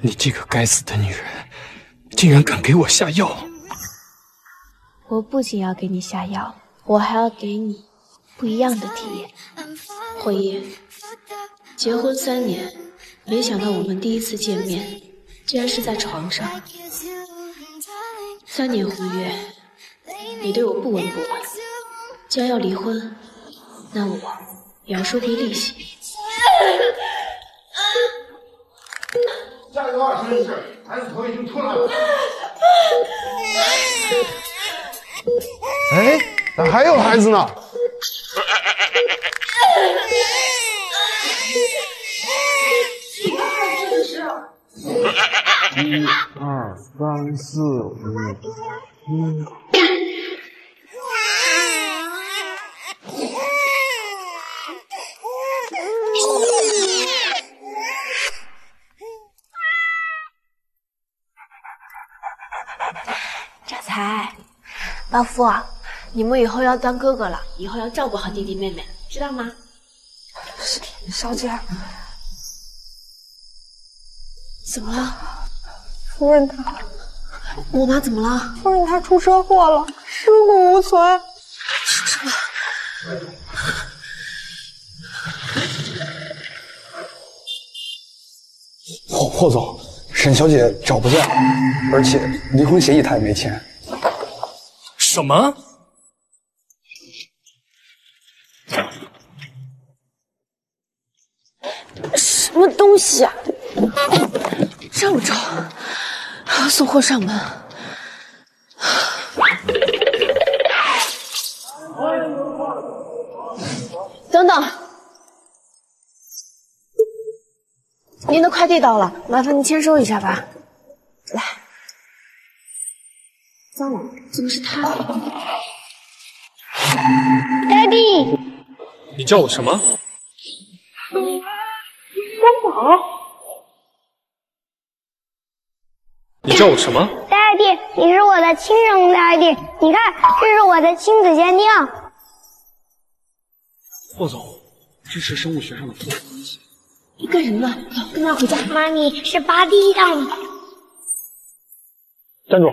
你这个该死的女人，竟然敢给我下药！我不仅要给你下药，我还要给你不一样的体验。慧叶，结婚三年，没想到我们第一次见面，竟然是在床上。三年婚约，你对我不闻不问，既然要离婚，那我也要收回利息。下一个二十日，孩子头已经出来了。哎，咋还有孩子呢？一二三四五，嗯。才，老夫，你们以后要当哥哥了，以后要照顾好弟弟妹妹，知道吗？是，小姐。怎么了？夫人她，我妈怎么了？夫人她出车祸了，尸骨无存。什么？霍霍总，沈小姐找不见了，而且离婚协议她也没签。什么？什么东西啊？这么重，送货上门。等等，您的快递到了，麻烦您签收一下吧。来，糟了，怎么是他？Daddy，你叫我什么？三宝。你叫我什么？Daddy，你是我的亲生 Daddy，你看，这是我的亲子鉴定。霍总，这是生物学上的父子关系。你干什么呢？走跟妈回家。妈咪是八弟的。站住！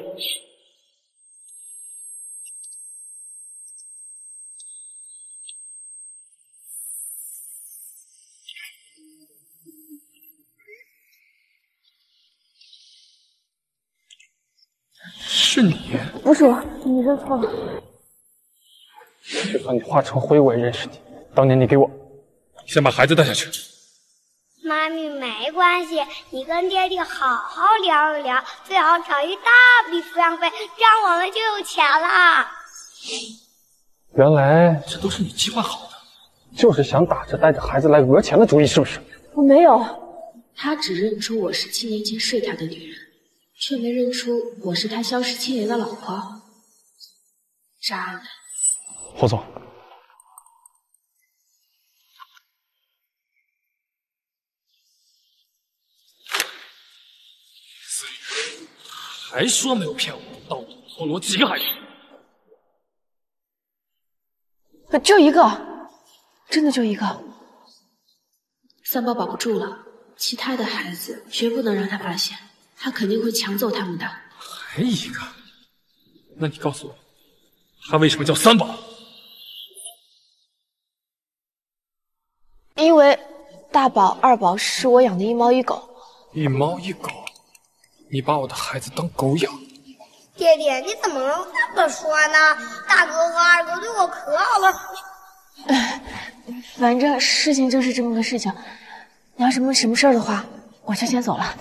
是你？不是我，你认错了。就算你化成灰，我也认识你。当年你给我……先把孩子带下去。妈咪，没关系，你跟爹地好好聊一聊，最好找一大笔抚养费，这样我们就有钱了。原来这都是你计划好的，就是想打着带着孩子来讹钱的主意，是不是？我没有，他只认出我是七年前睡他的女人。却没认出我是他消失七年的老婆，渣男。霍总，还说没有骗我，到底偷罗几个孩子？就一个，真的就一个。三宝保不住了，其他的孩子绝不能让他发现。他肯定会抢走他们的。还一个？那你告诉我，他为什么叫三宝？因为大宝、二宝是我养的一猫一狗。一猫一狗？你把我的孩子当狗养？爹爹，你怎么能这么说呢？大哥和二哥对我可好了。反正事情就是这么个事情。你要什么什么事儿的话，我就先走了。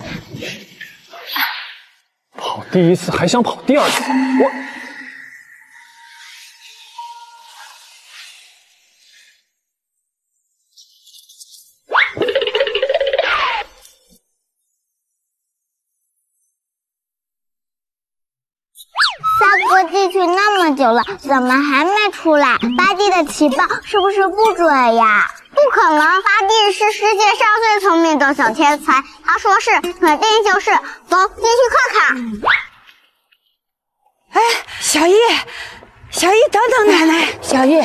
跑第一次还想跑第二次，我三哥进去那么久了，怎么还没出来？八弟的情报是不是不准呀？不可能，八弟是世界上最聪明的小天才，他说是，肯定就是。走进去看看。哎，小易，小易，等等奶奶。小易，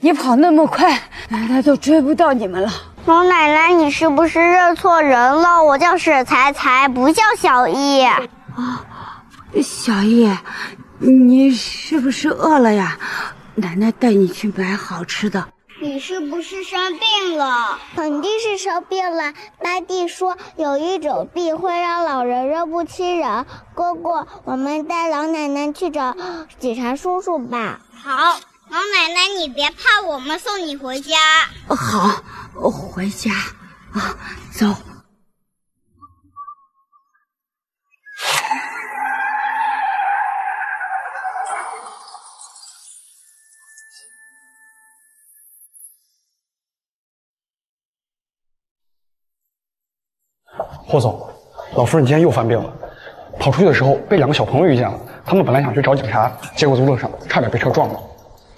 你跑那么快，奶奶都追不到你们了。老奶奶，你是不是认错人了？我叫史才才，不叫小易。啊，小易，你是不是饿了呀？奶奶带你去买好吃的。你是不是生病了？肯定是生病了。八弟说有一种病会让老人认不清人。哥哥，我们带老奶奶去找警察叔叔吧。好，老奶奶你别怕，我们送你回家。好，回家啊，走。霍总，老夫人今天又犯病了，跑出去的时候被两个小朋友遇见了。他们本来想去找警察，结果在路上差点被车撞了。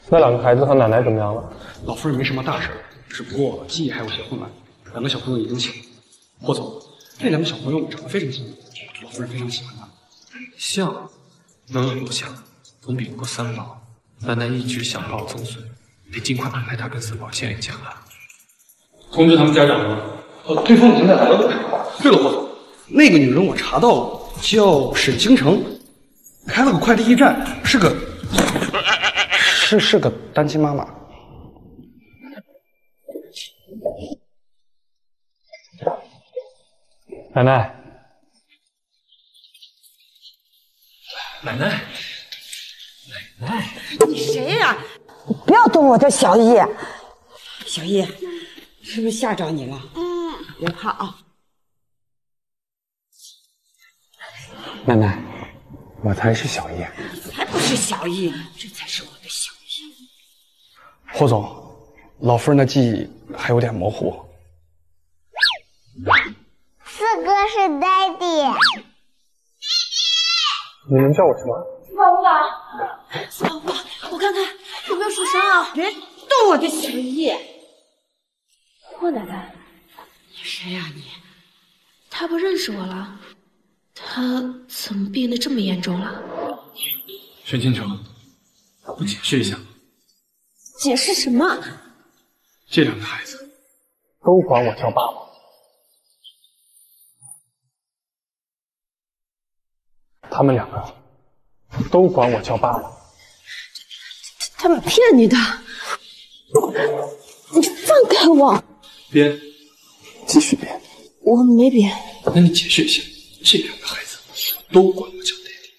那两个孩子和奶奶怎么样了？老夫人没什么大事，只不过记忆还有些混乱。两个小朋友已经醒了。霍总，那两个小朋友长得非常像，老夫人非常喜欢他们。像，能有多像？总比不过三宝。奶奶一直想抱曾孙，得尽快安排他跟三宝见一见了。通知他们家长了。呃，对方已经在来的路上。对了，霍总，那个女人我查到了，叫沈京城，开了个快递驿站，是个 是是个单亲妈妈。奶奶，奶奶，奶奶，你谁呀？你不要动我的小易，小易，是不是吓着你了？嗯，别怕啊。奶奶，我才是小叶。才不是小叶呢，这才是我的小叶。霍总，老夫人的记忆还有点模糊。四哥是 daddy。你能叫我什么？四宝五宝，四宝五宝，我看看有没有受伤啊？别动我的小叶！霍奶奶，你谁呀你？他不认识我了。他怎么病得这么严重了？沈清城，我解释一下？解释什么？这两个孩子都管我叫爸爸。他们两个都管我叫爸爸。他们骗你的！你放开我！编，继续编。我没编。那你解释一下。这两个孩子都管我叫爹爹。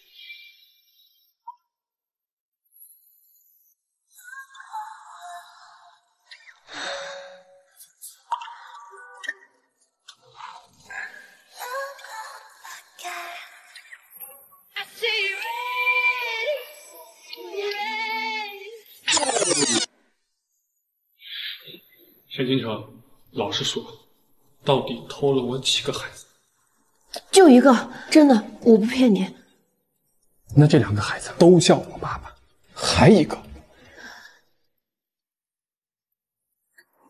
沈京城，老实说，到底偷了我几个孩子？就一个，真的，我不骗你。那这两个孩子都叫我爸爸，还一个，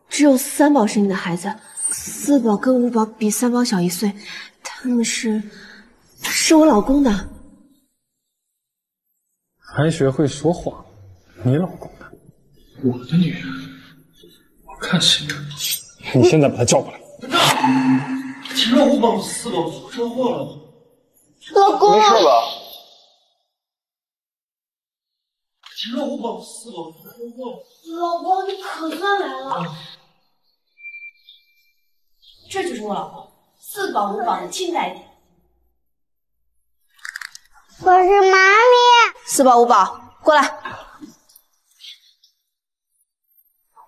只有三宝是你的孩子，四宝跟五宝比三宝小一岁，他们是，是我老公的。还学会说谎，你老公的，我的女人，我看谁敢！你现在把他叫过来。前面五宝四宝出车祸了，老公，没事吧？前面五宝四宝出车祸了，老公，你可算来了！这就是我老公，四宝五宝的亲代弟。我是妈咪。四宝五宝，过来。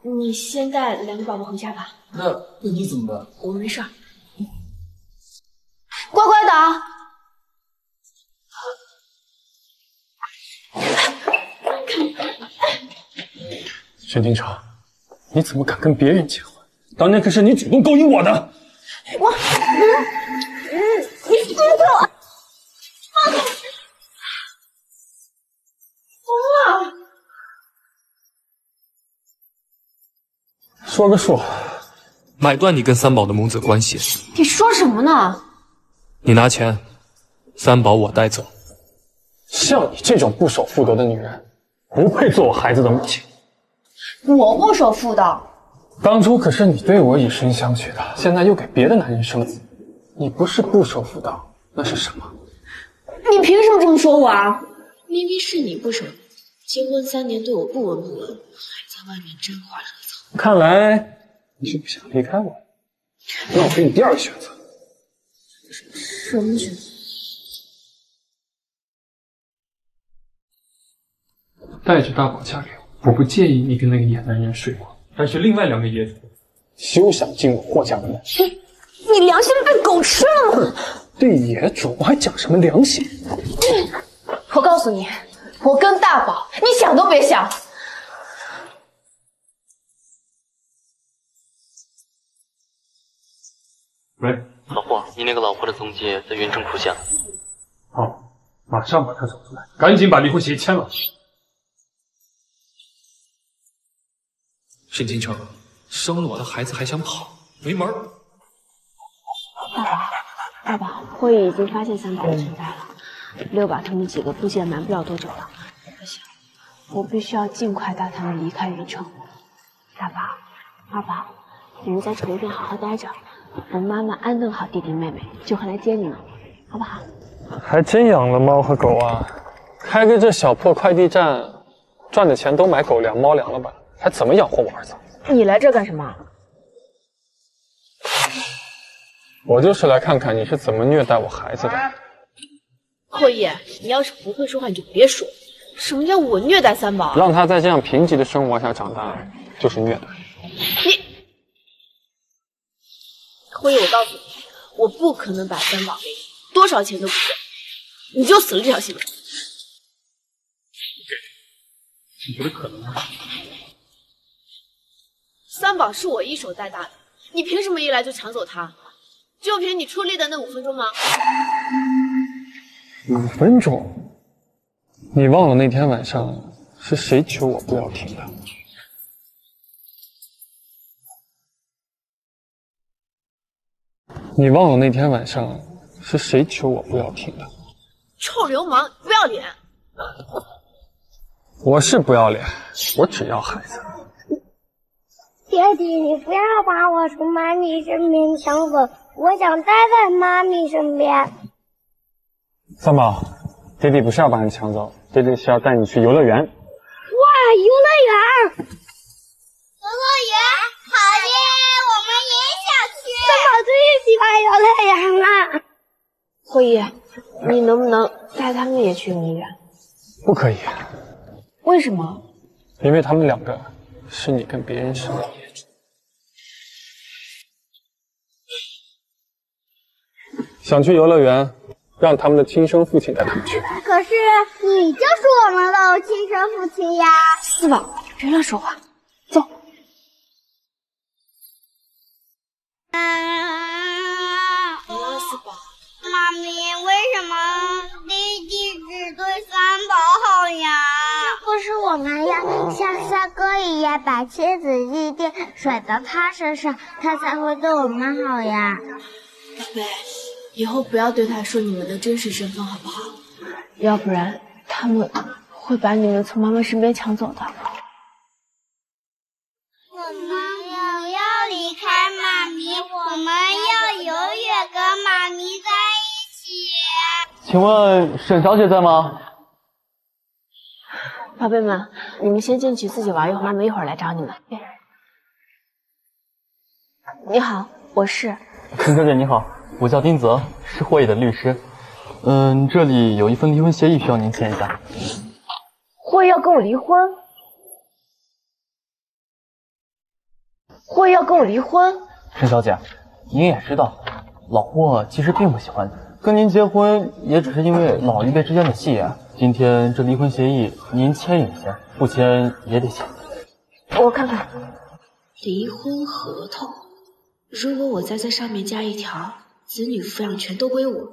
你先带两个宝宝回家吧。那那你怎么办？我没事。乖乖的啊！沈京城，你怎么敢跟别人结婚？当年可是你主动勾引我的。我，嗯嗯，你放开我！放开！疯了！说个数，买断你跟三宝的母子关系。你说什么呢？你拿钱，三宝我带走。像你这种不守妇德的女人，不配做我孩子的母亲。我不守妇道，当初可是你对我以身相许的，现在又给别的男人生子，你不是不守妇道，那是什么？你凭什么这么说我啊？明明是你不守结婚三年对我不闻不问，还在外面沾花惹草。看来你是不想离开我。那我给你第二个选择。什么选择？带着大宝嫁给我，我不介意你跟那个野男人睡过，但是另外两个野种休想进我霍家的门。你良心被狗吃了吗？对野种我还讲什么良心？我告诉你，我跟大宝，你想都别想。喂，老霍，你那个老婆的踪迹在云城出现了。好，马上把她找出来，赶紧把离婚协议签了。沈清城，生了我的孩子还想跑，没门儿！大宝，大宝，会议已经发现三宝的存在了，六宝他们几个估计也瞒不了多久了。不行，我必须要尽快带他们离开云城。大宝，二宝，你们在宠物店好好待着，等妈妈安顿好弟弟妹妹，就会来接你们，好不好？还真养了猫和狗啊！开个这小破快递站，赚的钱都买狗粮、猫粮了吧？还怎么养活我儿子？你来这干什么？我就是来看看你是怎么虐待我孩子的。霍毅，你要是不会说话，你就别说。什么叫我虐待三宝？让他在这样贫瘠的生活下长大，就是虐待。你，霍毅，我告诉你，我不可能把三宝给你，多少钱都不给，你就死了这条心。吧给？你觉得可能吗？三宝是我一手带大的，你凭什么一来就抢走他？就凭你出力的那五分钟吗？五分钟？你忘了那天晚上是谁求我不要停的？你忘了那天晚上是谁求我不要停的？臭流氓，不要脸！我是不要脸，我只要孩子。爹地，你不要把我从妈咪身边抢走，我想待在妈咪身边。三宝，爹地不是要把你抢走，爹地是要带你去游乐园。哇，游乐园！游乐园，好耶！我们也想去。三宝最喜欢游乐园了。霍毅，你能不能带他们也去游乐园？不可以。为什么？因为他们两个是你跟别人生的。想去游乐园，让他们的亲生父亲带他们去。可是你就是我们的亲生父亲呀！四宝，别乱说话，走。妈咪，为什么弟弟只对三宝好呀？不是我们要像三哥一样把妻子弟弟甩到他身上，他才会对我们好呀。宝贝。以后不要对他说你们的真实身份，好不好？要不然他们会把你们从妈妈身边抢走的。我妈咪，我们要永远跟妈咪在一起。请问沈小姐在吗？宝贝们，你们先进去自己玩一会儿，妈妈一会儿来找你们。你好，我是沈小姐，你好。我叫丁泽，是霍毅的律师。嗯，这里有一份离婚协议需要您签一下。霍毅要跟我离婚？霍毅要跟我离婚？沈小姐，您也知道，老霍其实并不喜欢你，跟您结婚也只是因为老一辈之间的戏言。今天这离婚协议，您签一签，不签也得签。我看看，离婚合同，如果我再在上面加一条。子女抚养权都归我，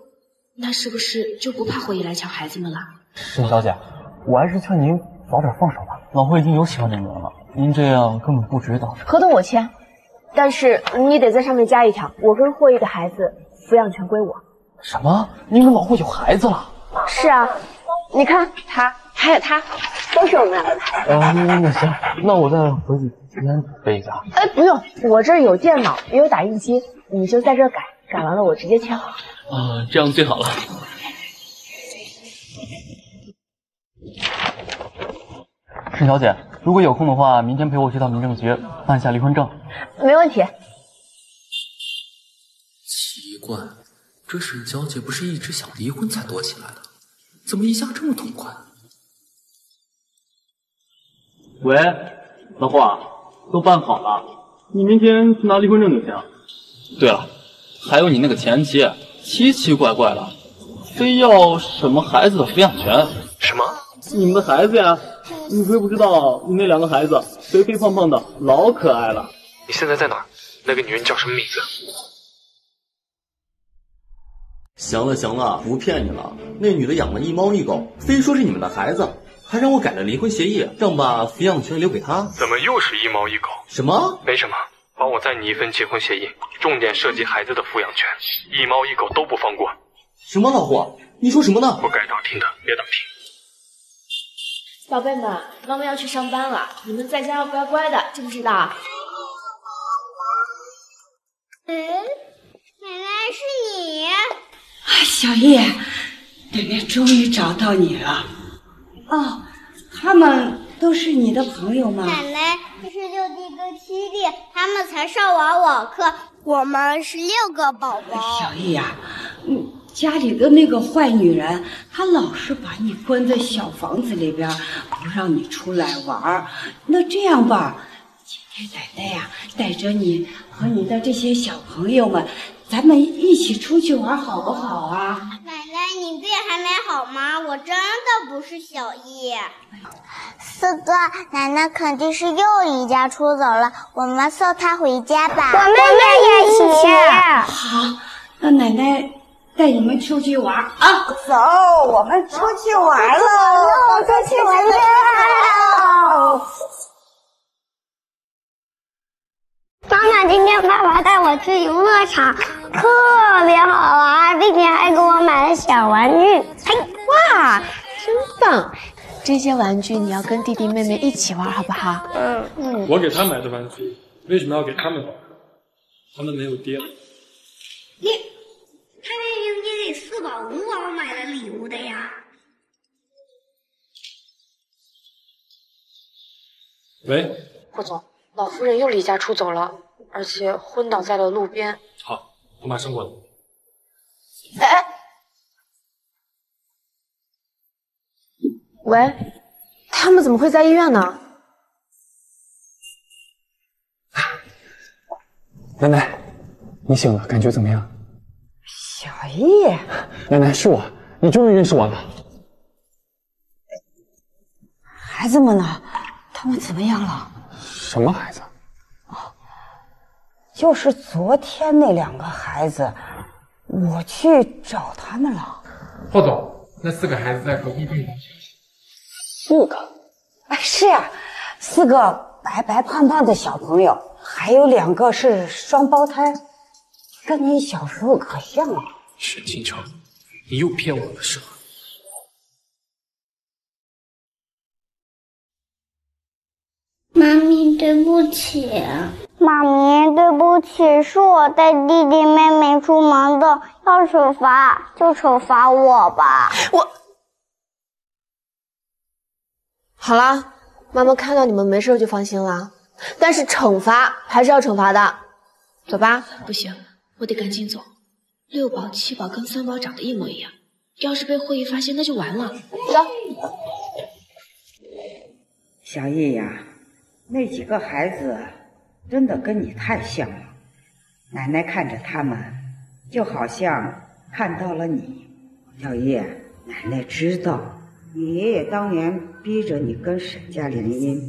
那是不是就不怕霍毅来抢孩子们了？沈小姐，我还是劝您早点放手吧。老霍已经有喜欢的女人了，您这样根本不值得。合同我签，但是你得在上面加一条：我跟霍毅的孩子抚养权归我。什么？你跟老霍有孩子了？是啊，你看他，还有他，都是我们俩的孩子。啊，那行，那我再回去先准备一下。哎，不用，我这儿有电脑，也有打印机，你就在这儿改，改完了我直接签好。啊，这样最好了。沈小姐，如果有空的话，明天陪我去趟民政局办下离婚证。没问题。奇怪，这沈小姐不是一直想离婚才躲起来的，怎么一下这么痛快？喂，老霍，都办好了，你明天去拿离婚证就行。对了，还有你那个前妻，奇奇怪怪的，非要什么孩子的抚养权。什么？你们的孩子呀？你知不知道，你那两个孩子肥肥胖胖的，老可爱了。你现在在哪？那个女人叫什么名字？行了行了，不骗你了。那女的养了一猫一狗，非说是你们的孩子，还让我改了离婚协议，让把抚养权留给她。怎么又是一猫一狗？什么？没什么，帮我再拟一份结婚协议，重点涉及孩子的抚养权，一猫一狗都不放过。什么老胡？你说什么呢？不该打听的，别打听。宝贝们，妈妈要去上班了，你们在家要乖乖的，知不知道？嗯，奶奶是你。小叶，奶奶终于找到你了。哦，他们都是你的朋友吗？奶奶，这是六弟跟七弟，他们才上完网课，我们是六个宝宝。小叶呀，嗯，家里的那个坏女人，她老是把你关在小房子里边，不让你出来玩儿。那这样吧，今天奶奶呀，带着你和你的这些小朋友们，咱们一起出去玩，好不好啊？奶奶，你病还没好吗？我真的不是小意。四哥，奶奶肯定是又离家出走了，我们送她回家吧。我们也一起。好，那奶奶带你们出去玩啊！走，我们出去玩喽！出去玩喽！妈妈，今天爸爸带我去游乐场，特别好玩，并且还给我买了小玩具。嘿，哇，真棒！这些玩具你要跟弟弟妹妹一起玩，好不好？嗯嗯。我给他买的玩具，为什么要给他们玩？他们没有爹。你，他明明给四宝五宝买了礼物的呀。喂，霍总，老夫人又离家出走了，而且昏倒在了路边。好，我马上过来。哎哎，喂，他们怎么会在医院呢？奶奶，你醒了，感觉怎么样？小叶，奶奶，是我，你终于认识我了。孩子们呢？他们怎么样了？什么孩子？哦就是昨天那两个孩子，我去找他们了。霍总，那四个孩子在隔壁病房休息。四个？哎，是呀，四个白白胖胖的小朋友，还有两个是双胞胎，跟你小时候可像了。沈清城，你又骗我了是吗？妈咪，对不起。妈咪，对不起，是我带弟弟妹妹出门的，要惩罚就惩罚我吧。我好了，妈妈看到你们没事就放心了，但是惩罚还是要惩罚的，走吧。不行，我得赶紧走。六宝、七宝跟三宝长得一模一样，要是被会议发现，那就完了。走。小叶呀，那几个孩子真的跟你太像了，奶奶看着他们，就好像看到了你。小叶，奶奶知道你爷爷当年逼着你跟沈家联姻，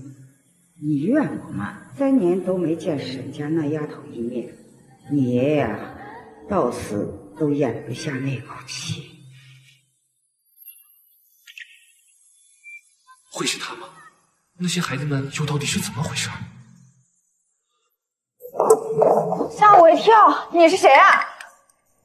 你怨我吗？三年都没见沈家那丫头一面，你爷爷啊，到死都咽不下那口气。会是他吗？那些孩子们又到底是怎么回事？吓我一跳！你是谁啊？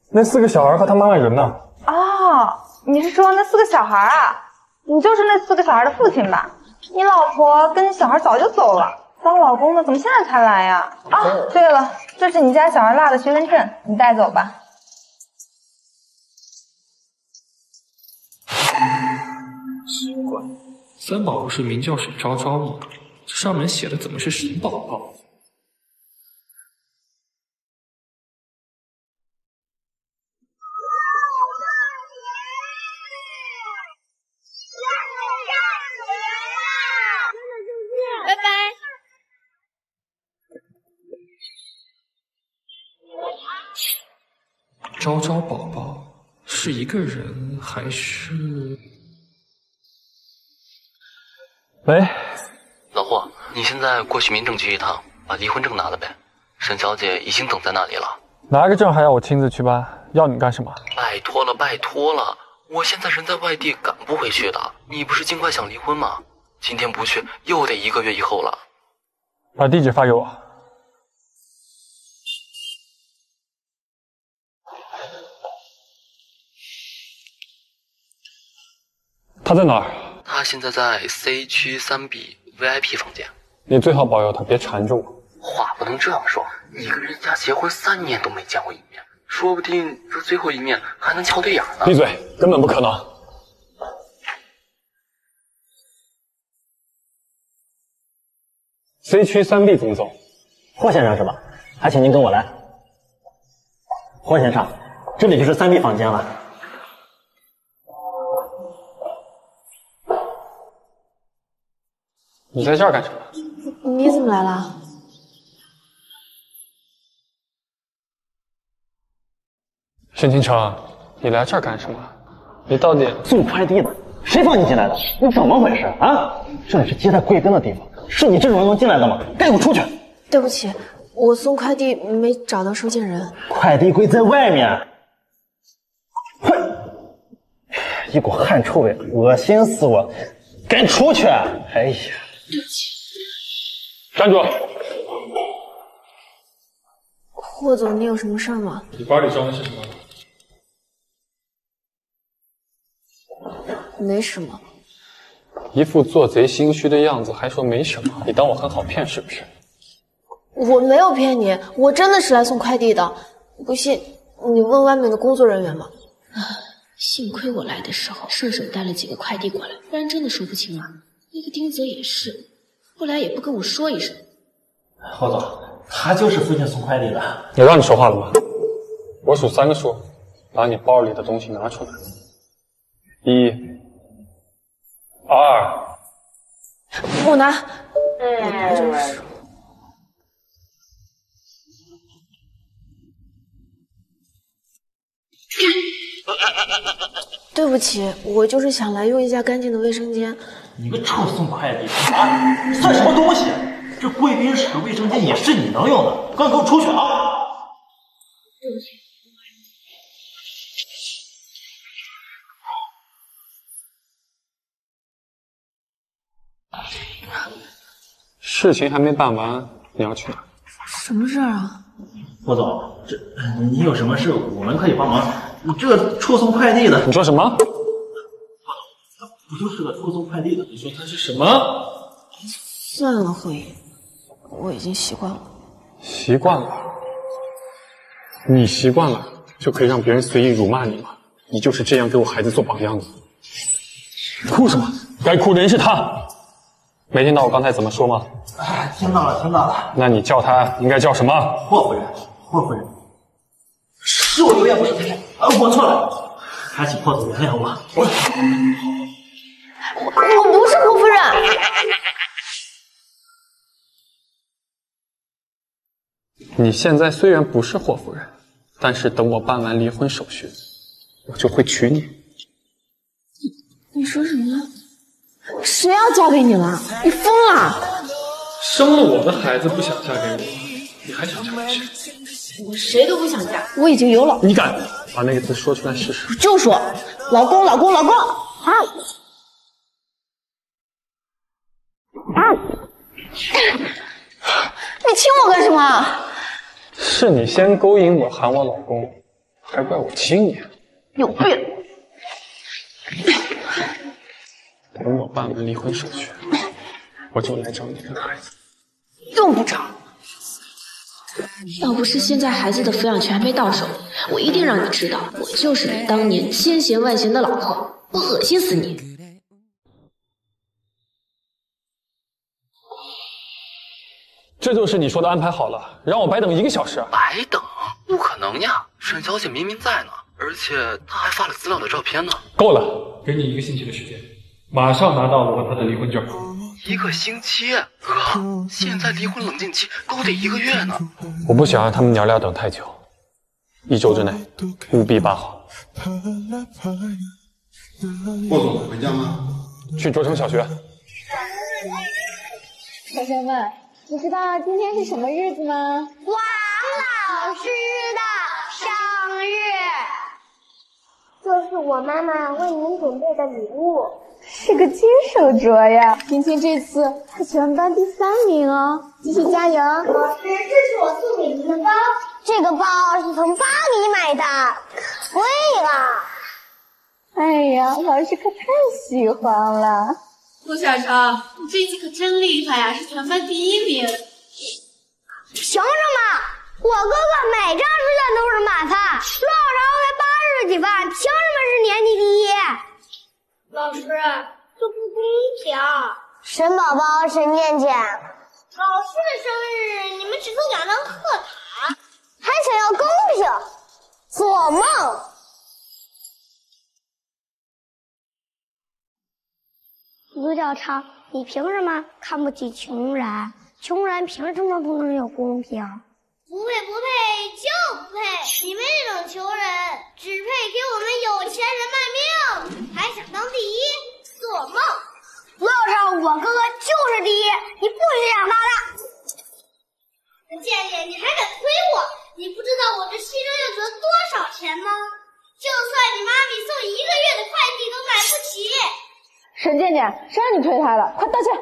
那四个小孩和他妈妈人呢？哦，你是说那四个小孩啊？你就是那四个小孩的父亲吧？你老婆跟小孩早就走了，当老公的怎么现在才来呀？啊，对了，这是你家小孩落的学生证，你带走吧。奇怪，三宝不是名叫沈昭昭吗？这上面写的怎么是沈宝宝？个人还是？喂，老霍，你现在过去民政局一趟，把离婚证拿了呗。沈小姐已经等在那里了。拿个证还要我亲自去办？要你干什么？拜托了，拜托了，我现在人在外地，赶不回去的。你不是尽快想离婚吗？今天不去，又得一个月以后了。把地址发给我。他在哪儿？他现在在 C 区三 B VIP 房间。你最好保佑他别缠着我。话不能这样说，你跟人家结婚三年都没见过一面，说不定这最后一面还能瞧对眼呢。闭嘴，根本不可能。C 区三 B 怎么走？霍先生是吧？还请您跟我来。霍先生，这里就是三 B 房间了。你在这儿干什么？你怎么来了？沈清城，你来这儿干什么？你到底送快递的？谁放你进来的？你怎么回事啊？这里是接待贵宾的地方，是你这种人能进来的吗？赶紧出去！对不起，我送快递没找到收件人。快递柜在外面。快！一股汗臭味，恶心死我！赶紧出去！哎呀！对不起。站住！霍总，你有什么事吗？你包里装的是什么？没什么。一副做贼心虚的样子，还说没什么？你当我很好骗是不是？我没有骗你，我真的是来送快递的。不信，你问外面的工作人员吧。啊，幸亏我来的时候顺手带了几个快递过来，不然真的说不清了。那个丁泽也是，后来也不跟我说一声。霍总，他就是附近送快递的。有让你说话了吗？我数三个数，把你包里的东西拿出来。一、二，我拿，我拿就是。对不起，我就是想来用一下干净的卫生间。你个臭送快递的啊！算什么东西？这贵宾室的卫生间也是你能用的，赶紧给我出去啊！对不起。事情还没办完，你要去哪？什么事儿啊？霍总，这你有什么事，我们可以帮忙。你这个臭送快递的，你说什么？他不就是个偷送快递的？你说他是什么？算了，慧姨，我已经习惯了。习惯了？你习惯了就可以让别人随意辱骂你吗？你就是这样给我孩子做榜样的。哭什么？该哭的人是他。没听到我刚才怎么说吗？哎，听到了，听到了。那你叫他应该叫什么？霍夫人，霍夫人，是我有眼不识泰山，啊，我错了，还请霍总原谅我。我我不是霍夫人。你现在虽然不是霍夫人，但是等我办完离婚手续，我就会娶你。你说什么？谁要嫁给你了？你疯了！生了我的孩子不想嫁给我，你还想嫁给谁？我谁都不想嫁，我已经有老。你敢把那个字说出来试试？就说老公，老公，老公啊！啊！你亲我干什么？是你先勾引我，喊我老公，还怪我亲你？有病！等我办完离婚手续，我就来找你跟孩子。用不着。要不是现在孩子的抚养权还没到手，我一定让你知道，我就是你当年千嫌万嫌的老婆，我恶心死你！这就是你说的安排好了，让我白等一个小时？白等？不可能呀！沈小姐明明在呢，而且她还发了资料的照片呢。够了，给你一个星期的时间，马上拿到我和她的离婚证。一个星期，哥，现在离婚冷静期都得一个月呢。我不想让他们娘俩等太久，一周之内务必办好。霍总回家吗？去卓城小学。同学们，你知道今天是什么日子吗？王老师的生日，这是我妈妈为您准备的礼物。是个金手镯呀！婷婷这次是全班第三名哦，继续加油！老师，这是我送给您的包，这个包是从巴黎买的，可贵了。哎呀，老师可太喜欢了。陆小超，你这次可真厉害呀，是全班第一名。凭什么？我哥哥每张试卷都是满分，陆小超才八十几分，凭什么是年级第一？老师，这不公平！沈宝宝、沈健健，老师的生日你们只送两张贺卡，还想要公平？做梦！卢小超，你凭什么看不起穷人？穷人凭什么不能有公平？不配不配就不配！你们这种穷人只配给我们有钱人卖命，还想当第一？做梦！陆小超，我哥哥就是第一，你不许长他的。健健，你还敢推我？你不知道我这西装要值多少钱吗？就算你妈咪送一个月的快递都买不起。沈健健，谁让你推他的？快道歉！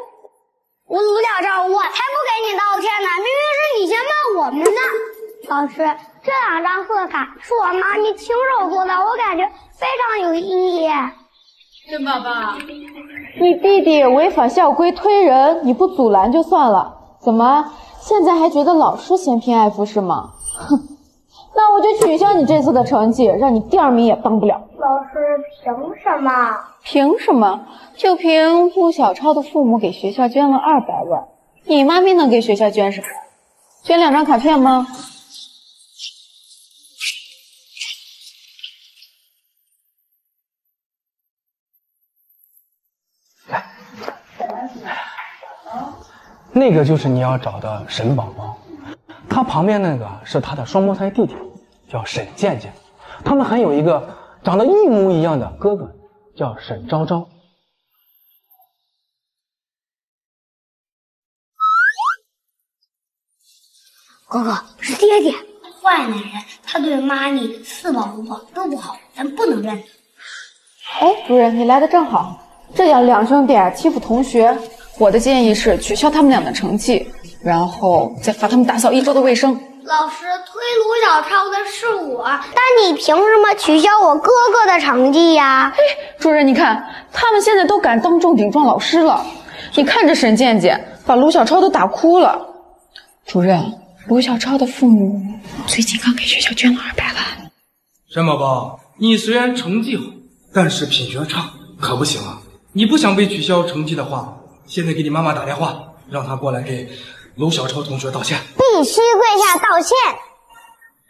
我卢小超，我才不给你道歉呢！明明是你先骂我们的。老师，这两张贺卡是我妈咪亲手做的，我感觉非常有意义。沈爸爸，你弟弟违反校规推人，你不阻拦就算了，怎么现在还觉得老师嫌贫爱富是吗？哼，那我就取消你这次的成绩，让你第二名也当不了。老师，凭什么？凭什么？就凭顾小超的父母给学校捐了二百万，你妈咪能给学校捐什么？捐两张卡片吗？那个就是你要找的沈宝宝，他旁边那个是他的双胞胎弟弟，叫沈健健，他们还有一个长得一模一样的哥哥，叫沈昭昭。哥哥是爹爹，坏男人，他对妈咪四宝五宝都不好，咱不能认他。哎，主任，你来的正好。这样两兄弟欺负同学，我的建议是取消他们俩的成绩，然后再罚他们打扫一周的卫生。老师推卢小超的是我，但你凭什么取消我哥哥的成绩呀？哎，主任，你看他们现在都敢当众顶撞老师了。你看这沈健健把卢小超都打哭了。主任，卢小超的父母最近刚给学校捐了二百万。沈宝宝，你虽然成绩好，但是品学差，可不行啊！你不想被取消成绩的话，现在给你妈妈打电话，让她过来给卢小超同学道歉。必须跪下道歉。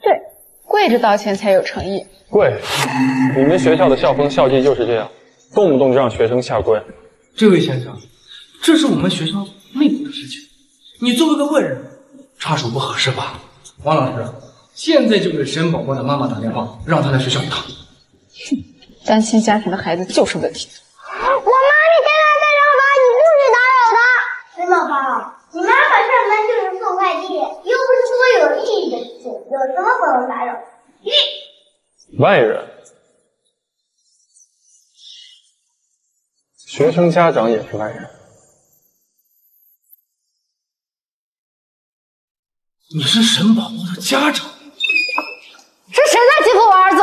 对，跪着道歉才有诚意。跪！你们学校的校风校纪就是这样，动不动就让学生下跪。这位先生，这是我们学校内部的事情，你作为个外人，插手不合适吧？王老师，现在就给沈宝宝的妈妈打电话，让她来学校一趟。哼，单亲家庭的孩子就是问题。我妈咪现在在上班，你不许打扰她。沈宝宝，你妈妈上班就是送快递，又不是做有意义的事情，有什么不能打扰？外人，学生家长也是外人。你是沈宝宝的家长？是谁在欺负我儿子？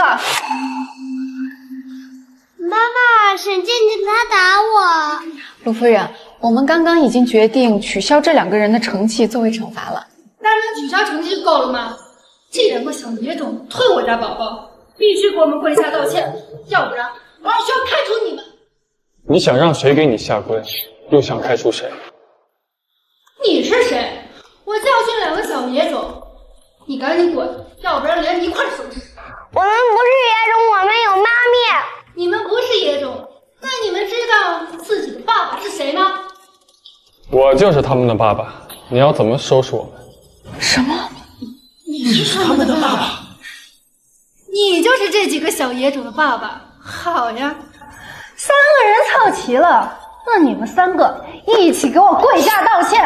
妈妈，沈静静他打我。陆夫人，我们刚刚已经决定取消这两个人的成绩作为惩罚了。那能取消成绩就够了吗？这两个小野种推我家宝宝，必须给我们跪下道歉，要不然我让学校开除你们。你想让谁给你下跪，又想开除谁？你是谁？我教训两个小野种，你赶紧滚，要不然连你一块收拾。我们不是野种，我们有妈咪。你们不是野种，那你们知道自己的爸爸是谁吗？我就是他们的爸爸，你要怎么收拾我们？什么？你是他们的爸爸？你就是这几个小野种的爸爸？好呀，三个人凑齐了，那你们三个一起给我跪下道歉，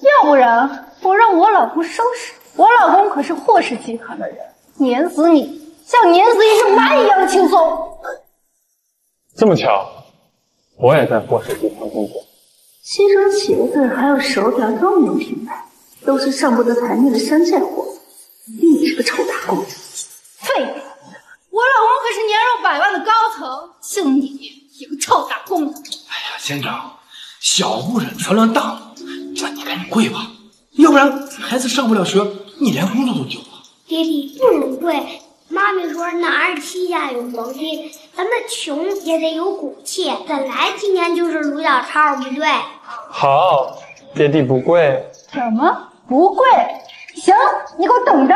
要不然我让我老公收拾。我老公可是霍氏集团的人，碾死你像碾死一只蚂蚁一样轻松。这么巧，我也在霍氏集团工作。牺牲茄子还有手表都没有品牌，都是上不得台面的山寨货，你是个臭打工！废物！我老公可是年入百万的高层，就你一个臭打工！哎呀，县长，小不忍则乱大谋，那你赶紧跪吧，要不然孩子上不了学，你连工作都丢了。爹地不能跪，妈咪说哪儿膝下有黄金，咱们穷也得有骨气。本来今年就是卢小超不对，好，爹地不跪。什么不跪？行，你给我等着。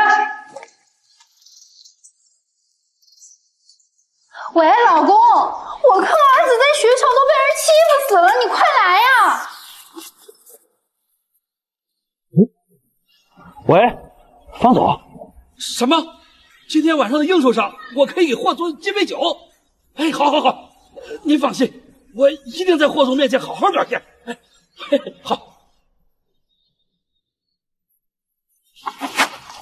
喂，老公，我看儿子在学校都被人欺负死了，你快来呀！喂，方总，什么？今天晚上的应酬上，我可以给霍总敬杯酒。哎，好，好，好，您放心，我一定在霍总面前好好表现。哎，嘿嘿好。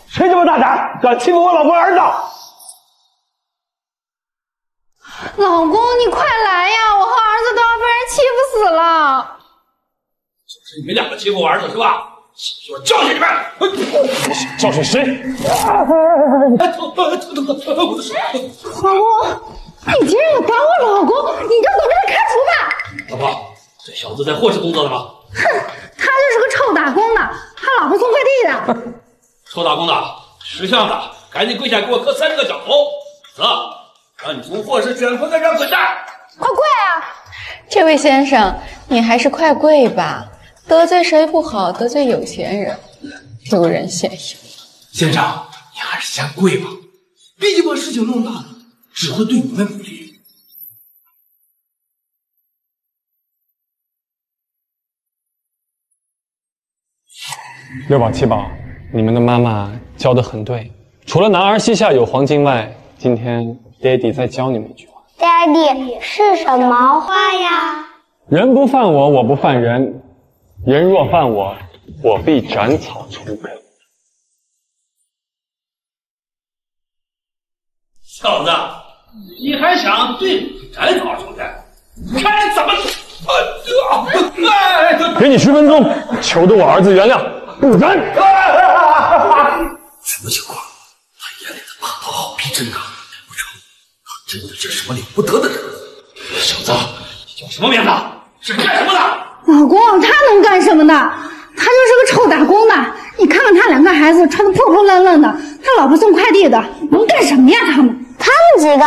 谁这么大胆，敢欺负我老婆儿子？老公，你快来呀！我和儿子都要被人欺负死了。就是你们两个欺负我儿子是吧？我教训你们！教训谁？老公，你竟然敢打我老公，你就等着被开除吧！老婆，这小子在霍氏工作的吗？哼，他就是个臭打工的，他老婆送快递的。臭打工的，识相的，赶紧跪下给我磕三十个响头！子，让你从霍氏卷铺盖让滚蛋！快跪啊！这位先生，你还是快跪吧，得罪谁不好，得罪有钱人，丢人现眼。先生，你还是先跪吧，毕竟把事情弄大了，只会对你们不利。六宝七宝，你们的妈妈教的很对，除了男儿膝下有黄金外，今天爹地再教你们一句话：爹地是什么话呀？人不犯我，我不犯人；人若犯我，我必斩草除根。小子，你还想对斩草除根？看怎么！给你十分钟，求得我儿子原谅，什么情况？他眼里的霸道好逼真啊！难不成他真的是什么了不得的人？小子，你叫什么名字？是干什么的？老公，他能干什么的？他就是个臭打工的。你看看他两个孩子穿的破破烂烂的，他老婆送快递的，能干什么呀？他们他们几个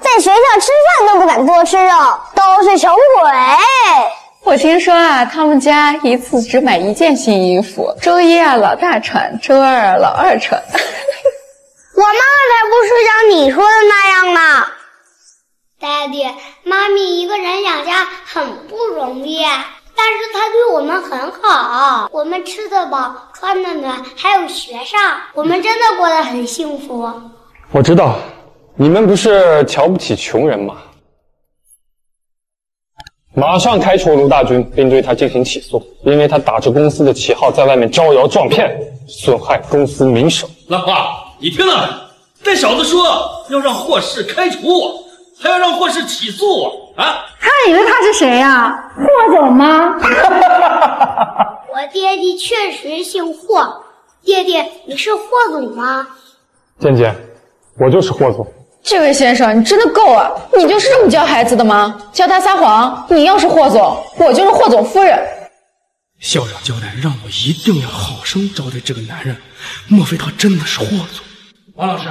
在学校吃饭都不敢多吃肉，都是穷鬼。我听说啊，他们家一次只买一件新衣服，周一啊老大穿，周二啊老二穿。我妈妈才不是像你说的那样呢。爹地，妈咪一个人养家很不容易，但是她对我们很好，我们吃得饱，穿得暖，还有学上，我们真的过得很幸福。我知道，你们不是瞧不起穷人吗？马上开除卢大军，并对他进行起诉，因为他打着公司的旗号在外面招摇撞骗，损害公司名声。兰花，你听到没？这小子说要让霍氏开除我，还要让霍氏起诉我啊！他以为他是谁呀、霍总吗？我爹爹确实姓霍，爹爹，你是霍总吗？健健，我就是霍总，这位先生，你真的够了！你就是这么教孩子的吗？教他撒谎？你要是霍总，我就是霍总夫人。校长交代让我一定要好生招待这个男人，莫非他真的是霍总？王老师，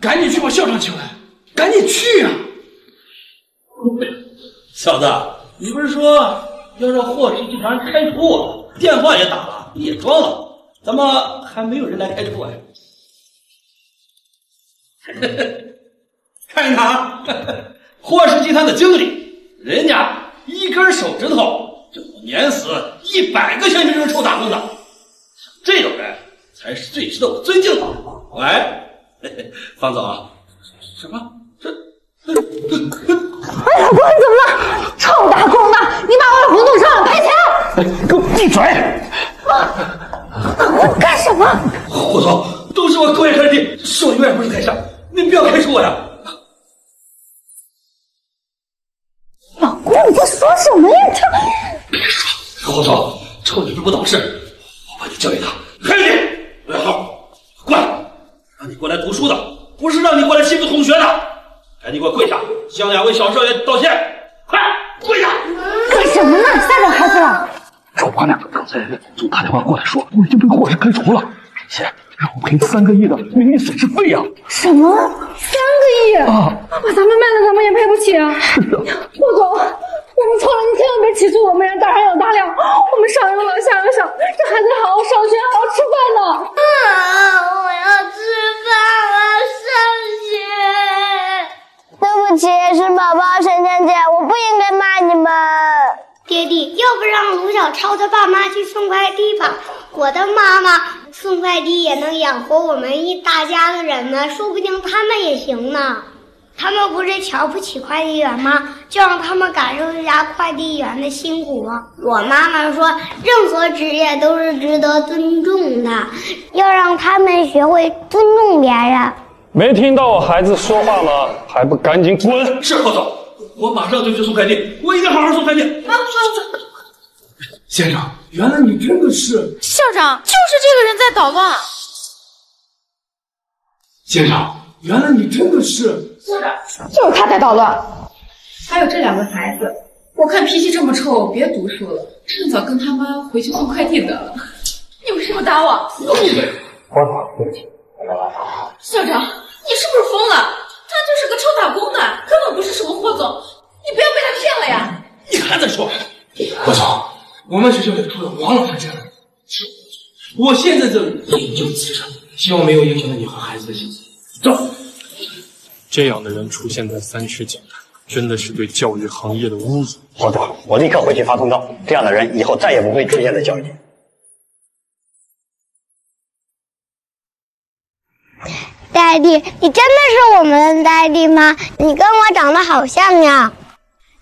赶紧去把校长请来，赶紧去啊！小子，你不是说要让霍氏集团开除我？电话也打了，也装了，怎么还没有人来开除啊？看他，霍氏集团的经理，人家一根手指头就能碾死一百个像你这种臭打工的，这种人才是最值得我尊敬的。喂，方总，什么？这？哎，老公你怎么了？臭打工的，你把我老公弄伤了，赔钱！给我闭嘴！老公干什么？霍总，都是我狗眼看人低，是我永远不是太上，您不要开除我呀！你在说什么呀？这别说，霍总，臭女人不懂事，我把你教育他。还有你，魏浩，过来，让你过来读书的，不是让你过来欺负同学的，赶紧给我跪下，向两位小少爷道歉，快跪下！干什么呢？吓着孩子了？丑八娘，刚才总打电话过来说我已经被霍氏开除了，并且让我赔三个亿的名誉损失费呀！什么？三个亿？啊！把咱们卖了，咱们也赔不起啊！霍总，我们错了，你千万别起诉我们呀！大人有大量，我们上有老下有小，这孩子好好上学，好好吃饭呢。啊！我要吃饭了，上学。对不起，是宝宝，晨晨姐，我不应该骂你们。爹地，要不让卢小超他爸妈去送快递吧？我的妈妈送快递也能养活我们一大家子人呢，说不定他们也行呢。他们不是瞧不起快递员吗？就让他们感受一下快递员的辛苦。我妈妈说，任何职业都是值得尊重的，要让他们学会尊重别人。没听到我孩子说话吗？还不赶紧滚！是霍总，我马上就去送快递，我一定好好送快递。啊，先生，原来你真的是校长，就是这个人在捣乱。先生，原来你真的是校长，就是他在捣乱。还有这两个孩子，我看脾气这么臭，别读书了，趁早跟他妈回去送快递得了。你为什么打我？我错，对不起。校长，你是不是疯了？他就是个臭打工的，根本不是什么霍总，你不要被他骗了呀！你还在说？霍总，我们学校也出了王老师这样的人，我现在这里引咎辞职，希望没有影响到你和孩子的心情。走。这样的人出现在三师警坛，真的是对教育行业的侮辱。霍总，我立刻回去发通告，这样的人以后再也不会出现在教育界。爹地，你真的是我们的爹地吗？你跟我长得好像呀。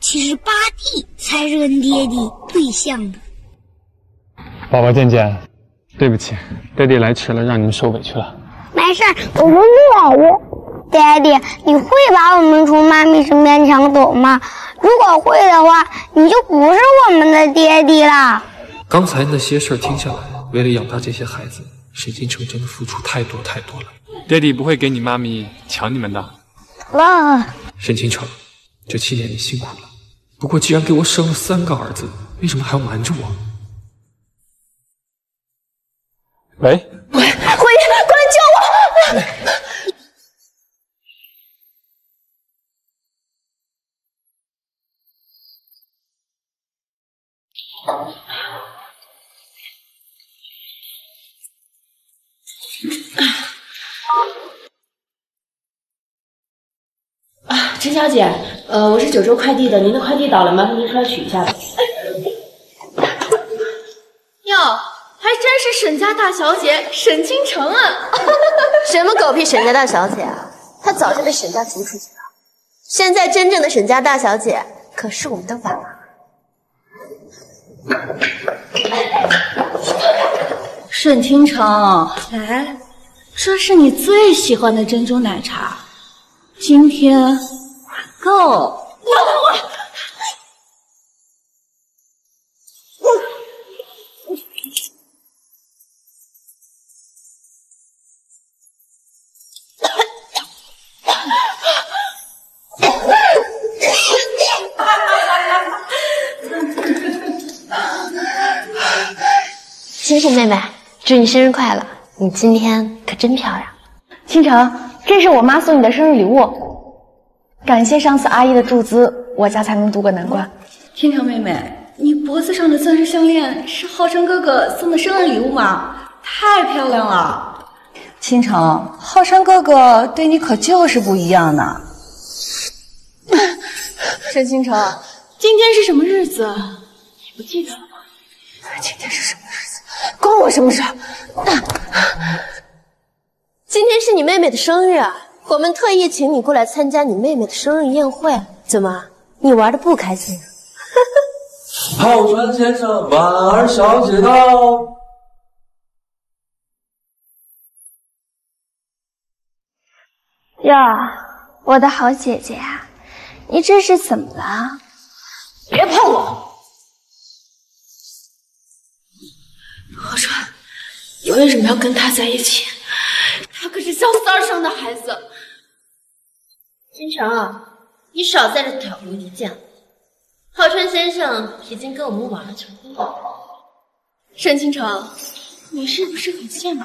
其实八弟才是跟爹地最像的。宝宝健健，对不起，爹地来迟了，让您受委屈了。没事，我们不委屈。爹地，你会把我们从妈咪身边抢走吗？如果会的话，你就不是我们的爹地了。刚才那些事儿听下来，为了养大这些孩子，沈金城真的付出太多太多了。爹地不会给你妈咪抢你们的。哇！沈清城，这七年你辛苦了。不过既然给我生了三个儿子，为什么还要瞒着我？喂，喂，辉，过来救我！啊，陈小姐，呃，我是九州快递的，您的快递到了，麻烦您出来取一下吧。哟，还真是沈家大小姐沈倾城啊！什么狗屁沈家大小姐啊！她早就被沈家逐出去了。现在真正的沈家大小姐可是我们的婉儿。沈倾城，来，这是你最喜欢的珍珠奶茶，今天你生日快乐！你今天可真漂亮。倾城，这是我妈送你的生日礼物，感谢上次阿姨的注资，我家才能渡过难关。倾城妹妹，你脖子上的钻石项链是浩辰哥哥送的生日礼物吗？太漂亮了！倾城，浩辰哥哥对你可就是不一样呢。沈倾城，今天是什么日子？你不记得了吗？今天是什？关我什么事？今天是你妹妹的生日，我们特意请你过来参加你妹妹的生日宴会。怎么，你玩的不开心？浩川先生，婉儿小姐到。哟，我的好姐姐啊，你这是怎么了？别碰我！何川，你为什么要跟他在一起？他可是萧三儿生的孩子。金城，你少在这挑拨离间。浩川先生已经跟我们婉儿成婚了。沈清城，你是不是很羡慕？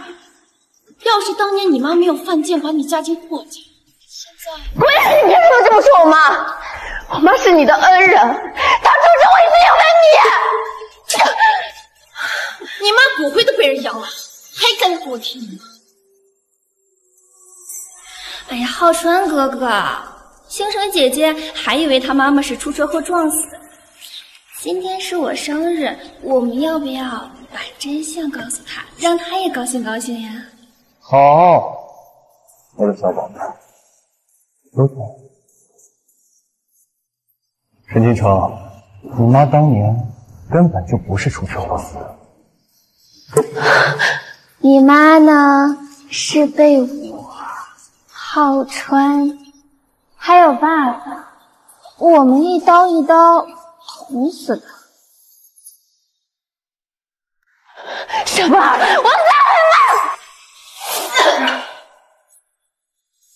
要是当年你妈没有犯贱，把你嫁进霍家，现在……滚！你凭什么这么说我妈？我妈是你的恩人，她注定会因为你。你妈骨灰都被人扬了，还敢给我提你妈？哎呀，浩川哥哥，星辰姐姐还以为她妈妈是出车祸撞死的。今天是我生日，我们要不要把真相告诉她，让她也高兴高兴呀？好，我的小宝贝，都走。沈金城，你妈当年根本就不是出车祸死的。你妈呢？是被我。浩川，还有爸爸，我们一刀一刀捅死的。什么？我死了！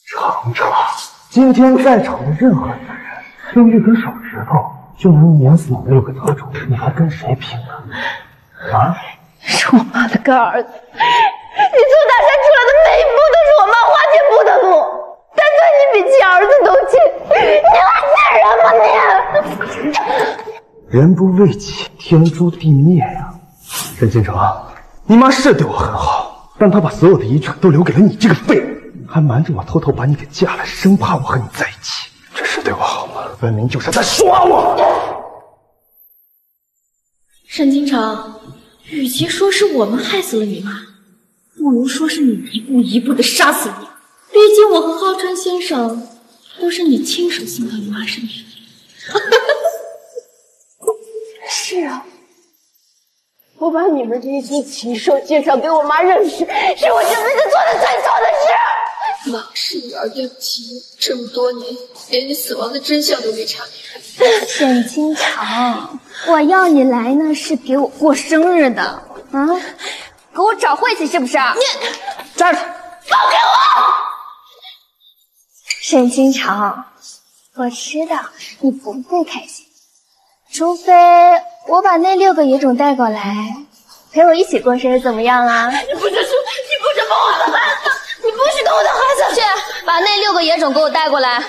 程程，今天在场的任何一个人，用一根手指头就能碾死你六个得主，你还跟谁拼呢？啊？是我妈的干儿子。你从大山出来的每一步都是我妈花钱铺的路，但对你比亲儿子都亲，你还见人吗你？人不为己，天诛地灭呀！沈倾城，你妈是对我很好，但她把所有的遗产都留给了你这个废物，还瞒着我偷偷把你给嫁了，生怕我和你在一起，这是对我好吗？分明就是在耍我！沈倾城，与其说是我们害死了你妈。不如说是你一步一步的杀死你。毕竟我和浩川先生都是你亲手送到你妈身边的。是啊，我把你们这一群禽兽介绍给我妈认识，是我这辈子做的最错的事。妈是女儿，对不起你，这么多年连你死亡的真相都没查明。沈清城，我要你来呢，是给我过生日的啊。给我找晦气是不是？你站着，放开我！沈清城，我知道你不会开心，除非我把那六个野种带过来，陪我一起过生日，怎么样啊？你不准说，你不准碰我的孩子！你不许动我的孩子！去把那六个野种给我带过来！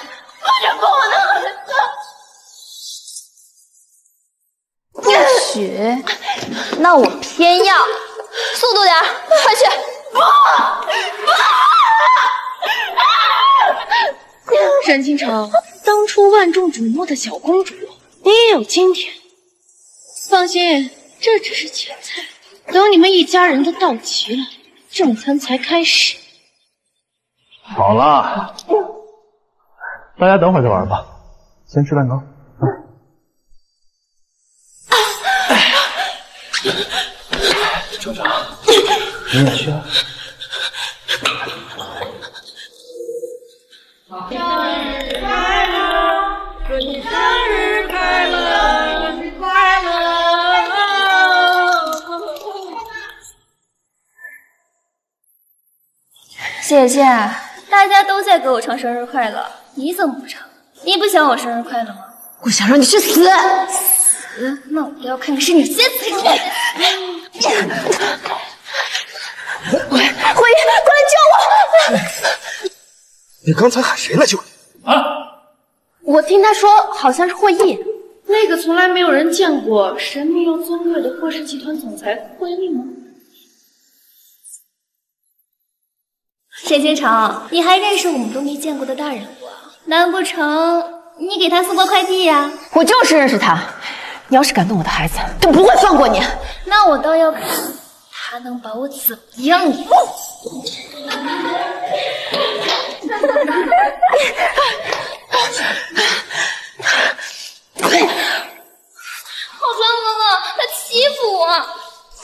不许？那我偏要！速度点，快去！不不！沈倾城，当初万众瞩目的小公主，你也有今天。放心，这只是前菜，等你们一家人都到齐了，正餐才开始。好了，大家等会儿再玩吧，先吃蛋糕。厂长，你也去啊。生日快乐，祝你生日快乐，生日快乐！姐姐，大家都在给我唱生日快乐，你怎么不唱？你不想我生日快乐吗？我想让你去死！死？那我倒要看看是你先死还是我先死！慧慧，过来救我！你刚才喊谁来救你？啊！我听他说好像是霍毅，那个从来没有人见过、神秘又尊贵的霍氏集团总裁霍毅吗？沈星城，你还认识我们都没见过的大人物啊？难不成你给他送过快递呀、我就是认识他，你要是敢动我的孩子，就不会放过你。那我倒要看他能把我怎么样。浩川哥哥，他欺负我！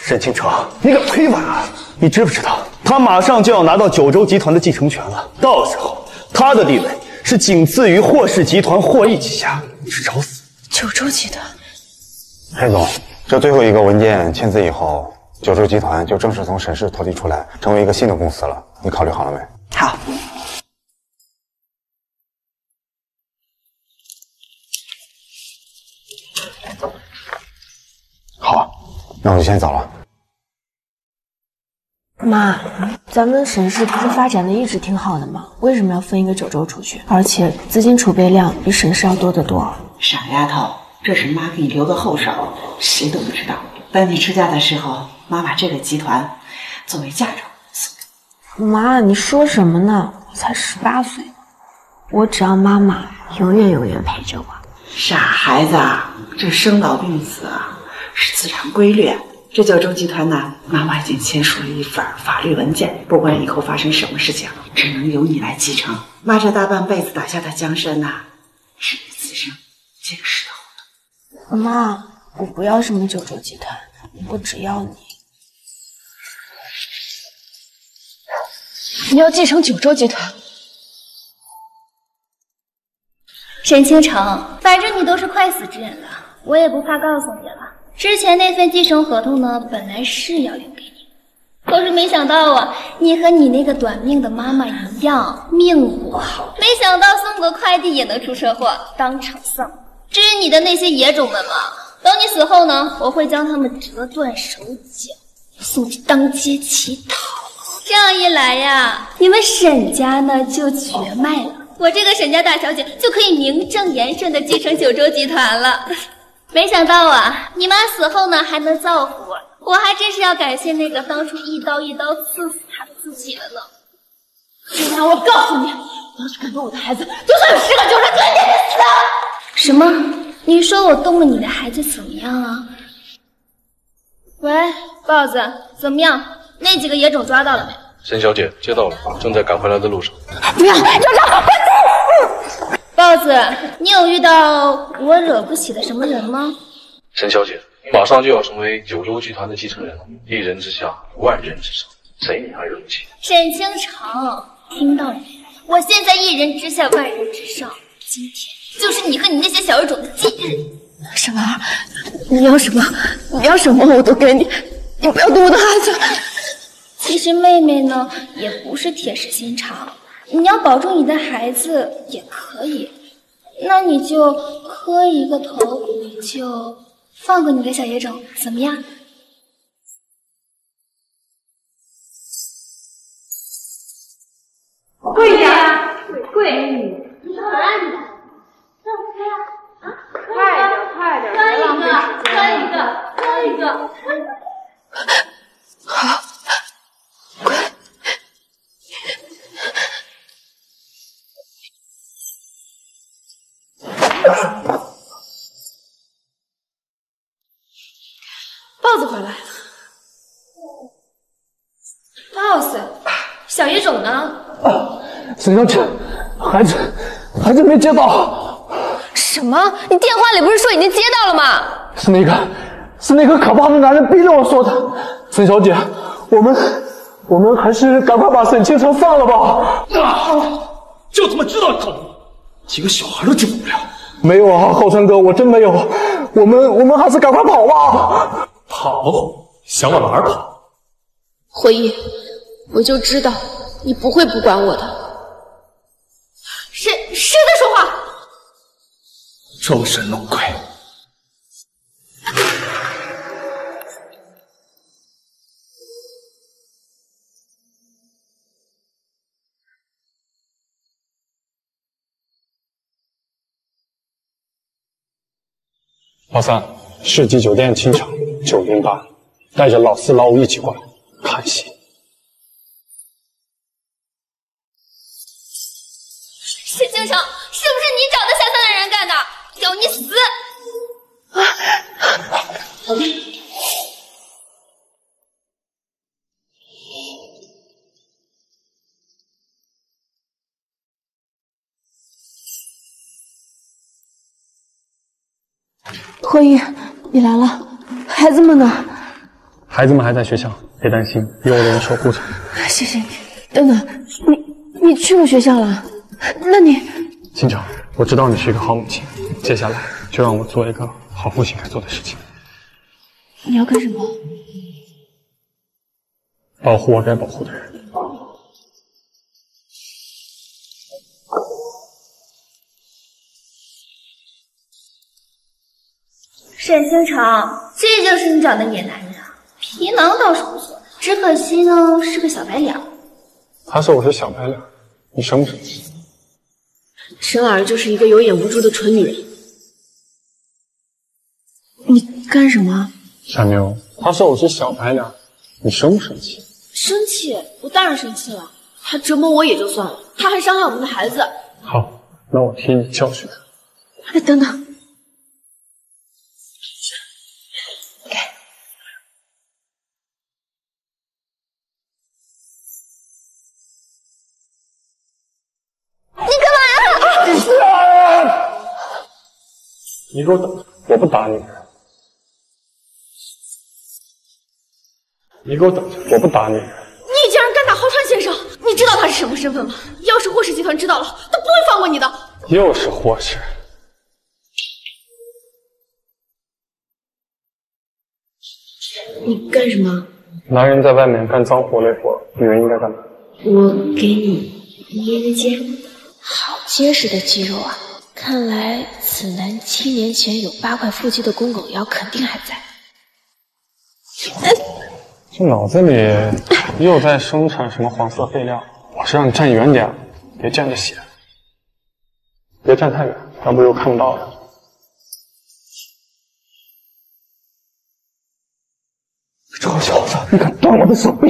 沈清城，你敢推翻啊？你知不知道，他马上就要拿到九州集团的继承权了，到时候他的地位是仅次于霍氏集团霍毅旗下，你是找死！九州集团，裴总，这最后一个文件签字以后，九州集团就正式从沈氏脱离出来，成为一个新的公司了。你考虑好了没？好。那我就先走了。妈，咱们沈氏不是发展的一直挺好的吗？为什么要分一个九州出去？而且资金储备量比沈氏要多得多。傻丫头，这是妈给你留的后手，谁都不知道。等你出嫁的时候，妈把这个集团作为嫁妆送给妈，你说什么呢？我才十八岁，我只要妈妈永远永远陪着我。傻孩子，啊，这生老病死啊是自然规律。这九州集团呢，妈妈已经签署了一份法律文件，不管以后发生什么事情，只能由你来继承。妈这大半辈子打下的江山呐、是你此生今世的妈，我不要什么九州集团，我只要你。你要继承九州集团？沈清城，反正你都是快死之人了，我也不怕告诉你了。之前那份继承合同呢，本来是要留给你，可是没想到啊，你和你那个短命的妈妈一样，命不好。没想到送个快递也能出车祸，当场丧命。至于你的那些野种们嘛，等你死后呢，我会将他们折断手脚，送去当街乞讨。这样一来呀，你们沈家呢就绝脉了。我这个沈家大小姐就可以名正言顺的继承九州集团了。没想到啊，你妈死后呢还能造福我，我还真是要感谢那个当初一刀一刀刺死她的自己了呢。沈阳，我告诉你，要是敢动我的孩子，就算有十个九十九，你也得死！什么？你说我动了你的孩子怎么样啊？喂，豹子，怎么样？那几个野种抓到了没？沈小姐接到了，正在赶回来的路上。不要，站住！豹子，你有遇到我惹不起的什么人吗？沈小姐，你马上就要成为九州集团的继承人了，一人之下，万人之上，谁你还惹不起？沈清城，听到了没？我现在一人之下，万人之上，今天就是你和你那些小人种的忌日。沈儿，你要什么？你要什么我都给你，你不要动我的孩子。其实妹妹呢，也不是铁石心肠，你要保住你的孩子也可以，那你就磕一个头，就放过你的小野种，怎么样？跪下，跪！你说我爱你的，让我磕呀！啊，快点，快点，别浪费时间磕一个，磕一个，磕一个。好，豹子回来了。boss，小野种呢？沈小姐，孩子，孩子没接到，什么？你电话里不是说已经接到了吗？是那个，是那个可怕的男人逼着我说的。沈小姐，我们，我们还是赶快把沈清城放了吧。啊！就他妈知道靠谱，几个小孩都救不了。没有啊，浩川哥，我真没有。我们，我们还是赶快跑吧。跑？想往哪儿跑？回忆，我就知道你不会不管我的。谁谁在说话？装神弄鬼！老三，世纪酒店清场九零八，带着老四老五一起过来看戏。沈青城，是不是你找的下三滥人干的？要你死！霍玉，你来了，孩子们呢？孩子们还在学校，别担心，有我的人守护着。谢谢你。等等，你你去过学校了？那你清城，我知道你是一个好母亲，接下来就让我做一个好父亲该做的事情，你要干什么？保护我该保护的人。沈星辰，这就是你找的野男人啊！皮囊倒是不错，只可惜呢是个小白脸。他说我是小白脸，你生不生气？沈儿就是一个有眼无珠的蠢女人。你干什么？傻妞，他说我是小白脸，你生不生气？生气？我当然生气了。他折磨我也就算了，他还伤害我们的孩子。好，那我替你教训他。哎，等等。你给我等着，我不打你。你给我等着，我不打你。你竟然敢打浩川先生！你知道他是什么身份吗？要是霍氏集团知道了，他不会放过你的。又是霍氏。你干什么？男人在外面干脏活累活，女人应该干嘛？我给你捏捏肩。好结实的肌肉啊！看来此男七年前有八块腹肌的公狗腰肯定还在。这脑子里又在生产什么黄色废料？我是让你站远点，别见着血。别站太远，要不又看不到了。臭小子，你敢断我的手臂，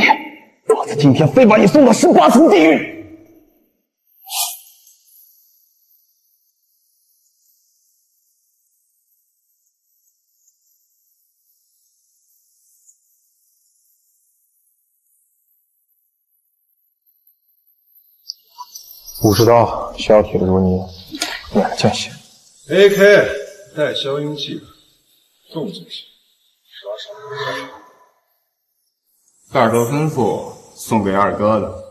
老子今天非把你送到十八层地狱！武士刀削铁如泥，免了见血。AK 带消音器，动静小，耍耍。大哥吩咐送给二哥的。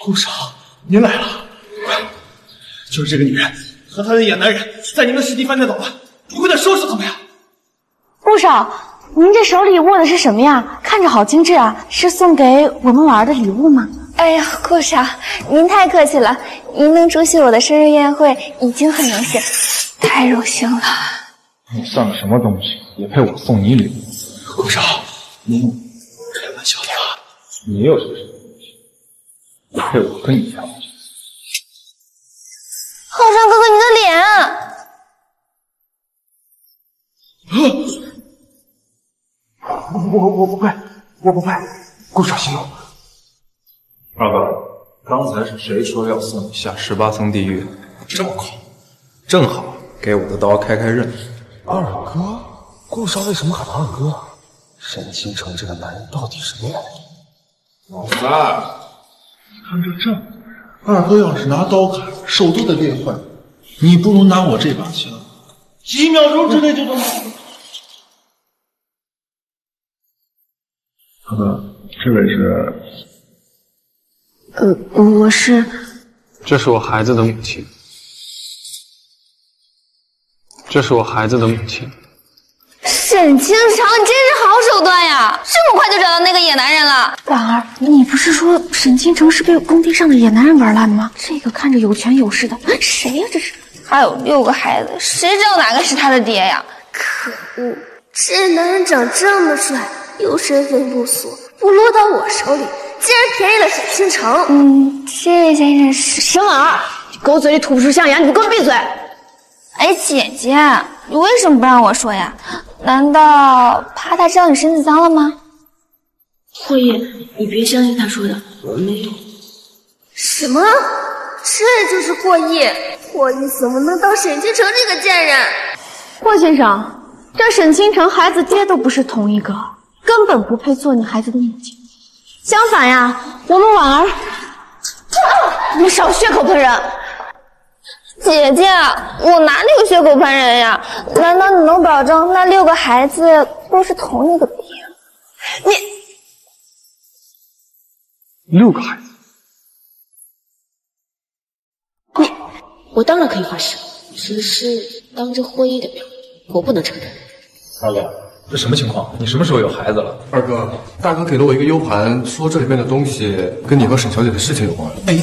顾少，您来了，快！就是这个女人和她的野男人在你们实地饭店捣乱，你快点收拾他们呀！顾少，您这手里握的是什么呀？看着好精致啊，是送给我们婉儿的礼物吗？哎呀，顾少，您太客气了，您能出席我的生日宴会已经很荣幸，太荣幸了。你算个什么东西，也配我送你礼物？顾少，您开玩笑的吧？你又是什么东西，配我跟你开玩笑？浩川哥哥，你的脸！我我不配，我不配！顾少息怒。二哥，刚才是谁说要送你下十八层地狱？这么快，正好给我的刀开开刃。二哥，顾少为什么喊二哥？沈清城这个男人到底什么来历？老三，你看这账，二哥要是拿刀砍，手都得裂坏。你不如拿我这把枪，几秒钟之内就能。二哥，这位是？呃，我是。这是我孩子的母亲。这是我孩子的母亲。沈清城，你真是好手段呀！这么快就找到那个野男人了。婉儿，你不是说沈清城是被工地上的野男人玩烂的吗？这个看着有权有势的，谁呀？这是？还有六个孩子，谁知道哪个是他的爹呀？可恶！这男人长这么帅，又身份不俗，不落到我手里，竟然便宜了沈倾城。嗯，这先生是沈婉儿，狗嘴里吐不出象牙，你给我闭嘴！哎，姐姐，你为什么不让我说呀？难道怕他知道你身子脏了吗？霍叶，你别相信他说的，我没有。什么？这就是霍毅？霍毅怎么能当沈倾城这个贱人？霍先生，这沈倾城孩子爹都不是同一个，根本不配做你孩子的母亲。相反呀，我们婉儿，你少血口喷人！姐姐，我哪里有血口喷人呀？难道你能保证那六个孩子都是同一个爹？你六个孩子，你，我当然可以发誓，只是当着霍一的面，我不能承认。二哥，这什么情况？你什么时候有孩子了？二哥，大哥给了我一个 U 盘，说这里面的东西跟你和沈小姐的事情有关。哎，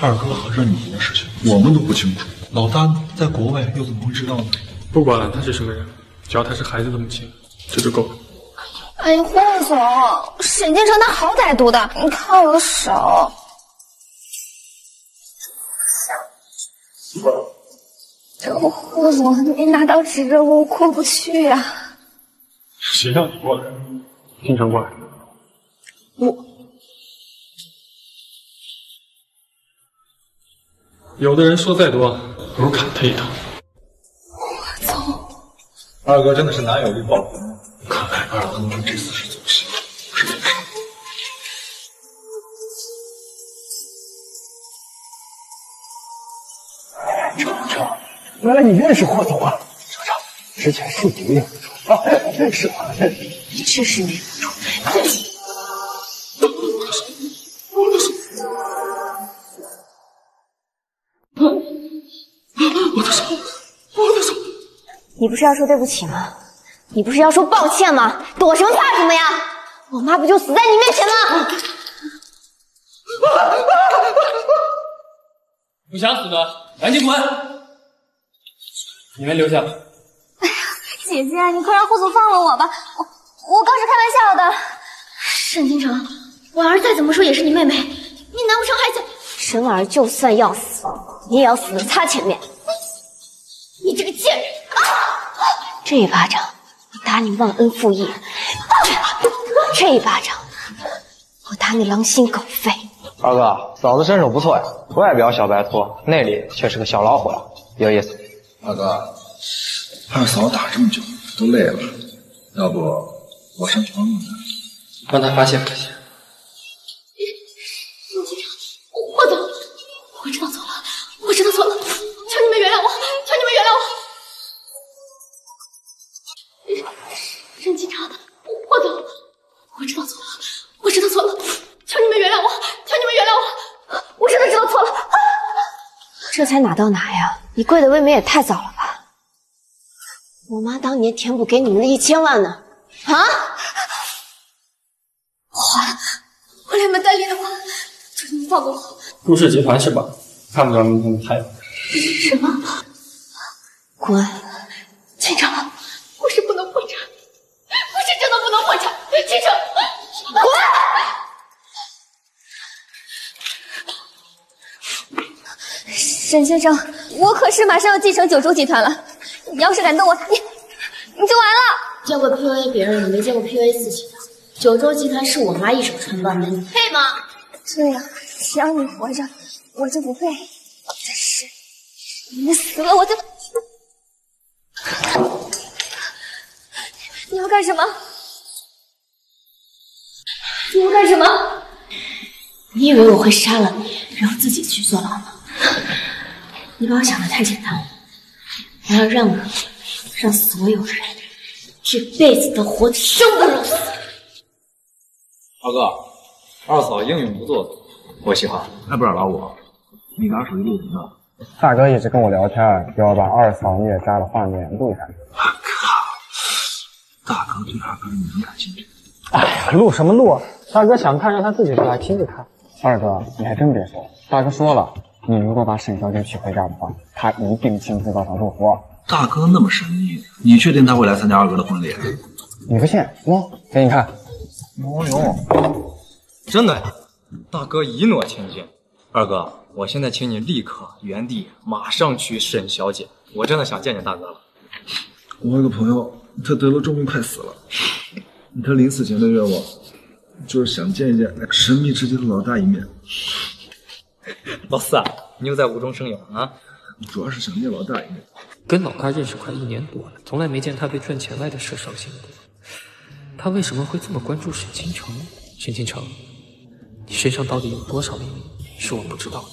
二哥和这你的事情，我们都不清楚。老大，在国外又怎么会知道呢？不管他是什么人，只要他是孩子的母亲，这就够了。哎呀，霍总，沈建成他好歹毒的，你看我的手。这个霍总，你拿刀指着我，我过不去呀、谁让你过来？经常过来。我有的人说再多，不如砍他一刀。二哥真的是男友力爆棚，看来二哥这次是走心了，不是没事。程程，原来你认识霍总啊！之前 是你认出啊，认识啊，认识。你确实没错。我的手，我的手！你不是要说对不起吗？你不是要说抱歉吗？躲什么怕什么呀？我妈不就死在你面前吗？不想死的赶紧滚！你们留下。姐姐，你快让霍总放了我吧，我我刚是开玩笑的。沈京城，婉儿再怎么说也是你妹妹，你难不成还想……沈婉儿就算要死，你也要死在她前面。你这个贱人！啊这一巴掌，我打你忘恩负义；这一巴掌，我打你狼心狗肺。二哥，嫂子身手不错呀，外表小白兔，内里却是个小老虎呀，有意思。二哥，二嫂打这么久都累了，要不我上去帮帮她？让她发泄发现。沈京城，霍总，我知道错了，我知道错了，求你们原谅我，求你们原谅我。沈京城，霍总，我知道错了，我知道错了，求你们原谅我，求你们原谅我，我真的知道错了。这才哪到哪呀？你跪的未免也太早了吧！我妈当年填补给你们的一千万呢？啊！还，我连本带利的还，求你们放过我。顾氏集团是吧？看不着明天的太阳。什么？滚！秦城，我是不能破产，我是真的不能破产。秦城，滚！沈先生，我可是马上要继承九州集团了，你要是敢动我，你你就完了。见过 PUA 别人的，没见过 PUA 自己的。九州集团是我妈一手创办的，你配吗？这样，只要你活着，我就不配；但是你死了，我就……你要干什么？你要干什么？你以为我会杀了你，然后自己去坐牢吗？你把我想的太简单了。我要让我，让所有人这辈子都活得生不如死。二哥，二嫂英勇不做作，我喜欢。哎，不是老五，你拿手机录什么呢？大哥一直跟我聊天，要把二嫂虐渣的画面录下来。大哥对二哥的女人感兴趣。哎呀，录什么录？大哥想看，让他自己出来亲自看。二哥，你还真别说，大哥说了，你如果把沈小姐娶回家的话，他一定亲自到场祝福。大哥那么神秘，你确定他会来参加二哥的婚礼？你不信？喏，给你看。哦哟，真的呀？大哥一诺千金。二哥，我现在请你立刻原地马上娶沈小姐，我真的想见见大哥了。我有个朋友，他得了重病，快死了。他临死前的愿望就是想见一见神秘之极的老大一面。老四啊，你又在无中生有啊？主要是想见老大一面。跟老大认识快一年多了，从来没见他对赚钱外的事伤心过。他为什么会这么关注沈倾城？沈倾城，你身上到底有多少秘密是我不知道的？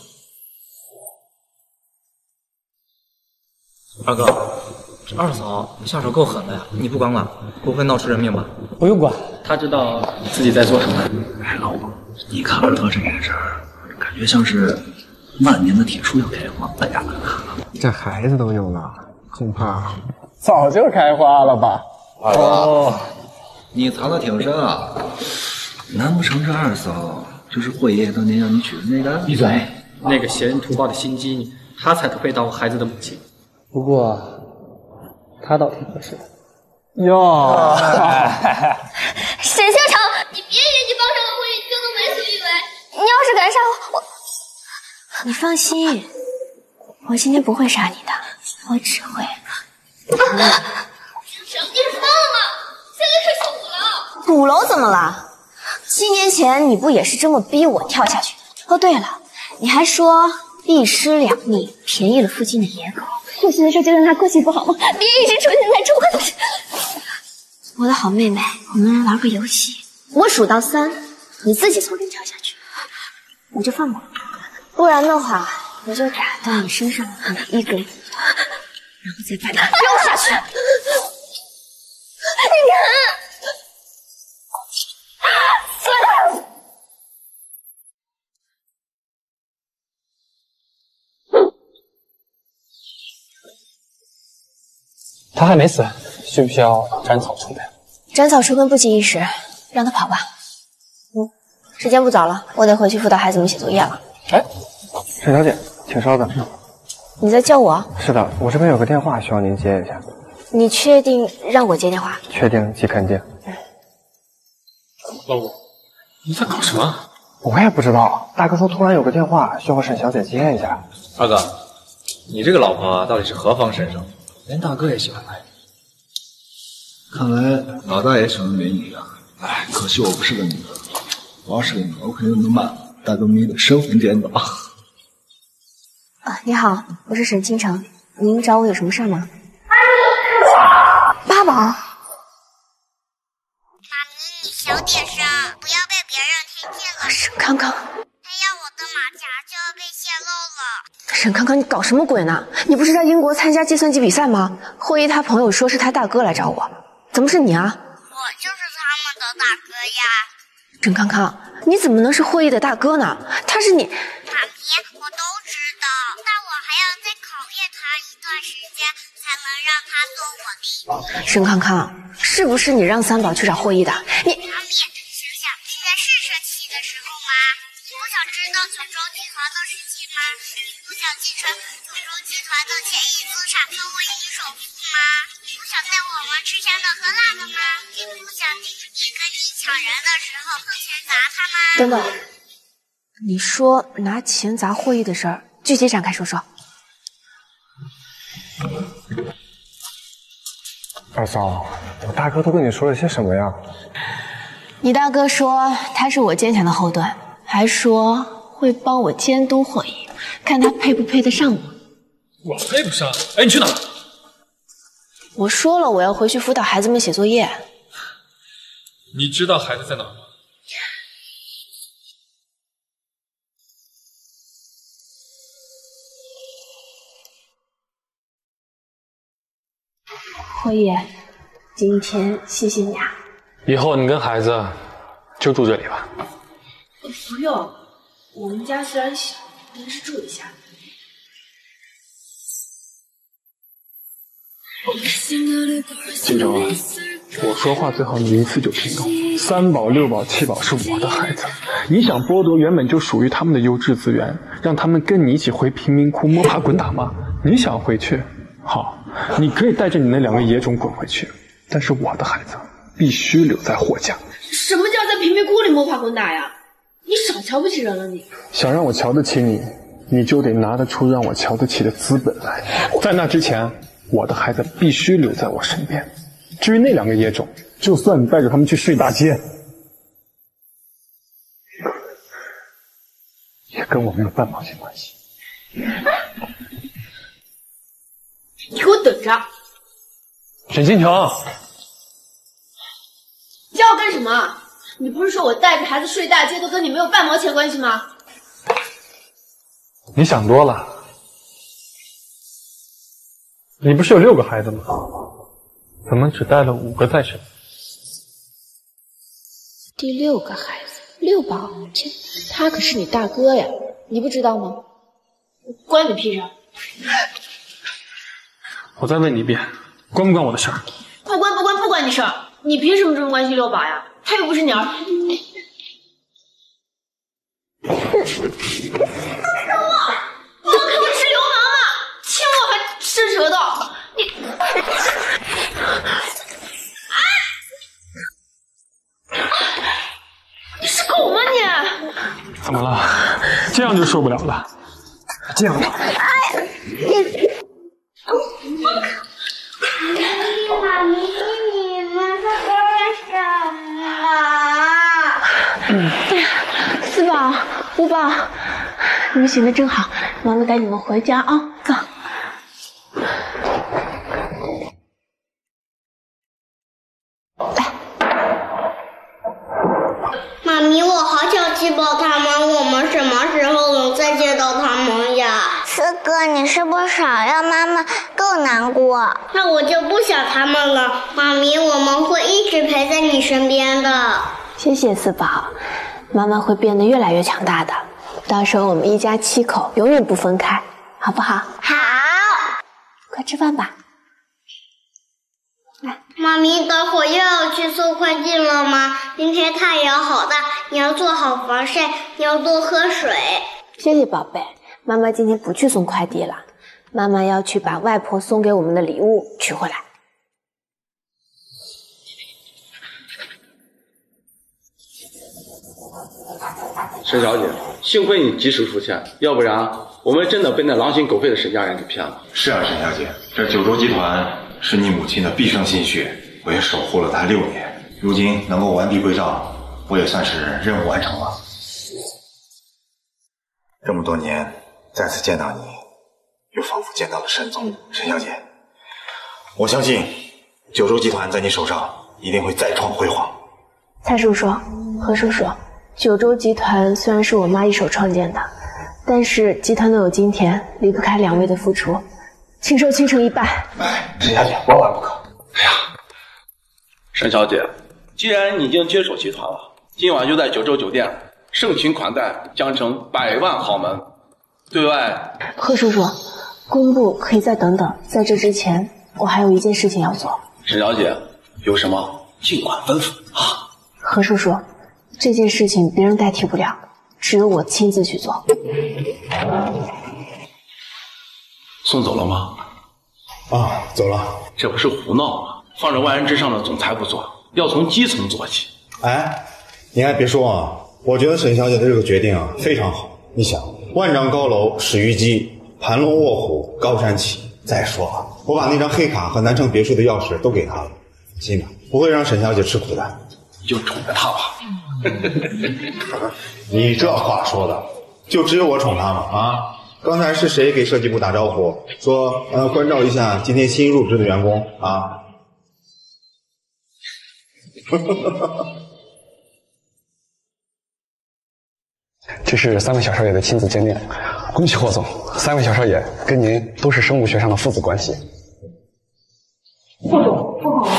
二哥，这二嫂下手够狠的呀，你不管管，不会闹出人命吧？不用管，他知道自己在做什么。哎，老婆，你看二哥这眼神，感觉像是万年的铁树要开花了呀。这孩子都有了，恐怕早就开花了吧？哦，你藏的挺深啊。难不成这二嫂就是霍爷爷当年让你娶的那个？闭嘴！那个携人图报的心机，她才不配当我孩子的母亲。不过，她倒挺合适的。哟，沈星城，你别以为你帮上了霍爷就能为所欲为。你要是敢杀我，我你放心，我今天不会杀你的，我只会。你疯了吗，现在可是五楼。五楼怎么了？七年前你不也是这么逼我跳下去的？哦，对了，你还说一尸两命，便宜了附近的野狗。我现在说就让他过去不好吗？别一直出现在周围。我的好妹妹，我们来玩个游戏，我数到三，你自己从这跳下去，我就放过你；不然的话，我就打断你身上的每一根，然后再把你 丢下去。你看。他还没死，需不需要斩草除根？斩草除根不急一时，让他跑吧。嗯，时间不早了，我得回去辅导孩子们写作业了。哎，沈小姐，请稍等。你在叫我？是的，我这边有个电话需要您接一下。你确定让我接电话？确定即肯定。老五，你在搞什么？我也不知道，大哥说突然有个电话需要沈小姐接一下。二哥，你这个老婆到底是何方神圣？连大哥也喜欢她。看来老大也喜欢美女啊！哎，可惜我不是个女的，我要是个女的，我肯定能把大哥迷得神魂颠倒。啊，你好，我是沈倾城，您找我有什么事吗？八宝，妈咪，你小点声，不要被别人听见了。沈康康，他要我的马甲就要被泄露了。沈康康，你搞什么鬼呢？你不是在英国参加计算机比赛吗？霍一他朋友说是他大哥来找我，怎么是你啊？我就是他们的大哥呀。沈康康，你怎么能是霍毅的大哥呢？他是你。妈咪，我都知道，但我还要再考验他一段时间，才能让他做我的。沈康康，是不是你让三宝去找霍毅的？你妈咪，想想现在是生气的时候吗？你不想知道九州集团的事情吗？你不想继承九州集团的千亿资产作为你首富吗？你不想带我们吃香的喝辣的吗？你不想弟弟跟你抢人的时候碰钱砸他吗？等等，你说拿钱砸霍毅的事儿，具体展开说说。二嫂，我大哥都跟你说了些什么呀？你大哥说他是我坚强的后盾，还说会帮我监督霍毅，看他配不配得上我。我配不上？哎，你去哪？我说了，我要回去辅导孩子们写作业。你知道孩子在哪吗？霍爷，今天谢谢你啊。以后你跟孩子就住这里吧。不用，我们家虽然小，但是住一下。金城，我说话最好你一次就听懂。三宝、六宝、七宝是我的孩子，你想剥夺原本就属于他们的优质资源，让他们跟你一起回贫民窟摸爬滚打吗？你想回去？好，你可以带着你那两个野种滚回去，但是我的孩子必须留在霍家。什么叫在贫民窟里摸爬滚打呀？你少瞧不起人了你。想让我瞧得起你，你就得拿得出让我瞧得起的资本来。在那之前，我的孩子必须留在我身边。至于那两个野种，就算你带着他们去睡大街，也跟我没有半毛钱关系。你给我等着！沈金城，叫我干什么？你不是说我带着孩子睡大街都跟你没有半毛钱关系吗？你想多了。你不是有六个孩子吗？怎么只带了五个在身？第六个孩子，六宝，切，他可是你大哥呀，你不知道吗？关你屁事！我再问你一遍，关不关我的事儿？不关不关不关你事儿，你凭什么这么关心六宝呀？他又不是你儿。放我！我可不是流氓啊！亲我还伸舌头，你！你是狗吗你？怎么了？这样就受不了了？这样吧。妈咪，你们在干什么？哎呀，四宝、五宝，你们醒的真好，妈妈带你们回家啊，走。妈咪，我好想去抱他们，我们什么时候能再见到他们呀？四哥，你是不是想让妈妈更难过？那我就不想他们了。妈咪，我们会一直陪在你身边的。谢谢四宝，妈妈会变得越来越强大的，到时候我们一家七口永远不分开，好不好？好。快吃饭吧。妈咪，等会又要去送快递了吗？今天太阳好大，你要做好防晒，你要多喝水。谢谢宝贝，妈妈今天不去送快递了，妈妈要去把外婆送给我们的礼物取回来。沈小姐，幸亏你及时出现，要不然我们真的被那狼心狗肺的沈家人给骗了。是啊，沈小姐，这九州集团是你母亲的毕生心血，我也守护了她六年，如今能够完璧归赵，我也算是任务完成了。这么多年，再次见到你，又仿佛见到了神宗。沈小姐，我相信九州集团在你手上一定会再创辉煌。蔡叔叔，何叔叔，九州集团虽然是我妈一手创建的，但是集团能有今天，离不开两位的付出，请受倾城一拜。沈小姐，万万不可！哎呀沈小姐，既然你已经接手集团了，今晚就在九州酒店盛情款待，江城百万豪门。对外，贺叔叔，公布可以再等等，在这之前，我还有一件事情要做。沈小姐有什么尽管吩咐啊。何叔叔，这件事情别人代替不了，只有我亲自去做。送走了吗？啊，走了。这不是胡闹吗？放着万人之上的总裁不做，要从基层做起。哎，你还别说啊，我觉得沈小姐的这个决定啊非常好。你想，万丈高楼始于基，盘龙卧虎高山起。再说了，我把那张黑卡和南城别墅的钥匙都给她了，放心吧，不会让沈小姐吃苦的。你就宠着她吧。你这话说的，就只有我宠她吗？啊！刚才是谁给设计部打招呼说呃关照一下今天新入职的员工啊？这是三位小少爷的亲子鉴定，恭喜霍总，三位小少爷跟您都是生物学上的父子关系。霍总，不好了。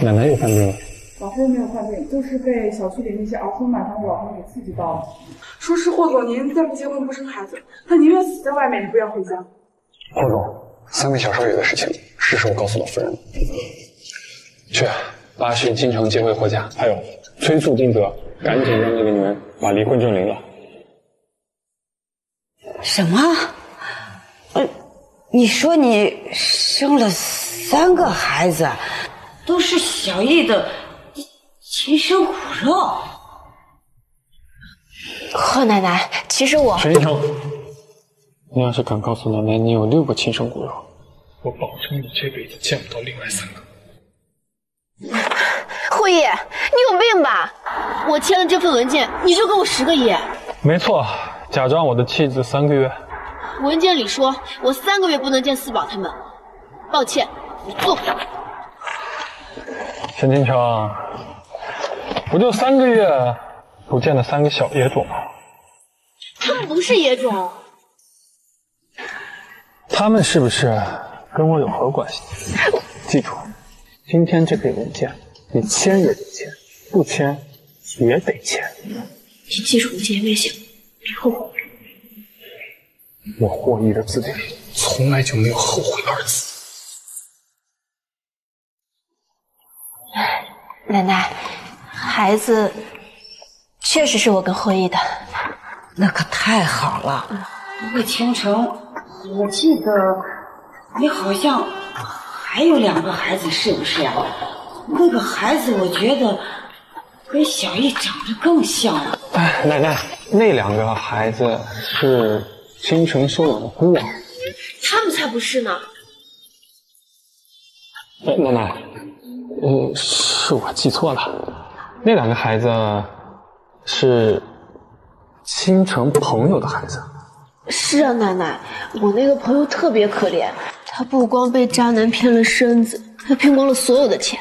奶奶又犯病了，老夫人没有犯病，就是被小区里那些儿孙满堂的老头给刺激到了。说是霍总您再不结婚不生孩子，他宁愿死在外面，也不要回家。霍总，三位小少爷的事情是时候告诉老夫人了。去，拉去京城接回霍家，还有催促金泽赶紧让那个女人把离婚证领了。什么？呃，你说你生了三个孩子，都是小易的亲生骨肉。贺奶奶，其实我沈一成，你要是敢告诉奶奶你有六个亲生骨肉，我保证你这辈子见不到另外三个。慧叶，你有病吧？我签了这份文件，你就给我十个亿。没错，假装我的妻子三个月。文件里说我三个月不能见四宝他们，抱歉，我做不到。沈金城，不就三个月不见的三个小野种吗？他们不是野种，他们是不是跟我有何关系？记住，今天这份文件，你签也得签，不签也得签。你记住，千万小别后悔。我霍毅的字典里从来就没有后悔二字。奶奶，孩子确实是我跟霍毅的，那可太好了。不过倾城，我记得你好像还有两个孩子，是不是呀？那个孩子我觉得跟小易长得更像了。哎，奶奶，那两个孩子是倾城收养的孤儿。他们才不是呢。哎，奶奶，呃，是我记错了，那两个孩子是倾城朋友的孩子。是啊，奶奶，我那个朋友特别可怜，他不光被渣男骗了身子，还骗光了所有的钱，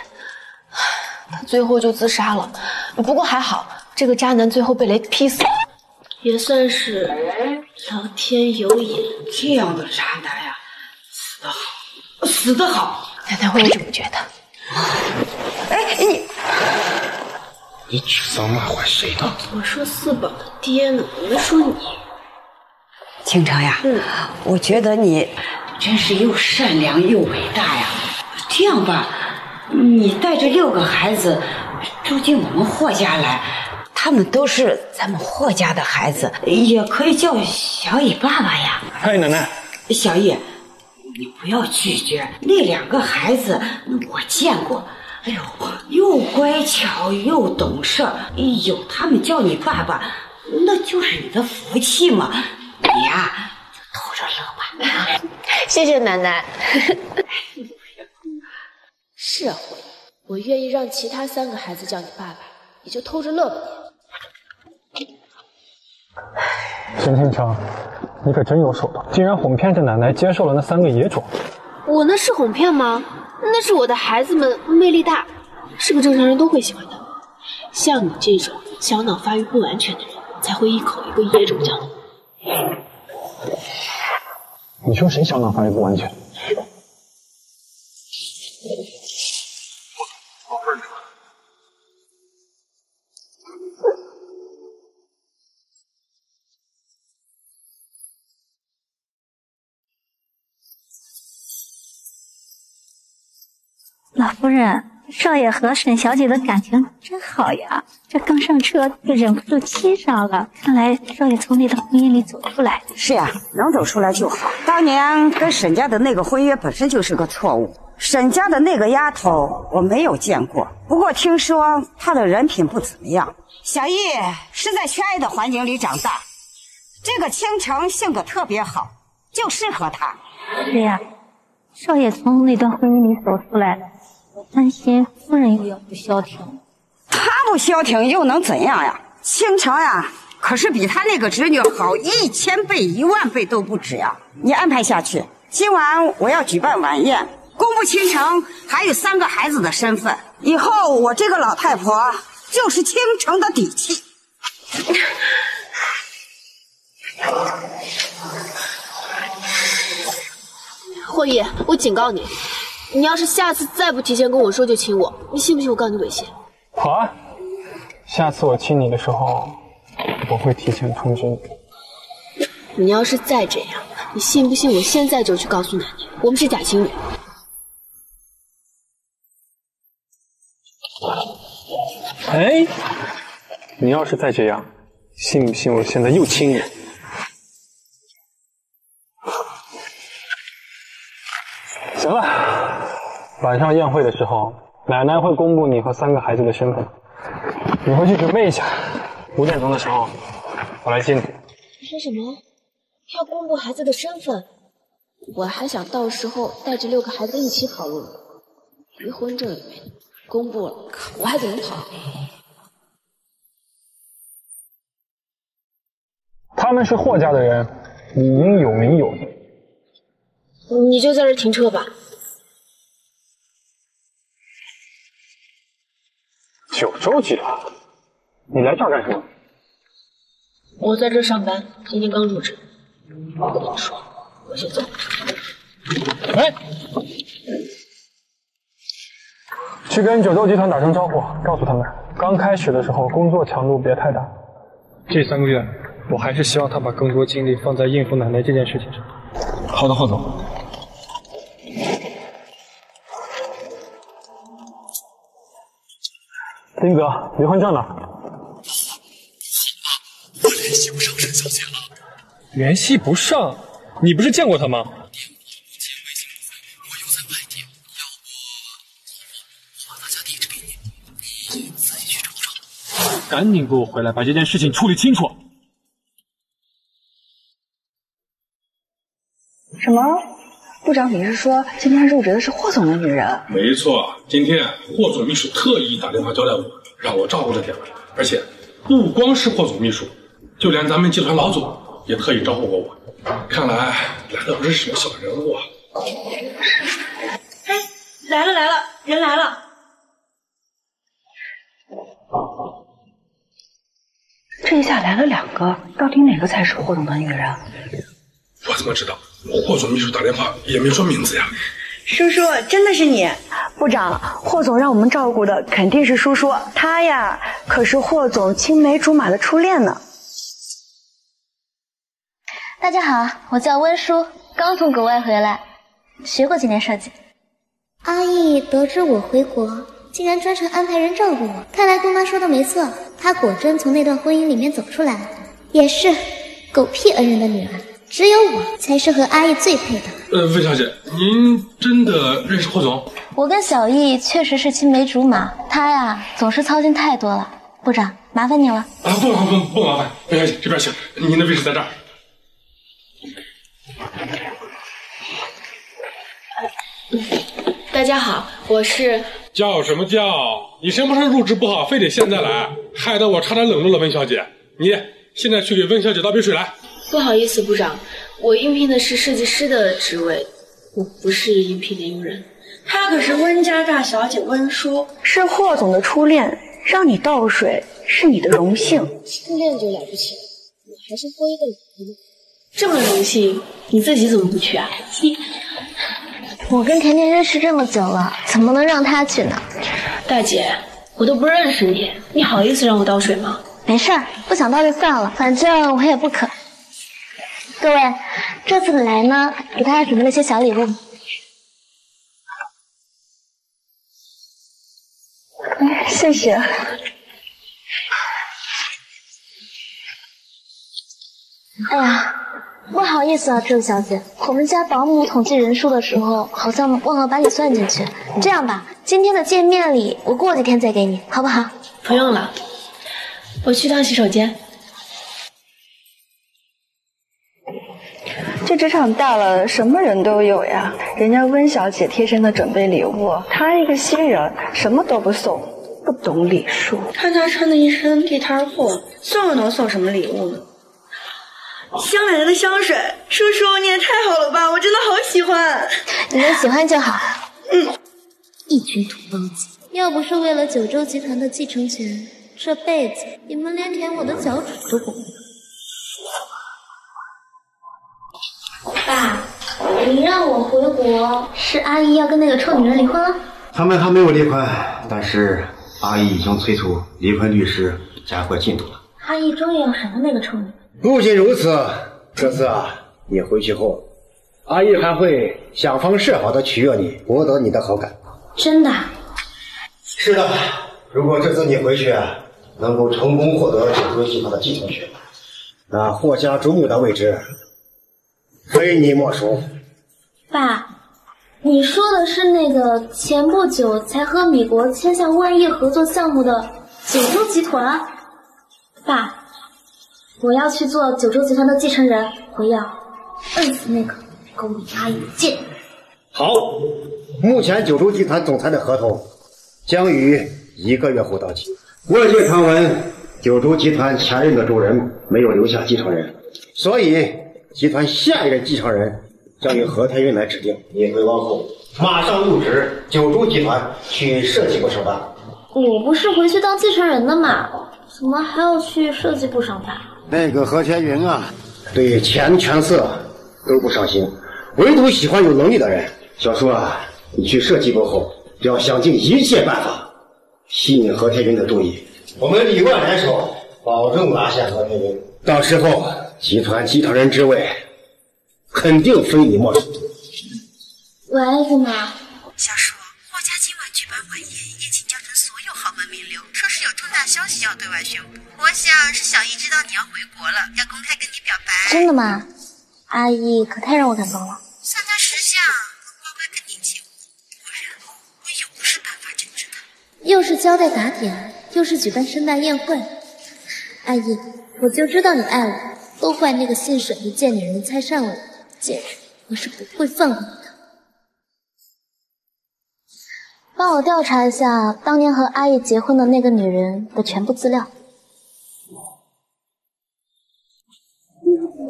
他最后就自杀了。不过还好，这个渣男最后被雷劈死了，也算是老天有眼。这样的渣男呀，死得好，死得好。奶奶，我也这么觉得。哎，你你指桑骂槐谁呢？我说四宝的爹呢，我没说你。倾城呀，嗯，我觉得你真是又善良又伟大呀。这样吧，你带着六个孩子住进我们霍家来，他们都是咱们霍家的孩子，也可以叫小乙爸爸呀。哎，奶奶，小乙，你不要拒绝。那两个孩子我见过，哎呦，又乖巧又懂事，有他们叫你爸爸，那就是你的福气嘛。你呀，就偷着乐吧。谢谢奶奶。是啊，慧，我愿意让其他三个孩子叫你爸爸，你就偷着乐吧你。沈清城，你可真有手段，竟然哄骗着奶奶接受了那三个野种。我那是哄骗吗？那是我的孩子们魅力大，是个正常人都会喜欢的。像你这种小脑发育不完全的人，才会一口一个野种叫你。你说谁小脑发育不完全？老夫人，少爷和沈小姐的感情真好呀！这刚上车就忍不住亲上了。看来少爷从那段婚姻里走出来。是呀，能走出来就好。当年跟沈家的那个婚约本身就是个错误。沈家的那个丫头我没有见过，不过听说她的人品不怎么样。小易是在缺爱的环境里长大，这个倾城性格特别好，就适合她。对呀，少爷从那段婚姻里走出来了。担心夫人又要不消停，她不消停又能怎样呀？倾城呀，可是比她那个侄女好一千倍、一万倍都不止呀！你安排下去，今晚我要举办晚宴，公布倾城还有三个孩子的身份。以后我这个老太婆就是倾城的底气。霍毅，我警告你。你要是下次再不提前跟我说就亲我，你信不信我告你猥亵？好啊，下次我亲你的时候，我会提前通知你。你要是再这样，你信不信我现在就去告诉奶奶，我们是假情侣？哎，你要是再这样，信不信我现在又亲你？行了。晚上宴会的时候，奶奶会公布你和三个孩子的身份，你回去准备一下，五点钟的时候我来接你。你说什么？要公布孩子的身份？我还想到时候带着六个孩子一起讨论。离婚证也没公布了，我还怎么跑？他们是霍家的人，理应有名有姓。你就在这停车吧。九州集团，你来这儿干什么？我在这上班，今天刚入职。不跟你说，我先走。哎，去跟九州集团打声招呼，告诉他们，刚开始的时候工作强度别太大。这三个月，我还是希望他把更多精力放在应付奶奶这件事情上。好的，霍总。丁哥，离婚证呢？我联系不上沈小姐了。联系不上？你不是见过她吗？赶紧给我回来，把这件事情处理清楚。什么？部长，你是说今天入职的是霍总的女人？没错，今天霍总秘书特意打电话交代我，让我照顾着点。而且不光是霍总秘书，就连咱们集团老总也特意招呼过我。看来来的不是什么小人物啊！哎，来了来了，人来了。这一下来了两个，到底哪个才是霍总的女人？我怎么知道？霍总秘书打电话也没说名字呀。叔叔，真的是你？部长，霍总让我们照顾的肯定是叔叔，他呀可是霍总青梅竹马的初恋呢。大家好，我叫温叔，刚从国外回来，学过几年设计。阿义得知我回国，竟然专程安排人照顾我。看来姑妈说的没错，她果真从那段婚姻里面走出来了。也是，狗屁恩人的女儿，只有我才是和阿义最配的。呃，温小姐，您真的认识霍总？我跟小易确实是青梅竹马，他呀总是操心太多了。部长，麻烦你了。啊，不不不，不麻烦。温小姐这边请，您的位置在这儿。大家好，我是叫什么叫？你什么时候入职不好，非得现在来，害得我差点冷落了温小姐。你现在去给温小姐倒杯水来。不好意思，部长，我应聘的是设计师的职位，我不是应聘的佣人。她可是温家大小姐温舒，是霍总的初恋，让你倒水是你的荣幸。初恋就了不起了，我还是婚姻的老婆呢。这么荣幸，你自己怎么不去啊？我跟甜甜认识这么久了，怎么能让她去呢？大姐，我都不认识你，你好意思让我倒水吗？没事儿，不想倒就算了，反正我也不渴。各位，这次来呢，给大家准备了些小礼物。哎，谢谢。哎呀，不好意思啊，这位小姐，我们家保姆统计人数的时候，好像忘了把你算进去。这样吧，今天的见面礼我过几天再给你，好不好？不用了，我去趟洗手间。这职场大了，什么人都有呀。人家温小姐贴身的准备礼物，她一个新人，什么都不送，不懂礼数。看她穿的一身地摊货，送又能送什么礼物呢？香奶奶的香水，叔叔你也太好了吧，我真的好喜欢。你们喜欢就好。嗯，一群土包子，要不是为了九州集团的继承权，这辈子你们连舔我的脚趾都不会。让我回国，是阿姨要跟那个臭女人离婚了？他们还没有离婚，但是阿姨已经催促离婚律师加快进度了。阿姨终于要审了那个臭女人。不仅如此，这次啊，你回去后，阿姨还会想方设法的取悦你，博得你的好感。真的？是的，如果这次你回去能够成功获得九州集团的继承权，那霍家主母的位置非你莫属。爸，你说的是那个前不久才和米国签下万亿合作项目的九州集团，爸，我要去做九州集团的继承人，我要摁死那个勾引阿姨的贱。好，目前九州集团总裁的合同将于一个月后到期。外界传闻九州集团前任的主人没有留下继承人，所以集团下一任继承人将由何天云来指定。你回王后，马上入职九州集团去设计部上班。我不是回去当继承人的吗？怎么还要去设计部上班？那个何天云啊，对钱权色都不上心，唯独喜欢有能力的人。小叔啊，你去设计部后，要想尽一切办法吸引何天云的注意。我们里外联手，保证拿下何天云。到时候，集团继承人之位肯定非你莫属。喂，姑妈。小叔，霍家今晚举办晚宴，宴请江城所有豪门名流，说是有重大消息要对外宣布。我想是小姨知道你要回国了，要公开跟你表白。真的吗？阿姨可太让我感动了。算他识相，乖乖跟你结婚，不然我有的是办法整治他。又是交代打点，又是举办盛大宴会。阿姨，我就知道你爱我，都怪那个姓沈的贱女人拆散了我。贱人，我是不会放过你的。帮我调查一下当年和阿义结婚的那个女人的全部资料。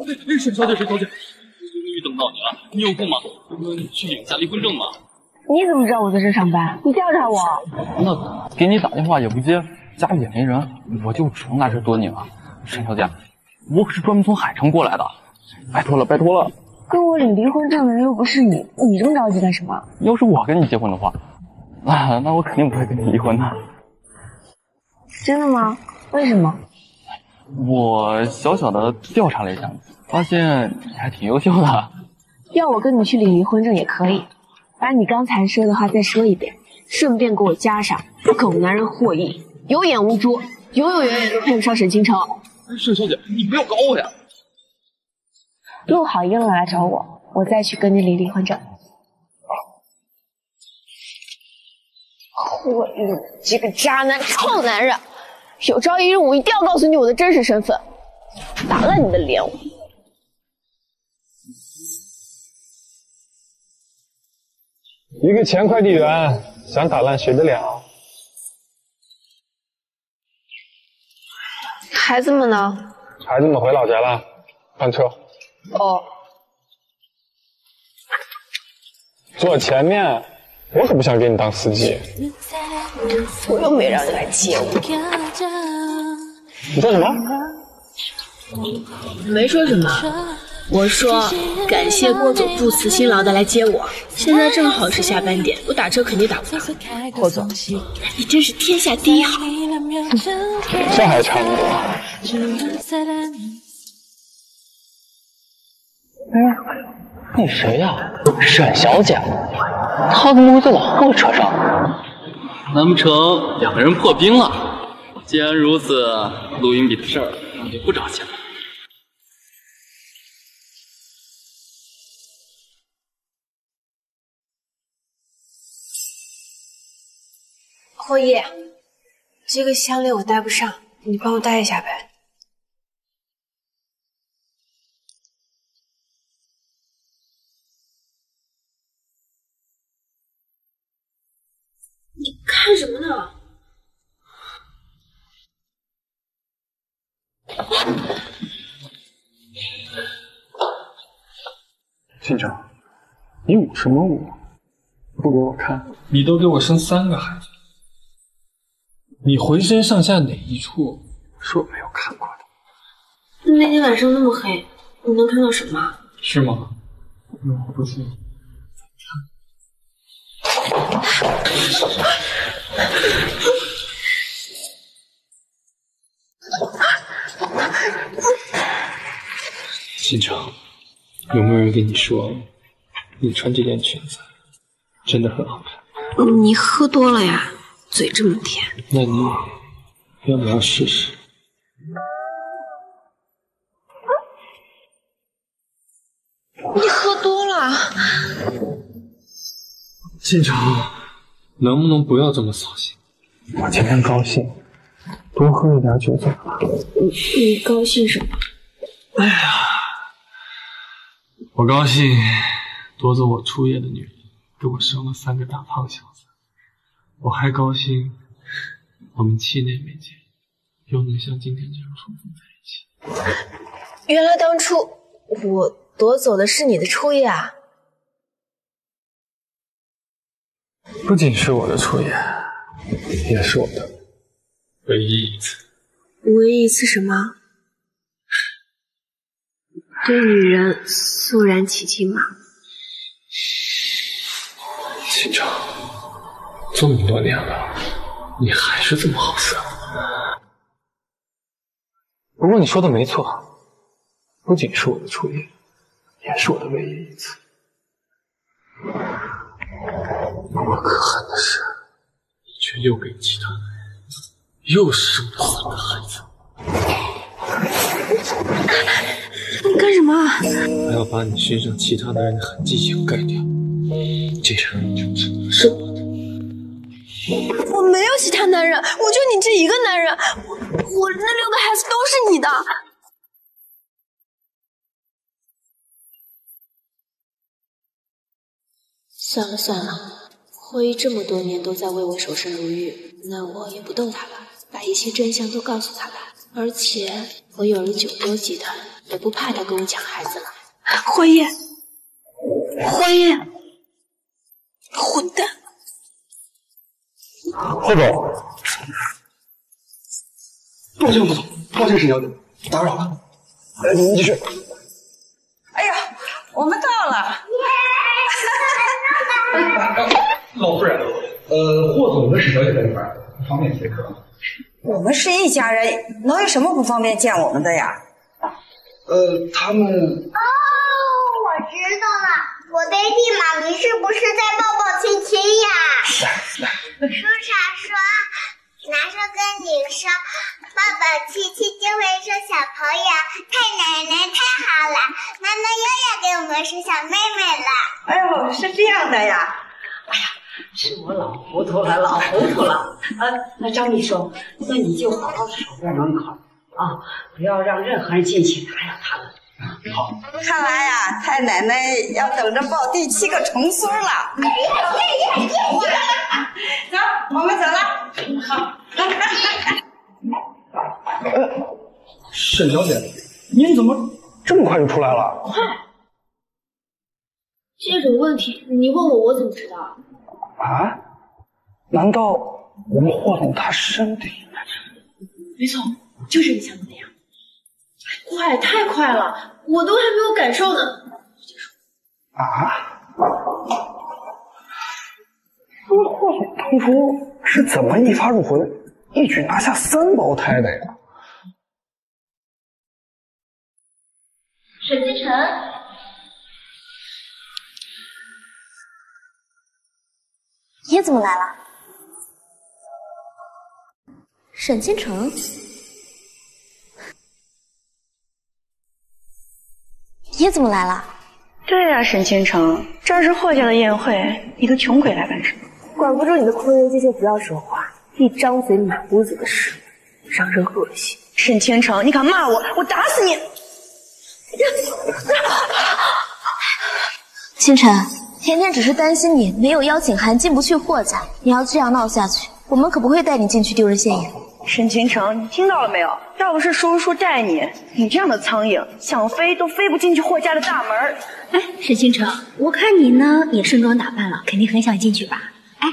哎，沈小姐，沈小姐，终于等到你了，你有空吗？我们去领下离婚证吗？你怎么知道我在这上班？你调查我？那给你打电话也不接，家里也没人，我就只能来这躲你了。沈小姐，我可是专门从海城过来的，拜托了，拜托了。跟我领离婚证的人又不是你，你这么着急干什么？要是我跟你结婚的话，啊，那我肯定不会跟你离婚的。真的吗？为什么？我小小的调查了一下，发现你还挺优秀的。要我跟你去领离婚证也可以，把你刚才说的话再说一遍，顺便给我加上狗男人获益有眼无珠，永永远远都配不上沈清城。沈小姐，你不要搞我呀！录好音了来找我，我再去跟你领离婚证。霍毅，这个渣男，臭男人！有朝一日我一定要告诉你我的真实身份，打烂你的脸！一个前快递员想打烂谁的脸啊？孩子们呢？孩子们回老家了，换车。哦。坐前面，我可不想给你当司机。我又没让你来接我。你说什么？没说什么。我说感谢郭总不辞辛劳的来接我，现在正好是下班点，我打车肯定打不到。郭总，你真是天下第一好。这还差不多。哎，那谁呀？沈小姐，她怎么会在老霍车上？难不成两个人破冰了？既然如此，录音笔的事儿我就不着急了。霍毅，这个项链我戴不上，你帮我戴一下呗。看什么呢？清城，你捂什么捂？不给我看！你都给我生三个孩子，你浑身上下哪一处是我没有看过的？那天晚上那么黑，你能看到什么？是吗？我不信。新城，有没有人跟你说，你穿这件裙子真的很好看？你喝多了呀，嘴这么甜。那你要不要试试？你喝多了。新城，能不能不要这么扫兴？我今天高兴，多喝一点酒怎么了？你你高兴什么？哎呀，我高兴夺走我初夜的女人，给我生了三个大胖小子。我还高兴，我们七年没见，又能像今天这样重逢在一起。原来当初我夺走的是你的初夜啊！不仅是我的初夜，也是我的唯一一次。唯一一次什么？对女人肃然起敬吗？秦城，这么多年了，你还是这么好色。不过你说的没错，不仅是我的初夜，也是我的唯一一次。我可恨的是，你却又给其他男人又生了三个孩子。你干什么？我要把你身上其他男人的痕迹掩盖掉，这样你就只能是我的。我没有其他男人，我就你这一个男人。我我那六个孩子都是你的。算了算了，霍一这么多年都在为我守身如玉，那我也不逗他了，把一切真相都告诉他吧。而且我有了九州集团，也不怕他跟我抢孩子了。霍一，霍一，混蛋！霍总，抱歉，霍总，抱歉，沈小姐，打扰了。哎，您继续。哎呀，我们到了。老夫人，呃，霍总跟史小姐在一块儿，不方便接客。我们是一家人，能有什么不方便见我们的呀？呃，他们……哦，我知道了，我爹地妈咪是不是在抱抱亲亲呀？书上说，男生跟女生抱抱亲亲就会生小朋友，太奶奶太好了，妈妈又要给我们生小妹妹了。哎呦，是这样的呀！哎呀，是我老糊涂了，老糊涂了。啊，那张秘书，那你就好好守在门口啊，不要让任何人进去打扰他们。好。看来呀，太奶奶要等着抱第七个重孙了。哎呀走，我们走了。好。呃，沈小姐，您怎么这么快就出来了？快！这种问题你问我，我怎么知道？啊？难道我们霍总他身体？没错，就是你想的那样。快，太快了，我都还没有感受呢。啊？那霍总当初是怎么一发入魂，一举拿下三胞胎的呀？沈清晨，你怎么来了？沈清城，你怎么来了？对呀、沈倾城，这是霍家的宴会，你个穷鬼来干什么？管不住你的空人机就不要说话，一张嘴满屋子的屎，让人恶心。沈倾城，你敢骂我，我打死你！清晨，甜甜只是担心你没有邀请函进不去霍家，你要这样闹下去，我们可不会带你进去丢人现眼。沈倾城，你听到了没有？要不是叔叔带你，你这样的苍蝇想飞都飞不进去霍家的大门。哎，沈倾城，我看你呢也盛装打扮了，肯定很想进去吧？哎，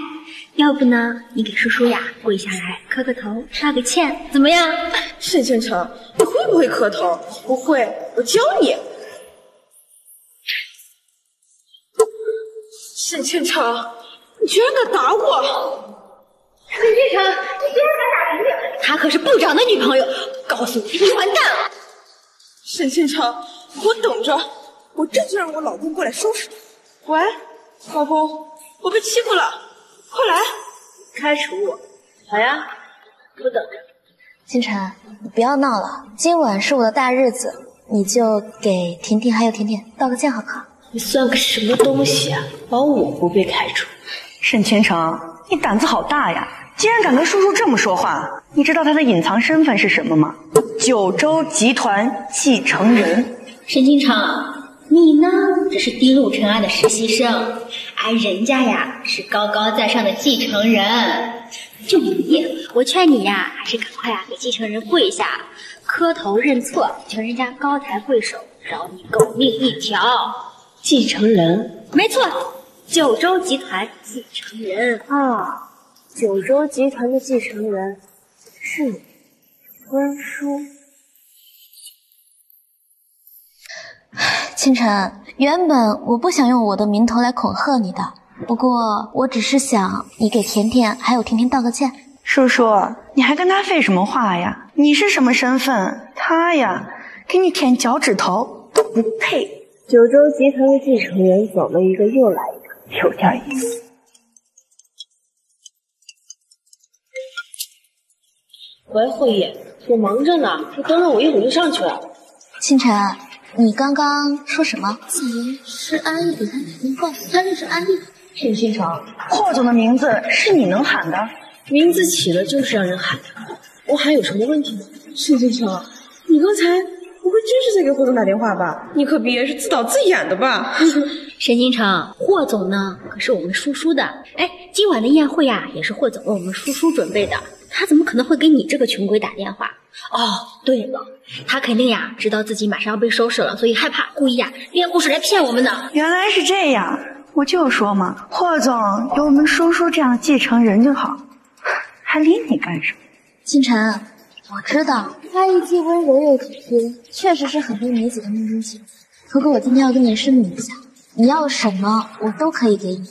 要不呢，你给叔叔呀跪下来磕个头，道个歉，怎么样？沈倾城，你会不会磕头？不会，我教你。沈倾城，你居然敢打我！沈倾城，你居然敢打婷婷，她可是部长的女朋友，告诉你，你完蛋了！沈倾城，我等着，我这就让我老公过来收拾你。喂，老公，我被欺负了，快来！开除我，好呀，我等着。清晨，你不要闹了，今晚是我的大日子，你就给婷婷还有甜甜道个歉好不好？你算个什么东西啊？保我不被开除。沈倾城，你胆子好大呀，竟然敢跟叔叔这么说话，你知道他的隐藏身份是什么吗？九州集团继承人。沈清城，你呢只是低入尘埃的实习生，而人家呀是高高在上的继承人。就你，我劝你呀，还是赶快啊给继承人跪下，磕头认错，求人家高抬贵手，饶你狗命一条。继承人，没错，九州集团继承人啊，九州集团的继承人是你，温叔。清晨，原本我不想用我的名头来恐吓你的，不过我只是想你给甜甜还有婷婷道个歉。叔叔，你还跟他废什么话呀？你是什么身份？他呀，给你舔脚趾头都不配。九州集团的继承人走了一个又来一个，有点意思。喂，霍毅，我忙着呢，你等等我一会儿就上去了。清晨。你刚刚说什么？是安逸给他打电话，他认识安逸。沈清城，霍总的名字是你能喊的？名字起了就是让人喊的。我喊有什么问题吗？沈清城，你刚才真是在给霍总打电话吧？你可别是自导自演的吧？沈金城，霍总呢可是我们叔叔的。哎，今晚的宴会呀，也是霍总为我们叔叔准备的。他怎么可能会给你这个穷鬼打电话？哦，对了，他肯定呀知道自己马上要被收拾了，所以害怕，故意呀编故事来骗我们的。原来是这样，我就说嘛，霍总有我们叔叔这样的继承人就好，还理你干什么？清晨，我知道他一既温柔又体贴，确实是很多女子的梦中情人。可可，我今天要跟你声明一下，你要什么我都可以给你，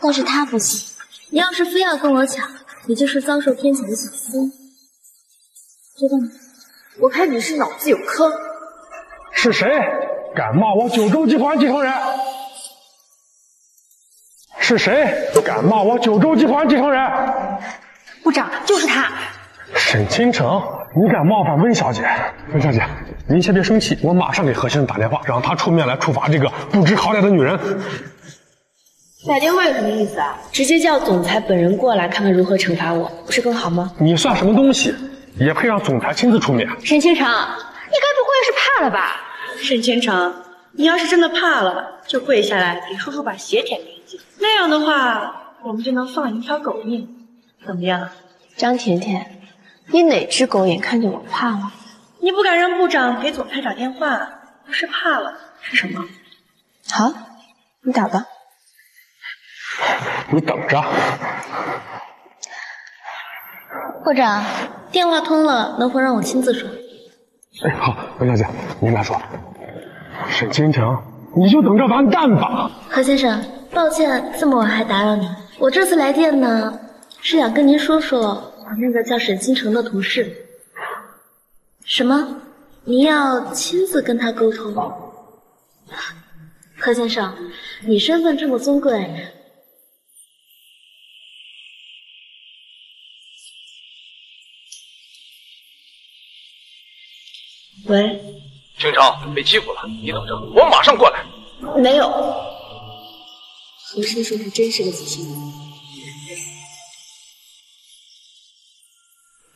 但是他不行。你要是非要跟我抢。你就是遭受天谴的小厮，知道吗？我看你是脑子有坑。是谁敢骂我九州集团继承人？是谁敢骂我九州集团继承人？部长，就是他。沈清城，你敢冒犯温小姐？温小姐，您先别生气，我马上给何先生打电话，让他出面来处罚这个不知好歹的女人。打电话有什么意思啊？直接叫总裁本人过来，看看如何惩罚我，不是更好吗？你算什么东西，也配让总裁亲自出面？沈清城，你该不会是怕了吧？沈清城，你要是真的怕了，就跪下来给叔叔把鞋舔干净，那样的话，我们就能放你一条狗命，怎么样？张甜甜，你哪只狗眼看见我怕了？你不敢让部长给总裁打电话，不是怕了，是什么？好，你打吧。你等着，部长，电话通了，能否让我亲自说？哎，好，何小姐，您来说。沈清城，你就等着完蛋吧。何先生，抱歉这么晚还打扰您。我这次来电呢，是想跟您说说我那个叫沈清城的同事。什么？您要亲自跟他沟通？何先生，你身份这么尊贵。喂，清城被欺负了，你等着，我马上过来。没有，何先生还真是个急性子。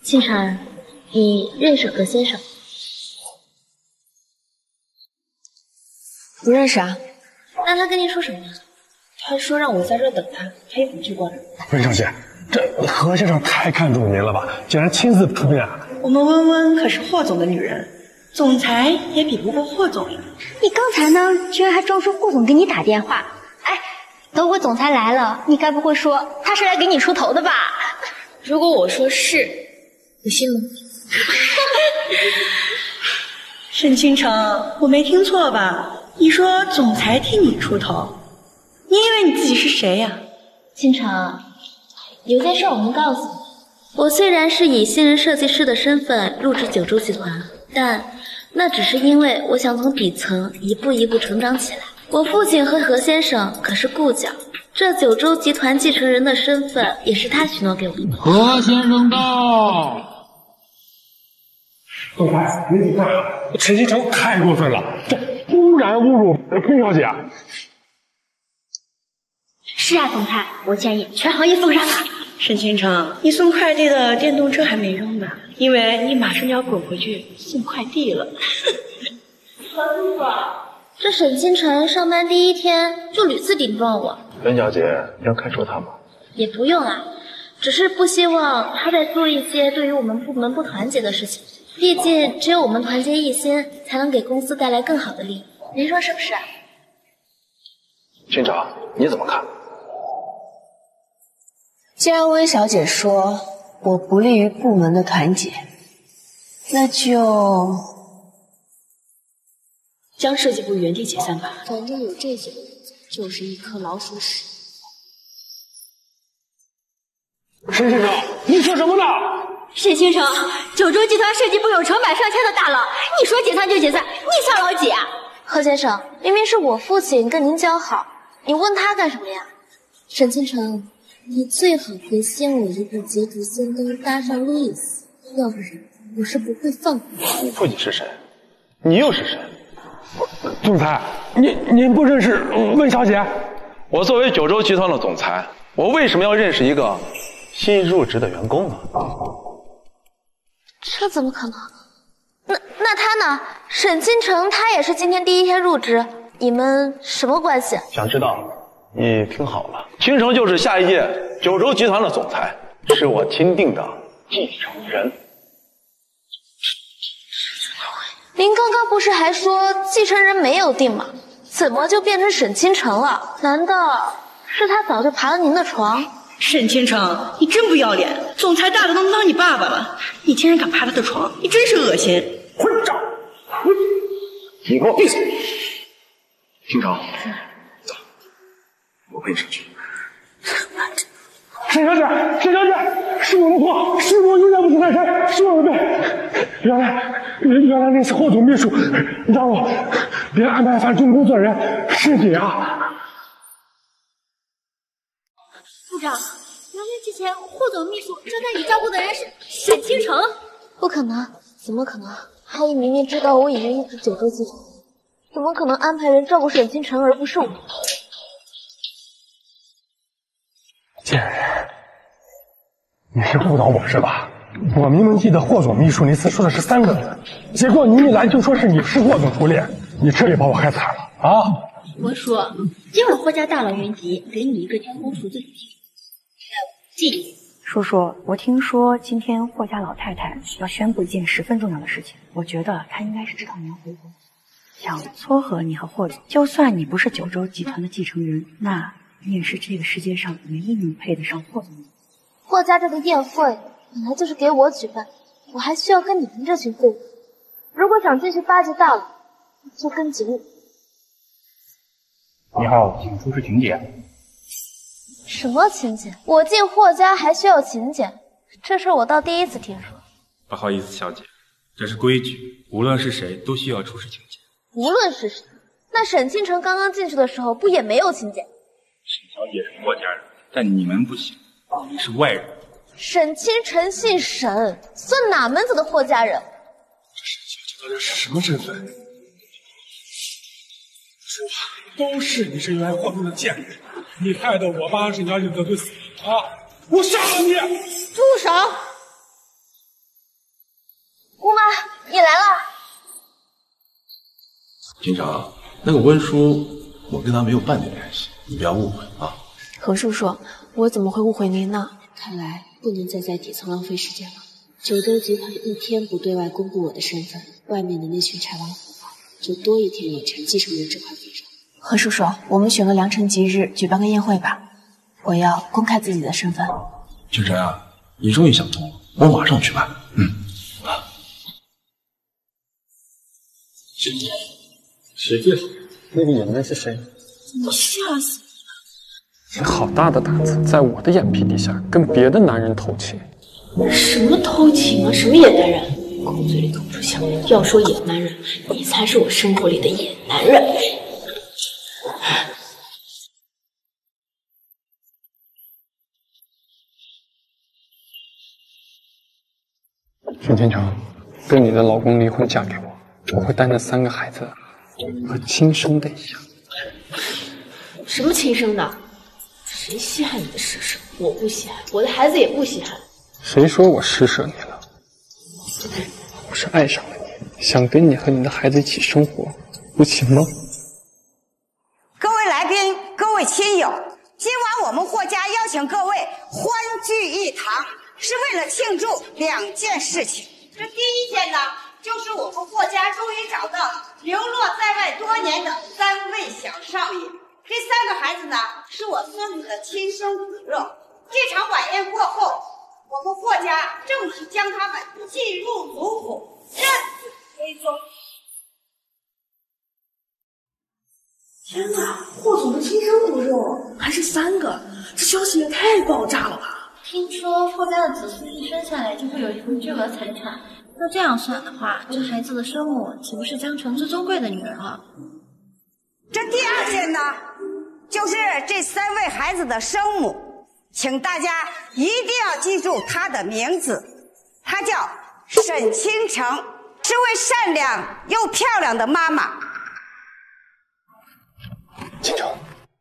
清晨，你认识何先生？不认识啊。那他跟您说什么？他说让我在这等他，他一会儿就过来。温小姐，这何先生太看重您了吧，竟然亲自出面。我们温温可是霍总的女人。总裁也比不过霍总呀！你刚才呢，居然还装出霍总给你打电话。哎，等会总裁来了，你该不会说他是来给你出头的吧？如果我说是，你信吗？沈清城，我没听错吧？你说总裁替你出头，你以为你自己是谁呀？清城，有件事我能告诉你。我虽然是以新人设计师的身份入职九州集团，但那只是因为我想从底层一步一步成长起来。我父亲和何先生可是故交，这九州集团继承人的身份也是他许诺给我的。何先生到。总裁，您请看，陈新成太过分了，这公然侮辱温小姐。是啊，总裁，我建议全行业封杀他。沈清城，你送快递的电动车还没扔呢，因为你马上就要滚回去送快递了。何叔叔，这沈清城上班第一天就屡次顶撞我，任小姐要开除他吗？也不用啊，只是不希望他再做一些对于我们部门不团结的事情。毕竟只有我们团结一心，才能给公司带来更好的利益。您说是不是？军长，你怎么看？既然温小姐说我不利于部门的团结，那就将设计部原地解散吧。反正有这些人，就是一颗老鼠屎。沈先生，你说什么呢？沈倾城，九州集团设计部有成百上千的大佬，你说解散就解散，你算老几啊？何先生，明明是我父亲跟您交好，你问他干什么呀？沈清城，你最好别先我一步捷足先登，搭上路易斯，要不然我是不会放过你。你父亲是谁？你又是谁？总裁，您您不认识温小姐？我作为九州集团的总裁，我为什么要认识一个新入职的员工呢？这怎么可能？那那他呢？沈清城他也是今天第一天入职，你们什么关系？想知道？你听好了，倾城就是下一届九州集团的总裁，是我钦定的继承人。您刚刚不是还说继承人没有定吗？怎么就变成沈清城了？难道是他早就爬了您的床？沈清城，你真不要脸！总裁大的都能当你爸爸了，你竟然敢爬他的床，你真是恶心！混账！你给我闭嘴！倾城，走，我陪你上去。沈小姐，沈小姐，是我的错，是我永远不是在身，是我的罪。原来，原来那是霍总秘书，让我别安排反中工作人，是你啊！部长，原来之前霍总秘书正在你照顾的人是沈倾城？不可能，怎么可能？阿姨明明知道我已经一直九州集团，怎么可能安排人照顾沈倾城而不是我？贱人，你是误导我是吧？我明明记得霍总秘书那次说的是三个人，结果你一来就说是你是霍总初恋，你彻底把我害惨了啊！我说，今晚霍家大佬云集，给你一个天公赎罪的机会，记住。叔叔，我听说今天霍家老太太要宣布一件十分重要的事情，我觉得她应该是知道你要回国，想撮合你和霍总。就算你不是九州集团的继承人，那你也是这个世界上唯一能配得上霍总的。霍家这个宴会本来就是给我举办，我还需要跟你们这群废物？如果想继续巴结大佬，就跟紧我。你好，请出示请柬。什么请柬？我进霍家还需要请柬？这事我倒第一次听说。不好意思，小姐，这是规矩，无论是谁都需要出示请柬。无论是谁，那沈清城刚刚进去的时候不也没有请柬？沈小姐是霍家人，但你们不行，你们是外人。沈清城姓沈，算哪门子的霍家人？这沈小姐到底是什么身份？说，都是你这原来霍家的贱人，你害得我爸沈家就得罪死啊！我杀了你！住手！姑妈，你来了。平常，那个温叔，我跟他没有半点联系，你不要误会啊。何叔叔，我怎么会误会您呢？看来不能再在底层浪费时间了。九州集团一天不对外公布我的身份，外面的那群豺狼虎豹就多一天也成继承人这块肥肉。何叔叔，我们选个良辰吉日举办个宴会吧，我要公开自己的身份。清晨啊，你终于想通了，我马上去办。嗯，师姐，师姐，那个演员是谁？你吓死你好大的胆子，在我的眼皮底下跟别的男人偷情！什么偷情啊？什么野男人？狗嘴里吐不出象牙。要说野男人，你才是我生活里的野男人。沈天成，跟你的老公离婚，嫁给我，我会带那三个孩子和亲生的一样。什么亲生的？谁稀罕你的施舍？我不稀罕，我的孩子也不稀罕。谁说我施舍你了？我是爱上了你，想跟你和你的孩子一起生活，不行吗？各位来宾，各位亲友，今晚我们霍家邀请各位欢聚一堂，是为了庆祝两件事情。这第一件呢，就是我们霍家终于找到流落在外多年的三位小少爷。这三个孩子呢，是我孙子的亲生骨肉。这场晚宴过后，我们霍家正式将他们进入族谱，认祖归宗。天哪，霍总的亲生骨肉还是三个，这消息也太爆炸了吧！听说霍家的子孙一生下来就会有一份巨额财产，那这样算的话，这孩子的生母岂不是江城最尊贵的女人了？这第二件呢，就是这三位孩子的生母，请大家一定要记住她的名字，她叫沈倾城，是位善良又漂亮的妈妈。倾城，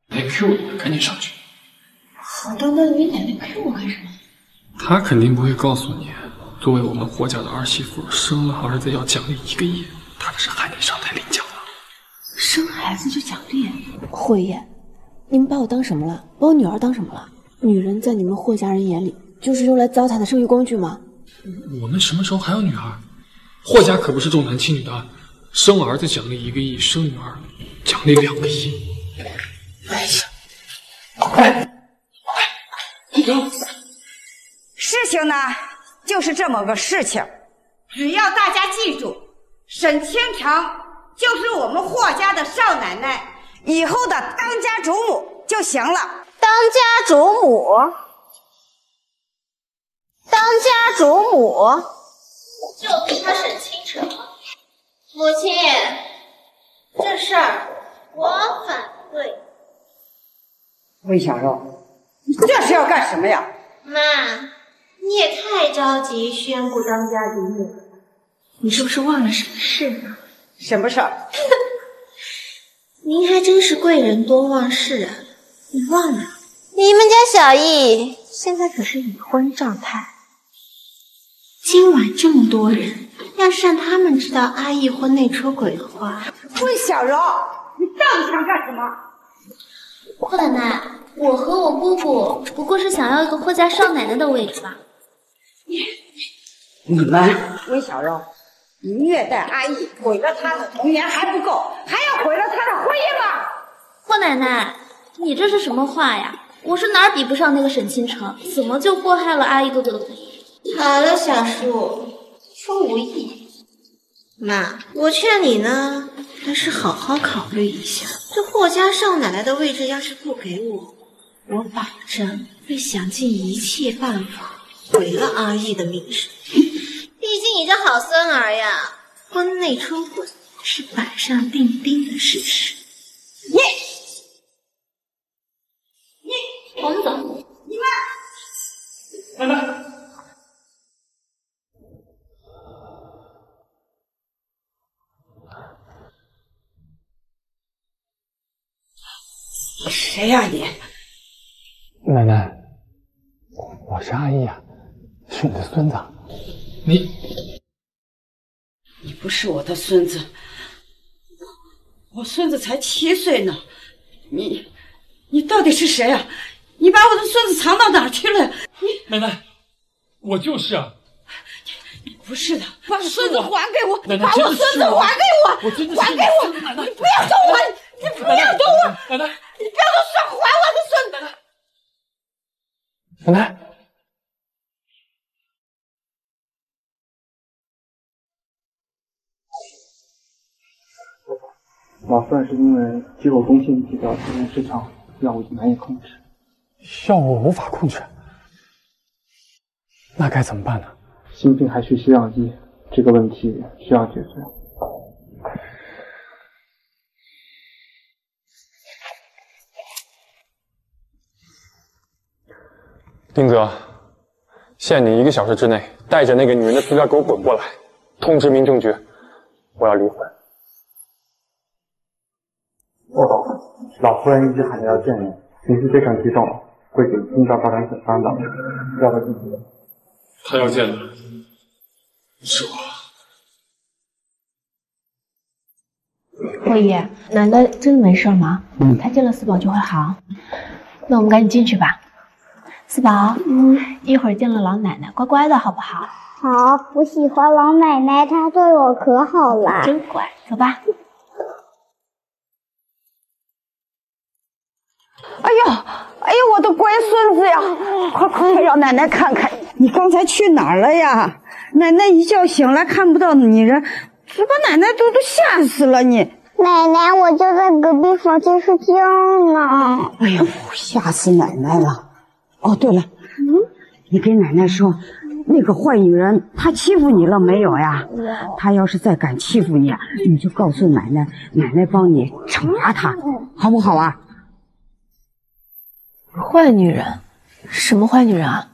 奶奶 Q 你，赶紧上去。好端端的，你奶奶 Q 我干什么？她肯定不会告诉你，作为我们霍家的儿媳妇，生了儿子要奖励一个亿，她可是喊你上台领奖了。生孩子就奖励？霍爷，你们把我当什么了？把我女儿当什么了？女人在你们霍家人眼里就是用来糟蹋的生育工具吗？我们什么时候还有女儿？霍家可不是重男轻女的，生儿子奖励一个亿，生女儿奖励两个亿。哎呀，哎，事情呢，就是这么个事情。只要大家记住，沈清城就是我们霍家的少奶奶，以后的当家主母就行了。当家主母，当家主母，就凭他沈清城。母亲，这事儿我反对。魏小肉，你这是要干什么呀？妈，你也太着急宣布当家主母了，你是不是忘了什么事呢？什么事儿？您还真是贵人多忘事啊！你忘了，你们家小易现在可是已婚状态。今晚这么多人，要是让他们知道阿易婚内出轨的话，魏小柔，你到底想干什么？霍奶奶，我和我姑姑不过是想要一个霍家少奶奶的位置吧。你你们，魏小柔，你虐待阿姨，毁了她的童年还不够，还要毁了她的婚姻吗？霍奶奶，你这是什么话呀？我是哪儿比不上那个沈倾城，怎么就祸害了阿姨哥哥的婚姻？好了，小叔，说无益。妈，我劝你呢，还是好好考虑一下。这霍家少奶奶的位置要是不给我，我保证会想尽一切办法毁了阿易的名声。毕竟你这好孙儿呀，婚内出轨是板上钉钉的事实。你，你，我们走。你们，奶奶。谁呀你？奶奶，我是阿姨啊，是你的孙子。你，你不是我的孙子，我孙子才七岁呢。你，你到底是谁啊？你把我的孙子藏到哪儿去了？你奶奶，我就是啊。你不是的，把孙子还给我！奶奶，把我孙子还给我！我真的还给我！奶奶，你不要动我！你不要动我！奶奶，你不要动手，还我的孙子！奶奶，老算是因为肌肉中性体表出现失常，药物难以控制。药物无法控制，那该怎么办呢？心病还需需药医，这个问题需要解决。丁泽，限你一个小时之内带着那个女人的资料给我滚过来，通知民政局，我要离婚。霍总，老夫人一直喊着要见你，情绪非常激动，会给金兆高山省当长，要他进去。他要见的是我。霍爷，奶奶真的没事吗？嗯，她见了四宝就会好。那我们赶紧进去吧。四宝，嗯，一会儿见了老奶奶，乖乖的好不好？好，我喜欢老奶奶，她对我可好了。真乖，走吧。哎呦，哎呦，我的乖孙子呀！快快让奶奶看看，你刚才去哪儿了呀？奶奶一觉醒来看不到你人，这把奶奶都都吓死了你。奶奶，我就在隔壁房间睡觉呢。哎呦，吓死奶奶了！哦，对了，嗯，你给奶奶说，那个坏女人她欺负你了没有呀？她要是再敢欺负你，你就告诉奶奶，奶奶帮你惩罚她，好不好啊？坏女人？什么坏女人啊？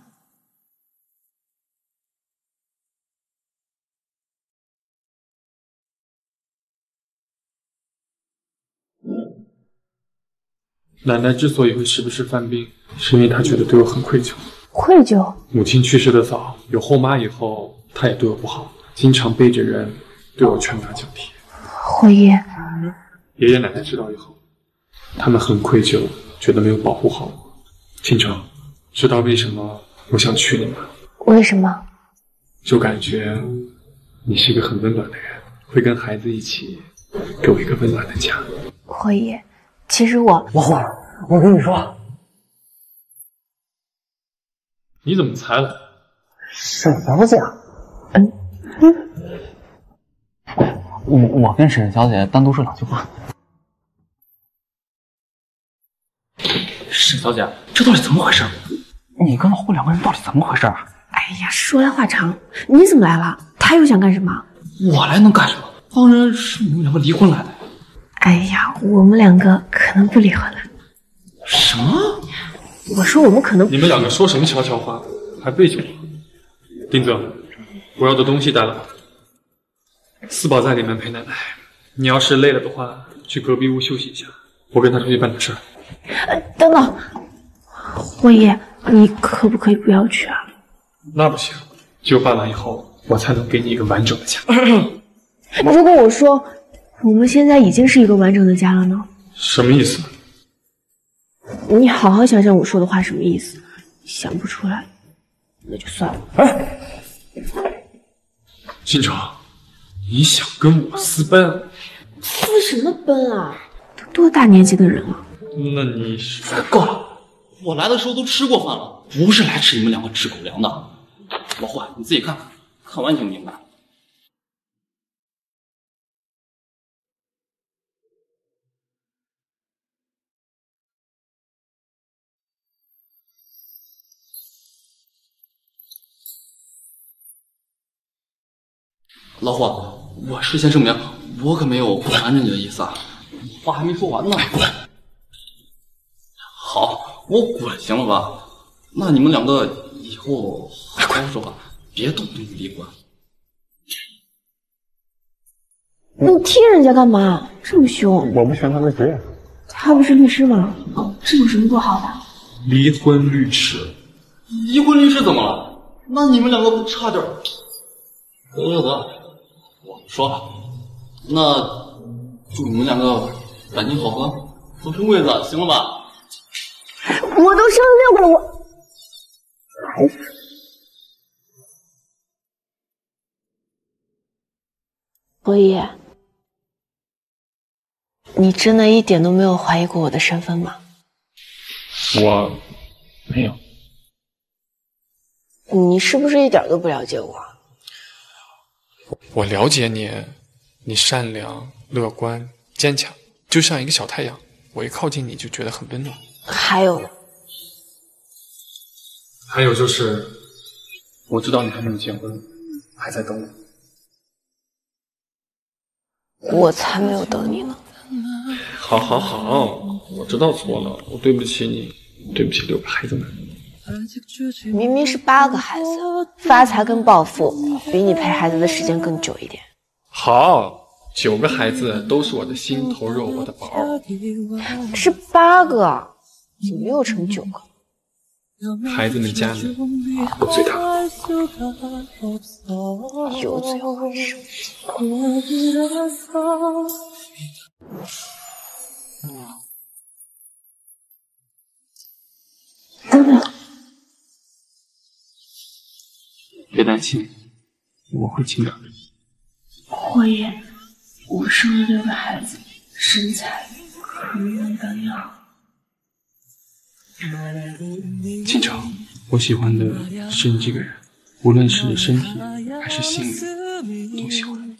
奶奶之所以会时不时犯病，是因为她觉得对我很愧疚。愧疚？母亲去世的早，有后妈以后，她也对我不好，经常背着人对我拳打脚踢。辉爷，爷爷奶奶知道以后，他们很愧疚，觉得没有保护好我。倾城，知道为什么我想娶你吗？为什么？就感觉你是一个很温暖的人，会跟孩子一起给我一个温暖的家。辉爷。其实我老虎，我跟你说，你怎么才来？沈小姐，嗯嗯，我我跟沈小姐单独说两句话。沈小姐，这到底怎么回事？你跟老胡两个人到底怎么回事啊？哎呀，说来话长，你怎么来了？他又想干什么？我来能干什么？当然是你们两个离婚来的。哎呀，我们两个可能不离婚了。什么？我说我们可能……你们两个说什么悄悄话？还背着我？丁泽，我要的东西带了吗？四宝在里面陪奶奶，你要是累了的话，去隔壁屋休息一下。我跟他出去办点事。等等，霍爷，你可不可以不要去啊？那不行，只有办完以后，我才能给你一个完整的家。如果我说……我们现在已经是一个完整的家了呢。什么意思？你好好想想我说的话什么意思。想不出来，那就算了。哎，金城，你想跟我私奔？私什么奔啊？都多大年纪的人了？那你是够了！我来的时候都吃过饭了，不是来吃你们两个吃狗粮的。老霍，你自己看看，看完就明白。老霍，我事先声明，我可没有瞒着你的意思啊！话还没说完呢。滚！好，我滚，行了吧？那你们两个以后好好说话，别动不动就离婚。你踢人家干嘛？这么凶！我不喜欢他的职业。他不是律师吗？哦，这有什么不好的？离婚律师。离婚律师怎么了？那你们两个不差点？得得得。说吧，那祝你们两个感情好合，走成贵子，行了吧？我都生六个了，我还是博弈，你真的一点都没有怀疑过我的身份吗？我没有。你是不是一点都不了解我？我了解你，你善良、乐观、坚强，就像一个小太阳。我一靠近你就觉得很温暖。还有呢？还有就是，我知道你还没有结婚，还在等我。我才没有等你呢。好，好，好，我知道错了，我对不起你，对不起六个孩子们。明明是八个孩子，发财跟暴富比你陪孩子的时间更久一点。好，九个孩子都是我的心头肉，我的宝。是八个，怎么又成九个？孩子们家里我最大。有嘴滑舌。等等，别担心，我会亲的。霍爷，我生了六个孩子，身材可没当样。倾城，我喜欢的是你这个人，无论是身体还是心灵，都喜欢。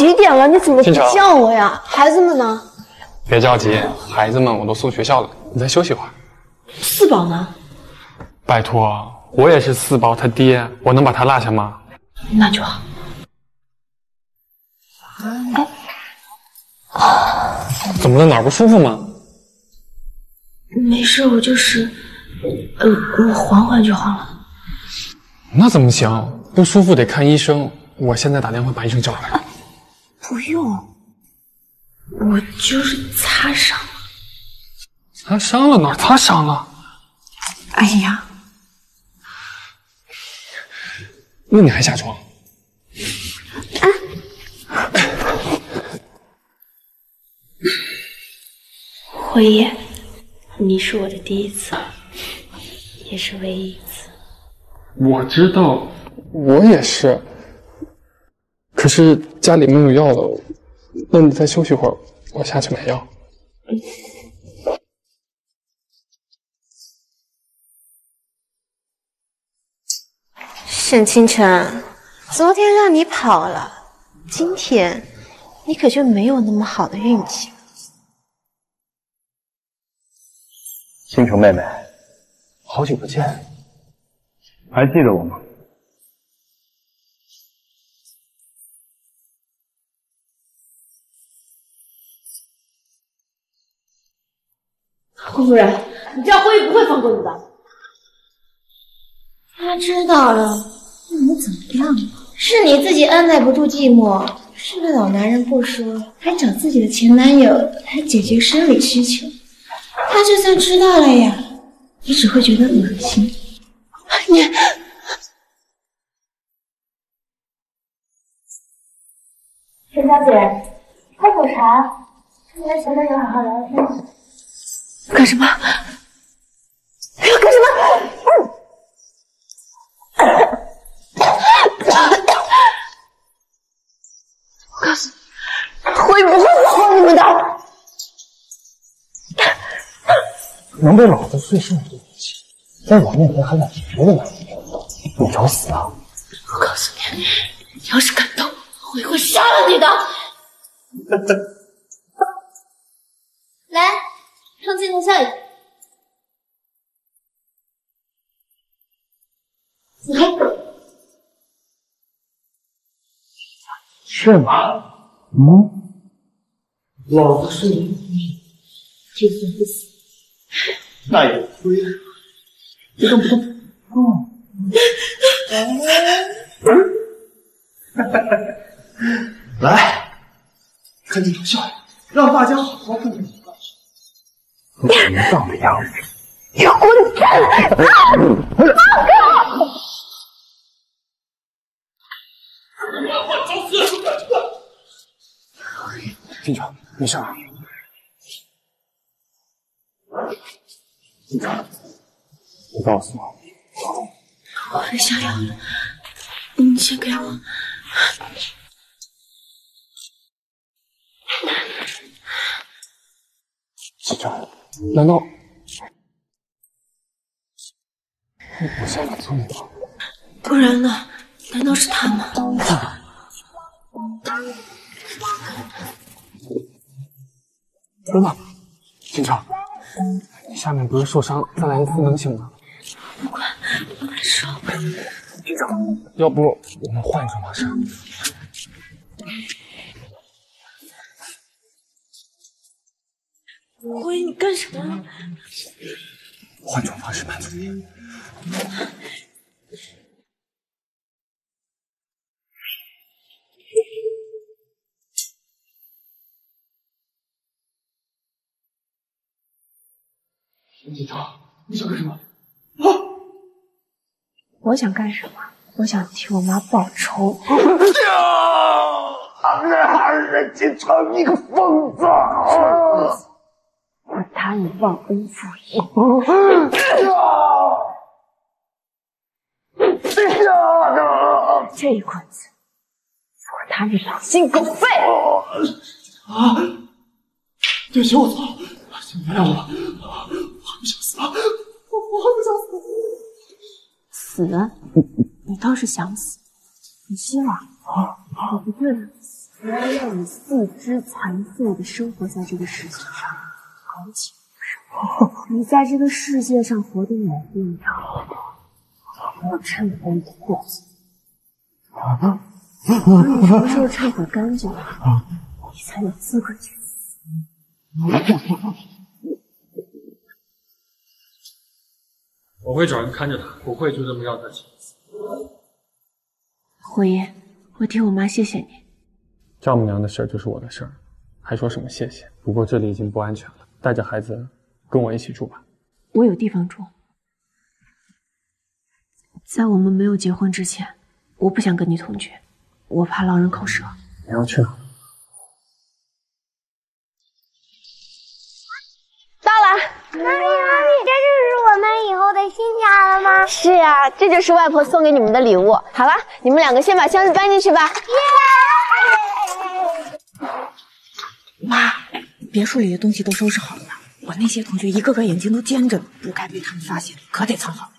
几点了？你怎么不叫我呀？孩子们呢？别着急，孩子们我都送学校了，你再休息会儿。四宝呢？拜托，我也是四宝他爹，我能把他落下吗？那就好。怎么了？哪儿不舒服吗？没事，我就是，呃，我缓缓就好了。那怎么行？不舒服得看医生。我现在打电话把医生叫来。不用，我就是擦伤了。擦伤了？哪擦伤了？哎呀，那你还下床？辉夜，你是我的第一次，也是唯一一次。我知道，我也是。可是家里没有药了，那你再休息会儿，我下去买药。沈清晨，昨天让你跑了，今天你可就没有那么好的运气了。倾城妹妹，好久不见，还记得我吗？顾夫人，你这样辉不会放过你的。他知道了，又能怎么样呢？是你自己按耐不住寂寞，是个老男人不说，还找自己的前男友来解决生理需求。他就算知道了呀，也只会觉得恶心。你，沈小姐，喝口茶，跟你的前男友好好聊聊天。干什么？要干什么？我告诉你，辉不会饶你们的。能被老子碎尸万段的在我面前还敢提别的男人，你找死啊！我告诉你，你要是敢动，我会杀了你的。来。冲镜头笑一下，走开。是吗？嗯，老子是你，就算不死，那也亏。不动不动。嗯。来，看镜头笑让大家好好看看你。淫荡的样子，你滚蛋！放开！金城，没事吧？金城，你告诉我，我的小药，你先给我。金城。难道我下了错了？不然呢？难道是他吗？真的，警察，你下面不是受伤，再来一次能行吗？局长，要不我们换一种方式？辉，你干什么？换种方式满足你。警察，你想干什么？啊我想干什么？我想替我妈报仇。那还是任金城，你个疯子！管他已忘恩负义！这一棍子，我他你狼心狗肺！啊！对不起，我错了，请原谅我，我还不想死，我我还不想死。死？你倒是想死？你希望？我不对了，我要让你四肢残废的生活在这个世界上，你在这个世界上活得有病的，我忏悔过去。等你什么时候忏悔干净了，你才有资格去死。我会找人看着他，不会就这么让他死。火爷，我替我妈谢谢你。丈母娘的事儿就是我的事儿，还说什么谢谢？不过这里已经不安全了，带着孩子跟我一起住吧。我有地方住。在我们没有结婚之前，我不想跟你同居，我怕狼人口舌。你要去哪？到了。妈咪，妈咪，这就是我们以后的新家了吗？是呀、这就是外婆送给你们的礼物。好了，你们两个先把箱子搬进去吧。耶妈，别墅里的东西都收拾好了吗？我那些同学一个个眼睛都尖着呢，不该被他们发现，可得藏好。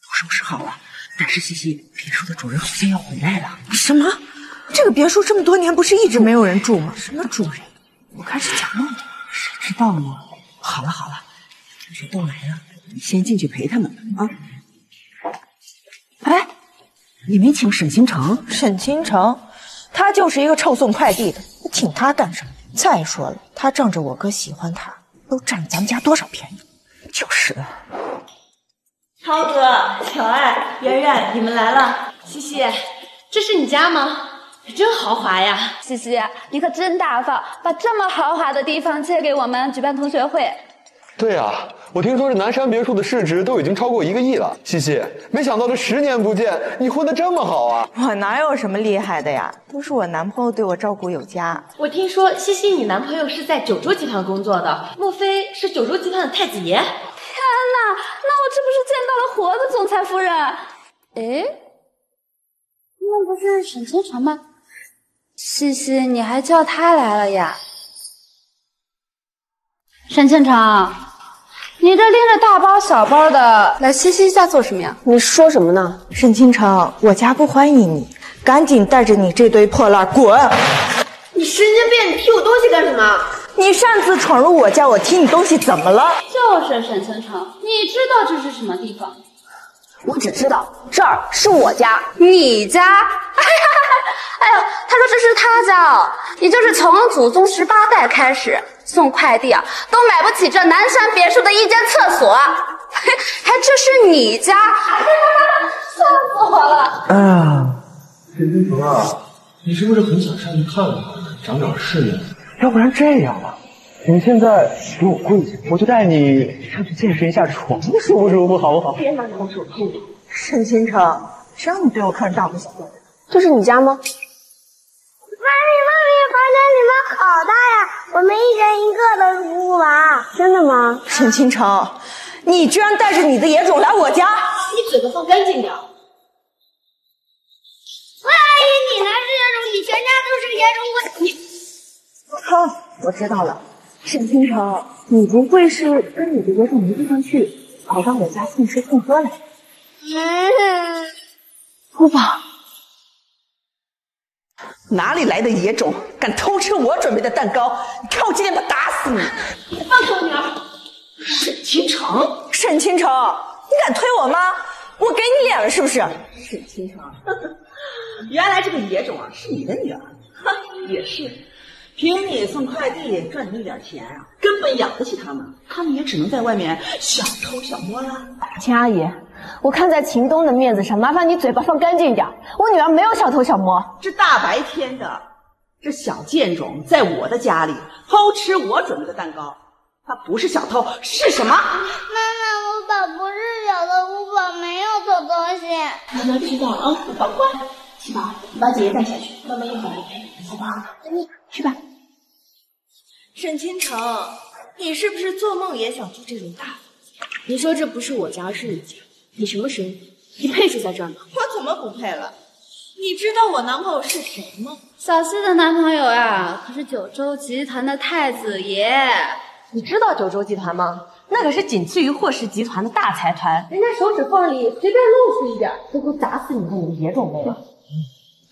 都收拾好了，但是西西，别墅的主人好像要回来了。什么？这个别墅这么多年不是一直没有人住吗？什么主人？我开始讲梦了，谁知道呢？好了好了，同学都来了，你先进去陪他们吧啊。哎，你没请沈倾城？沈倾城，他就是一个臭送快递的，你请他干什么？再说了，他仗着我哥喜欢他，都占了咱们家多少便宜？就是啊，涛哥、小爱、圆圆，你们来了。西西，这是你家吗？真豪华呀！西西，你可真大方，把这么豪华的地方借给我们举办同学会。对啊，我听说这南山别墅的市值都已经超过一个亿了。西西，没想到这十年不见，你混得这么好啊！我哪有什么厉害的呀？都是我男朋友对我照顾有加。我听说西西，你男朋友是在九州集团工作的，莫非是九州集团的太子爷？天哪，那我这不是见到了活的总裁夫人？哎，那不是沈千城吗？西西，你还叫他来了呀？沈千城，你这拎着大包小包的来西西家做什么呀？你说什么呢？沈清城，我家不欢迎你，赶紧带着你这堆破烂滚！你神经病！你踢我东西干什么？你擅自闯入我家，我踢你东西怎么了？就是沈清城，你知道这是什么地方？我只知道这儿是我家，你家？哎呦，他说这是他家哦，也就是从祖宗十八代开始送快递啊，都买不起这南山别墅的一间厕所，嘿 还这是你家？笑死我了！哎呀，沈金城啊，你是不是很想上去看看，长点世面？要不然这样吧，你现在给我跪下，我就带你上去见识一下床舒不舒服，好不好？别拿口水喷我！沈倾城，谁让你对我看着大不小的？这是你家吗？妈咪，妈咪，房间里面好大呀，我们一人一个都是不完。真的吗？沈清城，你居然带着你的野种来我家！你嘴巴放干净点。喂，阿姨，你才是野种，你全家都是野种，我你。好，我知道了。沈清城，你不会是跟你的野种没地方去，跑到我家蹭吃蹭喝来？嗯，不吧。哪里来的野种，敢偷吃我准备的蛋糕？你看我今天不打死你！放开我女儿！沈倾城，沈倾城，你敢推我妈？我给你脸了是不是？沈清城，原来这个野种啊是你的女儿，哼，也是，凭你送快递赚的那点钱啊，根本养不起他们，他们也只能在外面小偷小摸了。秦阿姨，我看在秦东的面子上，麻烦你嘴巴放干净一点。我女儿没有小偷小摸，这大白天的，这小贱种在我的家里偷吃我准备的蛋糕，他不是小偷是什么？妈妈，我宝不是小偷，我宝没有偷东西。妈妈知道啊，吴宝乖。七宝，你把姐姐带下去，妈妈一会儿来陪你，好不好？你去吧。沈清城，你是不是做梦也想住这种大房子？你说这不是我家，是你家，你什么身份？你配住在这儿吗？我怎么不配了？你知道我男朋友是谁吗？小希的男朋友呀，可是九州集团的太子爷。你知道九州集团吗？那可是仅次于霍氏集团的大财团，人家手指缝里随便露出一点，都够砸死你和你的野种的了。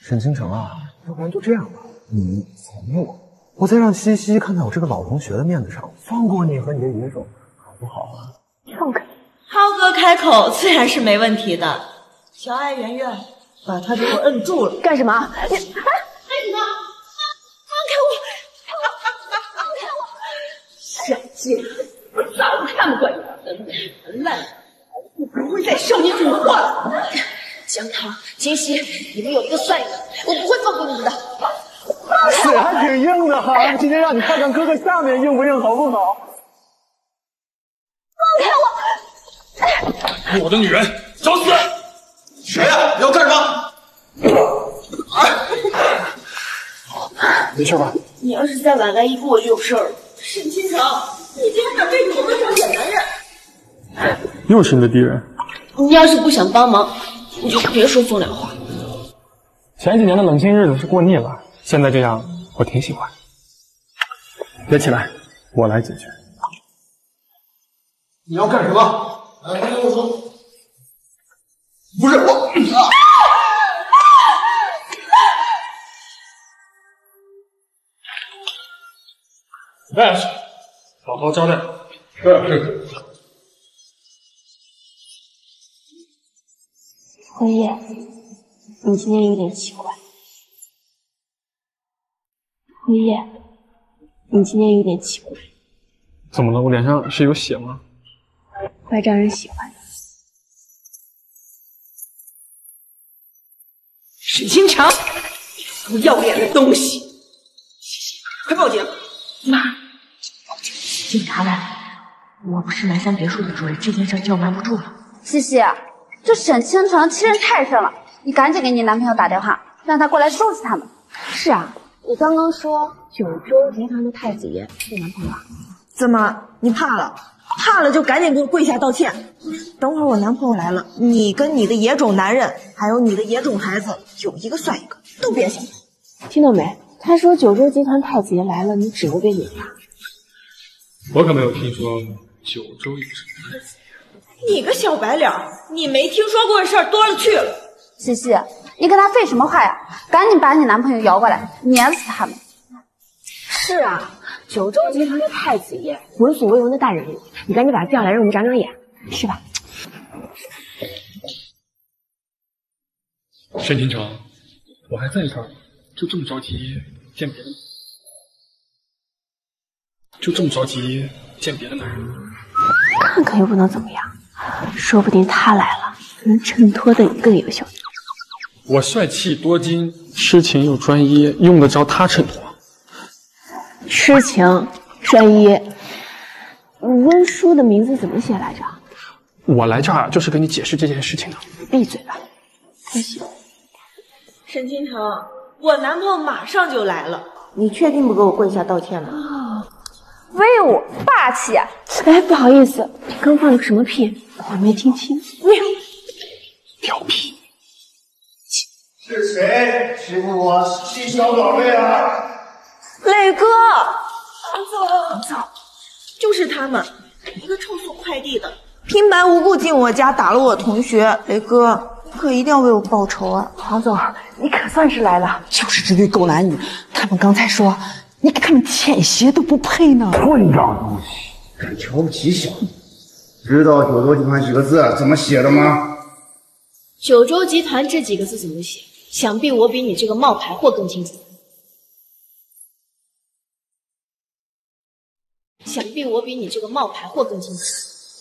沈倾城啊，要不然就这样吧，你从我，我再让西西看在我这个老同学的面子上，放过你和你的野种，好不好啊？放开！涛哥开口自然是没问题的。小爱圆圆，把他给我摁住了！干什么？你干什么？放开我！放开我！小贱人，我早看不惯你了，烂我不会再受你蛊惑了。江涛、秦溪，你们有一个算一个，我不会放过你们的。嘴还挺硬的哈，今天让你看看哥哥下面硬不硬，好不好？放开我！我的女人，找死！谁呀？你要干什么？没事吧？你要是再晚来一步，我就有事儿了。沈清城，你竟然敢背着我的小野男人！又是你的敌人。你要是不想帮忙，你就别说风凉话。前几年的冷清日子是过腻了，现在这样我挺喜欢。别起来，我来解决。你要干什么？来，跟我说。不是我。啊带下去，好好交代。是是。辉夜，你今天有点奇怪。辉夜，你今天有点奇怪，怎么了？我脸上是有血吗？怪招人喜欢的。沈清城，不要脸的东西！快报警！妈，警察来了！我不是南山别墅的主人，这件事就瞒不住了。西西，这沈清城欺人太甚了，你赶紧给你男朋友打电话，让他过来收拾他们。是啊，你刚刚说九州集团的太子爷是你男朋友啊？怎么，你怕了？怕了就赶紧给我跪下道歉！等会儿我男朋友来了，你跟你的野种男人，还有你的野种孩子，有一个算一个，都别想！听到没？他说九州集团太子爷来了，你只会被碾压。我可没有听说九州集团。你个小白脸，你没听说过的事儿多了去了。西西，你跟他废什么话呀？赶紧把你男朋友摇过来，碾死他们！是啊，九州集团的太子爷，闻所未闻的大人物，你赶紧把他叫来，让我们长长眼，是吧？沈清城，我还在这儿，就这么着急见别的？就这么着急见别的男人？看看又不能怎么样，说不定他来了，能衬托的你更优秀。我帅气多金，痴情又专一，用得着他衬托？痴情专一，温书的名字怎么写来着？我来这儿就是跟你解释这件事情的。闭嘴吧，不行。沈清城，我男朋友马上就来了，你确定不给我跪下道歉吗？威武霸气！哎，不好意思，你刚放了个什么屁？我没听清。你调皮！是谁欺负我细小宝贝啊？磊哥，王总，就是他们，一个臭送快递的，平白无故进我家打了我同学。磊哥，你可一定要为我报仇啊！王总，你可算是来了，就是这对狗男女，他们刚才说你给他们舔鞋都不配呢。混账东西，敢瞧不起小子！知道九州集团几个字怎么写的吗？九州集团这几个字怎么写？想必我比你这个冒牌货更清楚。想必我比你这个冒牌货更清楚。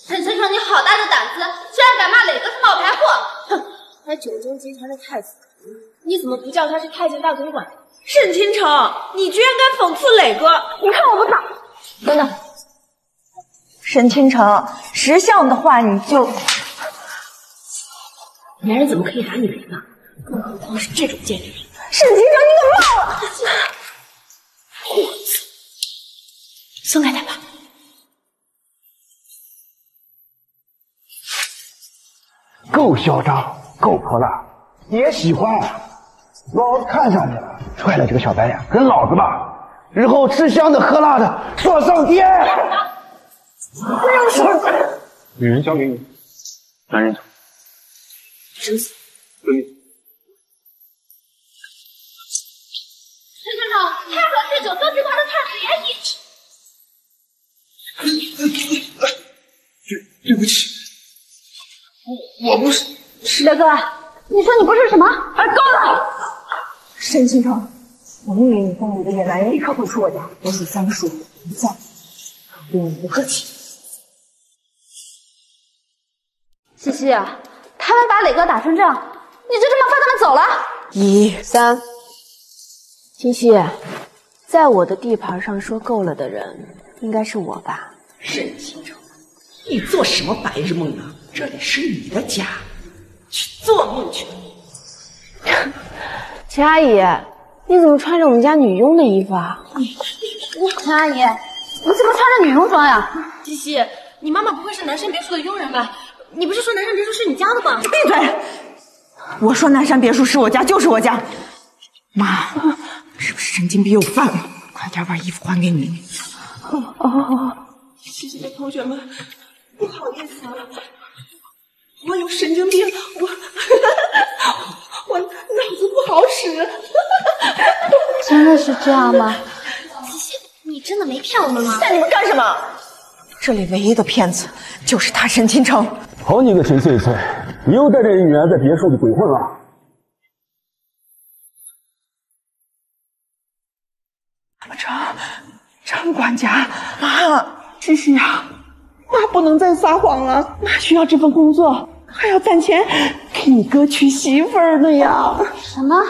陈先生，你好大的胆子，居然敢骂磊哥是冒牌货！哼，他九州集团的太子，你怎么不叫他是太监大总管？沈倾城，你居然敢讽刺磊哥！你看我不打！等等，沈倾城，识相的话你就……男人怎么可以打女人呢？更何况是这种贱女人！沈倾城，你敢骂我？货色，松开他吧。够嚣张，够泼辣，也喜欢。老子看上你了，踹了这个小白脸，跟老子吧，日后吃香的喝辣的，爽上天。不要说，女人交给你，男人走。整死！遵命。沈先生，他可是九州集团的太子爷，你……对对不起，我我不是。磊哥，你说你不是什么？哎，够了！沈倾城，我命令你跟你的野男人立刻滚出我家，我数三叔，不在，对你不客气。西西，他们把磊哥打成这样，你就这么放他们走了？一三，西西，在我的地盘上说够了的人，应该是我吧？沈倾城，你做什么白日梦呢？这里是你的家，去做梦去！秦阿姨，你怎么穿着我们家女佣的衣服啊？秦阿姨，你怎么穿着女佣装呀？西西，你妈妈不会是南山别墅的佣人吧？你不是说南山别墅是你家的吗？闭嘴！我说南山别墅是我家，就是我家。妈，是不是神经病又犯了？快点把衣服还给你。哦哦，西西的同学们，不好意思啊，我有神经病，我我脑子不好使。真的是这样吗？西西，你真的没骗我们吗？骗你们干什么？这里唯一的骗子就是他沈清城。好你个陈翠翠，你又带着女儿在别墅里鬼混了。张张管家，妈，西西呀，妈不能再撒谎了，妈需要这份工作，还要攒钱给你哥娶媳妇儿呢呀。什么？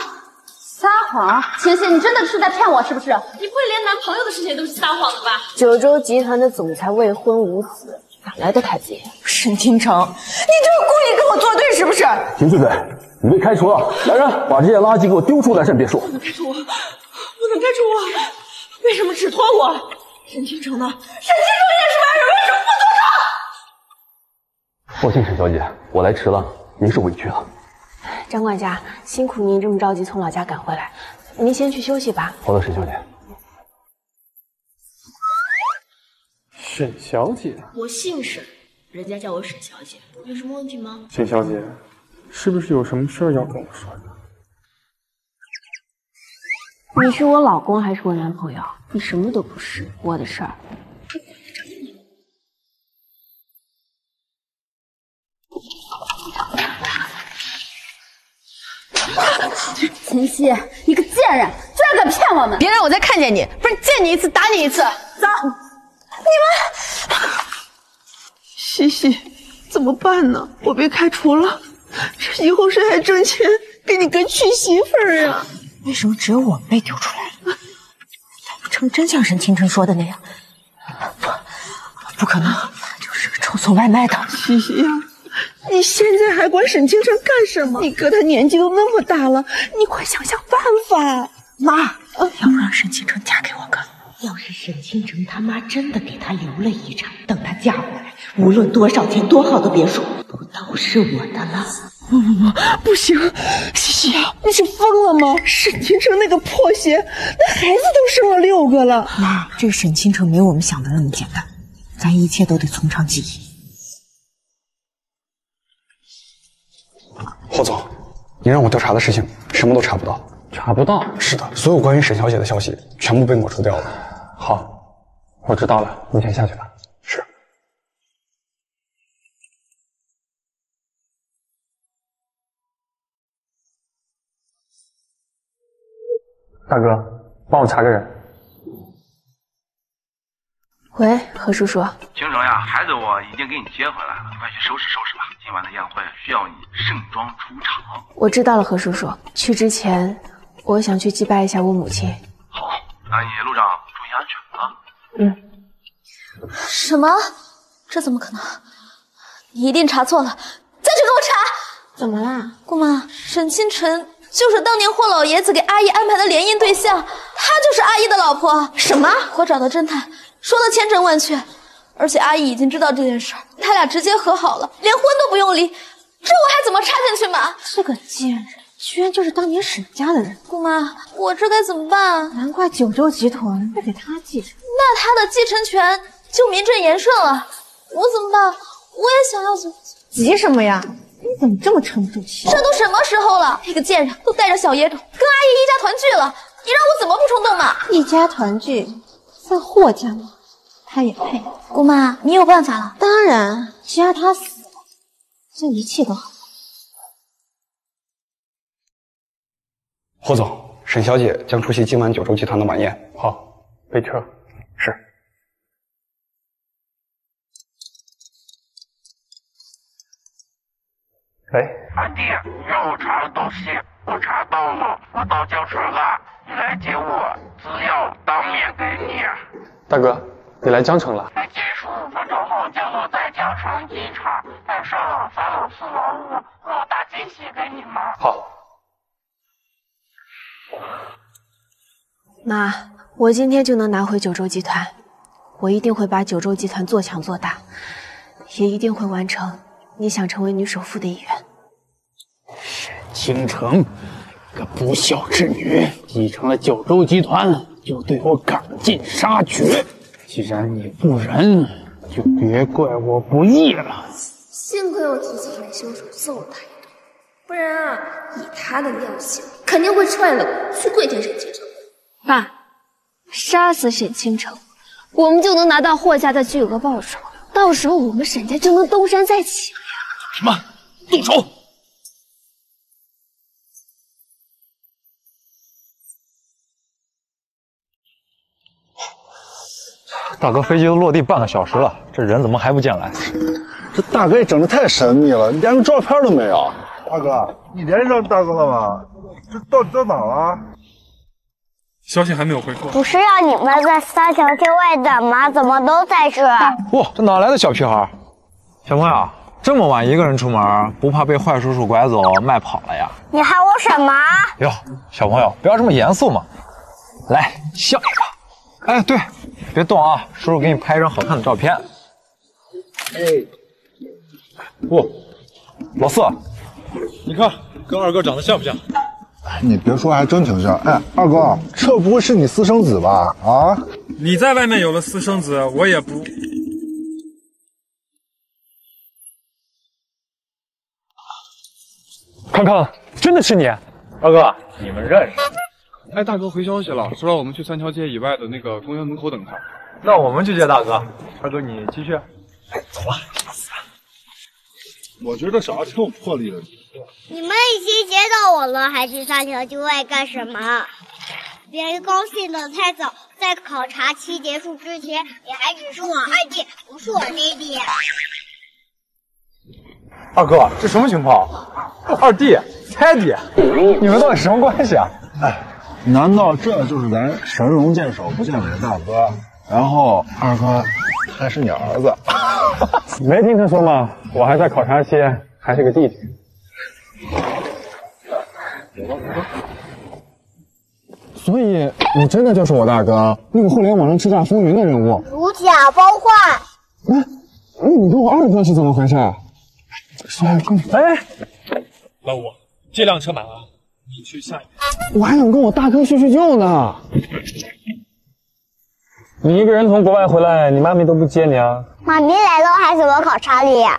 撒谎？秦西，你真的是在骗我是不是？你不会连男朋友的事情也都是撒谎的吧？九州集团的总裁未婚无子，哪来的太子爷？沈倾城，你就是故意跟我作对是不是？秦翠翠，你被开除了，来人，把这些垃圾给我丢出南山别墅。不能开除我，不能开除我，为什么只拖我？沈倾城呢？沈倾城也是外人，为什么不抱歉，沈小姐，我来迟了，您受委屈了。张管家，辛苦您这么着急从老家赶回来，您先去休息吧。好的，沈小姐。沈小姐，我姓沈，人家叫我沈小姐，有什么问题吗？沈小姐，是不是有什么事儿要跟我说的？你是我老公还是我男朋友？你什么都不是，我的事儿。秦曦，你个贱人，居然敢骗我们！别让我再看见你，不然见你一次打你一次。走，你们，西西，怎么办呢？我被开除了，这以后谁还挣钱给你哥娶媳妇儿呀？为什么只有我们被丢出来了？难不成真像沈清晨说的那样？不，不可能，他就是个臭送外卖的。西西呀。你现在还管沈清城干什么？你哥他年纪都那么大了，你快想想办法！妈，要不让沈清城嫁给我哥？要是沈清城他妈真的给他留了遗产，等他嫁过来，无论多少钱、多好的别墅，不都是我的了？不不不，不行！西西呀，你是疯了吗？沈清城那个破鞋，那孩子都生了六个了。妈，这沈清城没我们想的那么简单，咱一切都得从长计议。霍总，你让我调查的事情，什么都查不到，查不到？是的，所有关于沈小姐的消息全部被抹除掉了。好，我知道了，你先下去吧。是。大哥，帮我查个人。喂，何叔叔。京城呀，孩子我已经给你接回来了，快去收拾收拾吧。今晚的宴会需要你盛装出场。我知道了，何叔叔。去之前，我想去祭拜一下我母亲。好，那你路上注意安全啊。嗯。什么？这怎么可能？你一定查错了，再去给我查。怎么啦，姑妈？沈清晨就是当年霍老爷子给阿姨安排的联姻对象，他就是阿姨的老婆。什么？我找到侦探。说的千真万确，而且阿姨已经知道这件事儿，他俩直接和好了，连婚都不用离，这我还怎么插进去嘛？这个贱人居然就是当年沈家的人，姑妈，我这该怎么办啊？难怪九州集团会给他继承，那他的继承权就名正言顺了。我怎么办？我也想要走。急什么呀？你怎么这么沉不住气？这都什么时候了？那个贱人都带着小野种跟阿姨一家团聚了，你让我怎么不冲动嘛？一家团聚，在霍家吗？他也配？姑妈，你有办法了？当然，只要他死了，这一切都好。霍总，沈小姐将出席今晚九州集团的晚宴。好，备车。是。喂，阿弟，让我查的东西我查到了，我到江城了，你来接我，只要当面给你。大哥。你来江城了？结束五分钟后降落在江城机场，带上了三楼四楼五，我有大惊喜给你们。好。妈，我今天就能拿回九州集团，我一定会把九州集团做强做大，也一定会完成你想成为女首富的意愿。沈倾城，个不孝之女，继承了九州集团就对我赶尽杀绝。既然你不仁，就别怪我不义了。幸亏我提前来凶手揍了他一顿，不然啊，以他的尿性，肯定会踹了我去跪舔沈倾城。爸，杀死沈倾城，我们就能拿到霍家的巨额报酬，到时候我们沈家就能东山再起了呀！什么？动手！大哥，飞机都落地半个小时了，这人怎么还不见来？这大哥也整的太神秘了，连个照片都没有。大哥，你联系上大哥了吗？这到底到哪了？消息还没有回复。不是让你们在三条街外等吗？怎么都在这？哇，这哪来的小屁孩？小朋友，这么晚一个人出门，不怕被坏叔叔拐走卖跑了呀？你喊我什么？哟，小朋友，不要这么严肃嘛。来，笑一个。哎，对。别动啊，叔叔给你拍一张好看的照片。哎，不，老四，你看跟二哥长得像不像？你别说，还真挺像。哎，二哥，这不会是你私生子吧？啊？你在外面有了私生子，我也不。康康，真的是你，二哥，你们认识？哎，大哥回消息了，说让我们去三条街以外的那个公园门口等他。那我们去接大哥。二哥，你继续。哎，走了。我觉得小子挺有魄力的。你们已经接到我了，还去三条街外干什么？别高兴的太早，在考察期结束之前，你还只是我二弟，不是我弟弟。二哥，这什么情况？二弟、猜弟，你们到底什么关系啊？哎。难道这就是咱神龙见首不见尾的大哥？然后二哥还是你儿子？没听他说吗？我还在考察期，还是个弟弟。所以你真的就是我大哥，那个互联网上叱咤风云的人物？如假包换。那那你跟我二哥是怎么回事？哎，老五，这辆车满了。你去下一个，我还想跟我大哥叙叙旧呢。你一个人从国外回来，你妈咪都不接你啊？妈咪来了，还怎么考察你？不好，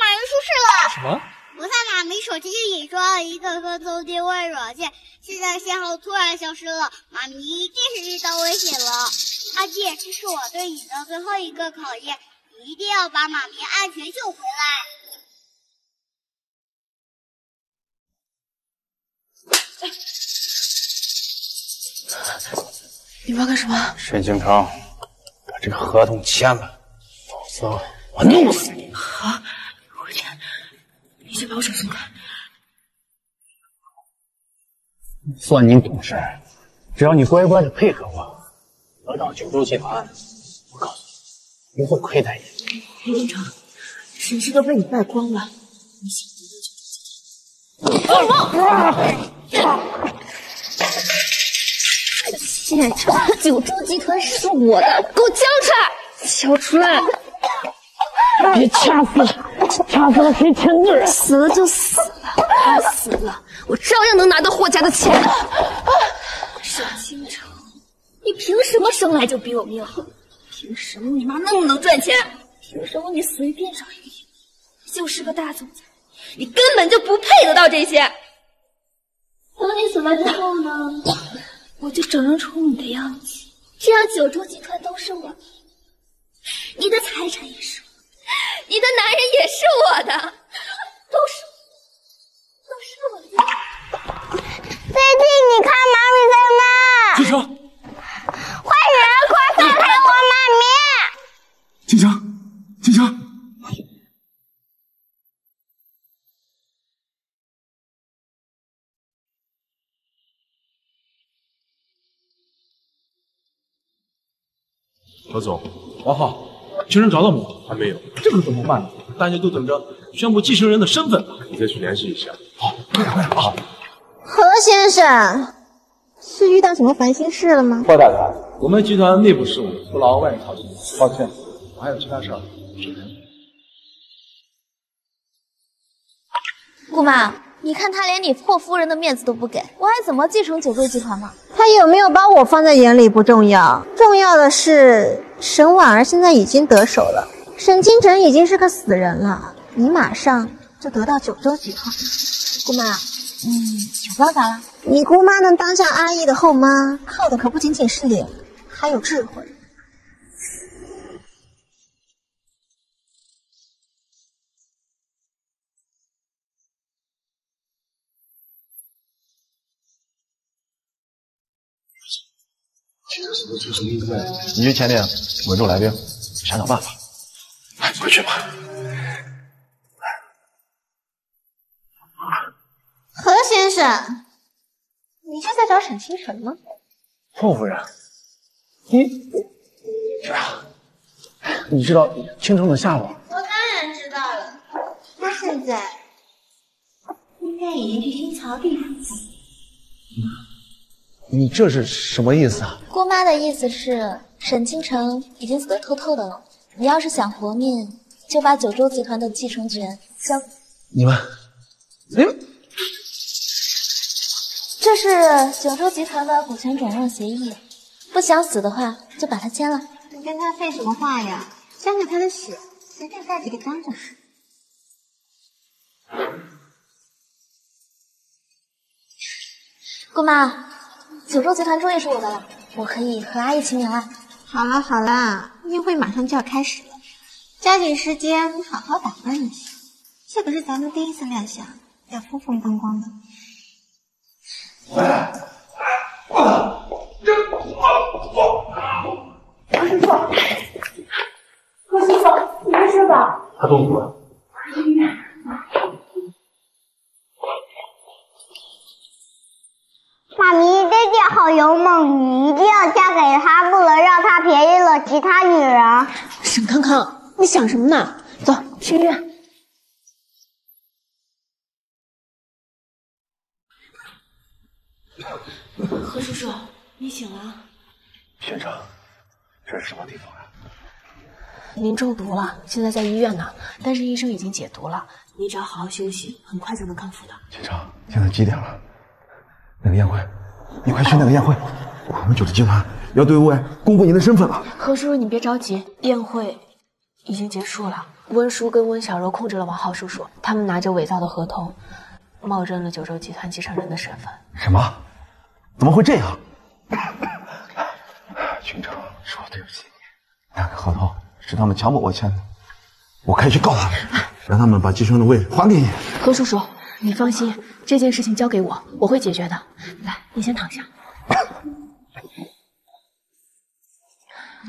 马云出事了！什么？我在妈咪手机里隐装了一个跟踪定位软件，现在信号突然消失了，妈咪一定是遇到危险了。阿弟，这是我对你的最后一个考验，你一定要把妈咪安全救回来。你们要干什么？沈倾城，把这个合同签了，否则我弄死你！好，我签。你先把我手松开。算你懂事，只要你乖乖的配合我，得到九州集团，我告诉你，不会亏待你。林倾城，沈氏都被你败光了，你想得到九州集团？二王！现场九州集团是我的，给我交出来！交出来！别掐死了，掐死了谁签字啊？死了就死了，他死了，我照样能拿到霍家的钱。沈倾城，你凭什么生来就比我命好？凭什么你妈那么能赚钱？凭什么你随便找一个就是个大总裁？你根本就不配得到这些。等你死了之后呢？我就整容出你的样子，这样九州集团都是我的，你的财产也是我的，你的男人也是我的，都是都是我的。弟弟，你看妈咪在那！倾城，坏人，快放开我妈咪！倾城，倾城。何总，王浩，倾城找到吗？还没有，这可怎么办呢？大家都等着宣布继承人的身份吧。你再去联系一下。好，快点，快点，啊。何先生，是遇到什么烦心事了吗？霍大人，我们集团内部事务不劳外人操心，抱歉，我还有其他事儿。姑妈，你看他连你霍夫人的面子都不给，我还怎么继承九州集团嘛？他有没有把我放在眼里不重要，重要的是沈婉儿现在已经得手了，沈清城已经是个死人了，你马上就得到九州集团。姑妈，嗯，有办法了。你姑妈能当上阿义的后妈，靠的可不仅仅是脸，还有智慧。你去前面稳住来宾，想想办法。快去吧。何先生，你是在找沈清城吗？霍夫人，你是啊，你知道清城的下落？我当然知道了，他现在应该已经去新桥地附近。你这是什么意思啊？姑妈的意思是，沈倾城已经死得透透的了。你要是想活命，就把九州集团的继承权交。你们，你们，这是九州集团的股权转让协议，不想死的话就把它签了。你跟他废什么话呀？沾着他的血，随便盖几个章就是。姑妈，九州集团终于是我的了，我可以和阿姨齐名了。好了好了，宴会马上就要开始了，抓紧时间好好打扮一下。这可是咱们第一次亮相，要风风光光的。何师傅，何师傅，你没事吧？他中毒了。快去医院！妈咪，爹爹好勇猛，你一定要嫁给他，不能让他便宜了其他女人。沈康康，你想什么呢？走去医院。何叔叔，你醒了。学长，这是什么地方啊？您中毒了，现在在医院呢，但是医生已经解毒了，你只要好好休息，很快就能康复的。学长，现在几点了？那个宴会，你快去那个宴会，我们九州集团要对外公布您的身份了。何叔叔，你别着急，宴会已经结束了。温叔跟温小柔控制了王浩叔叔，他们拿着伪造的合同，冒认了九州集团继承人的身份。什么？怎么会这样？群城，说对不起你，那个合同是他们强迫我签的，我可以去告他们，让他们把继承的位置还给你。何叔叔，你放心，这件事情交给我，我会解决的。来，你先躺下。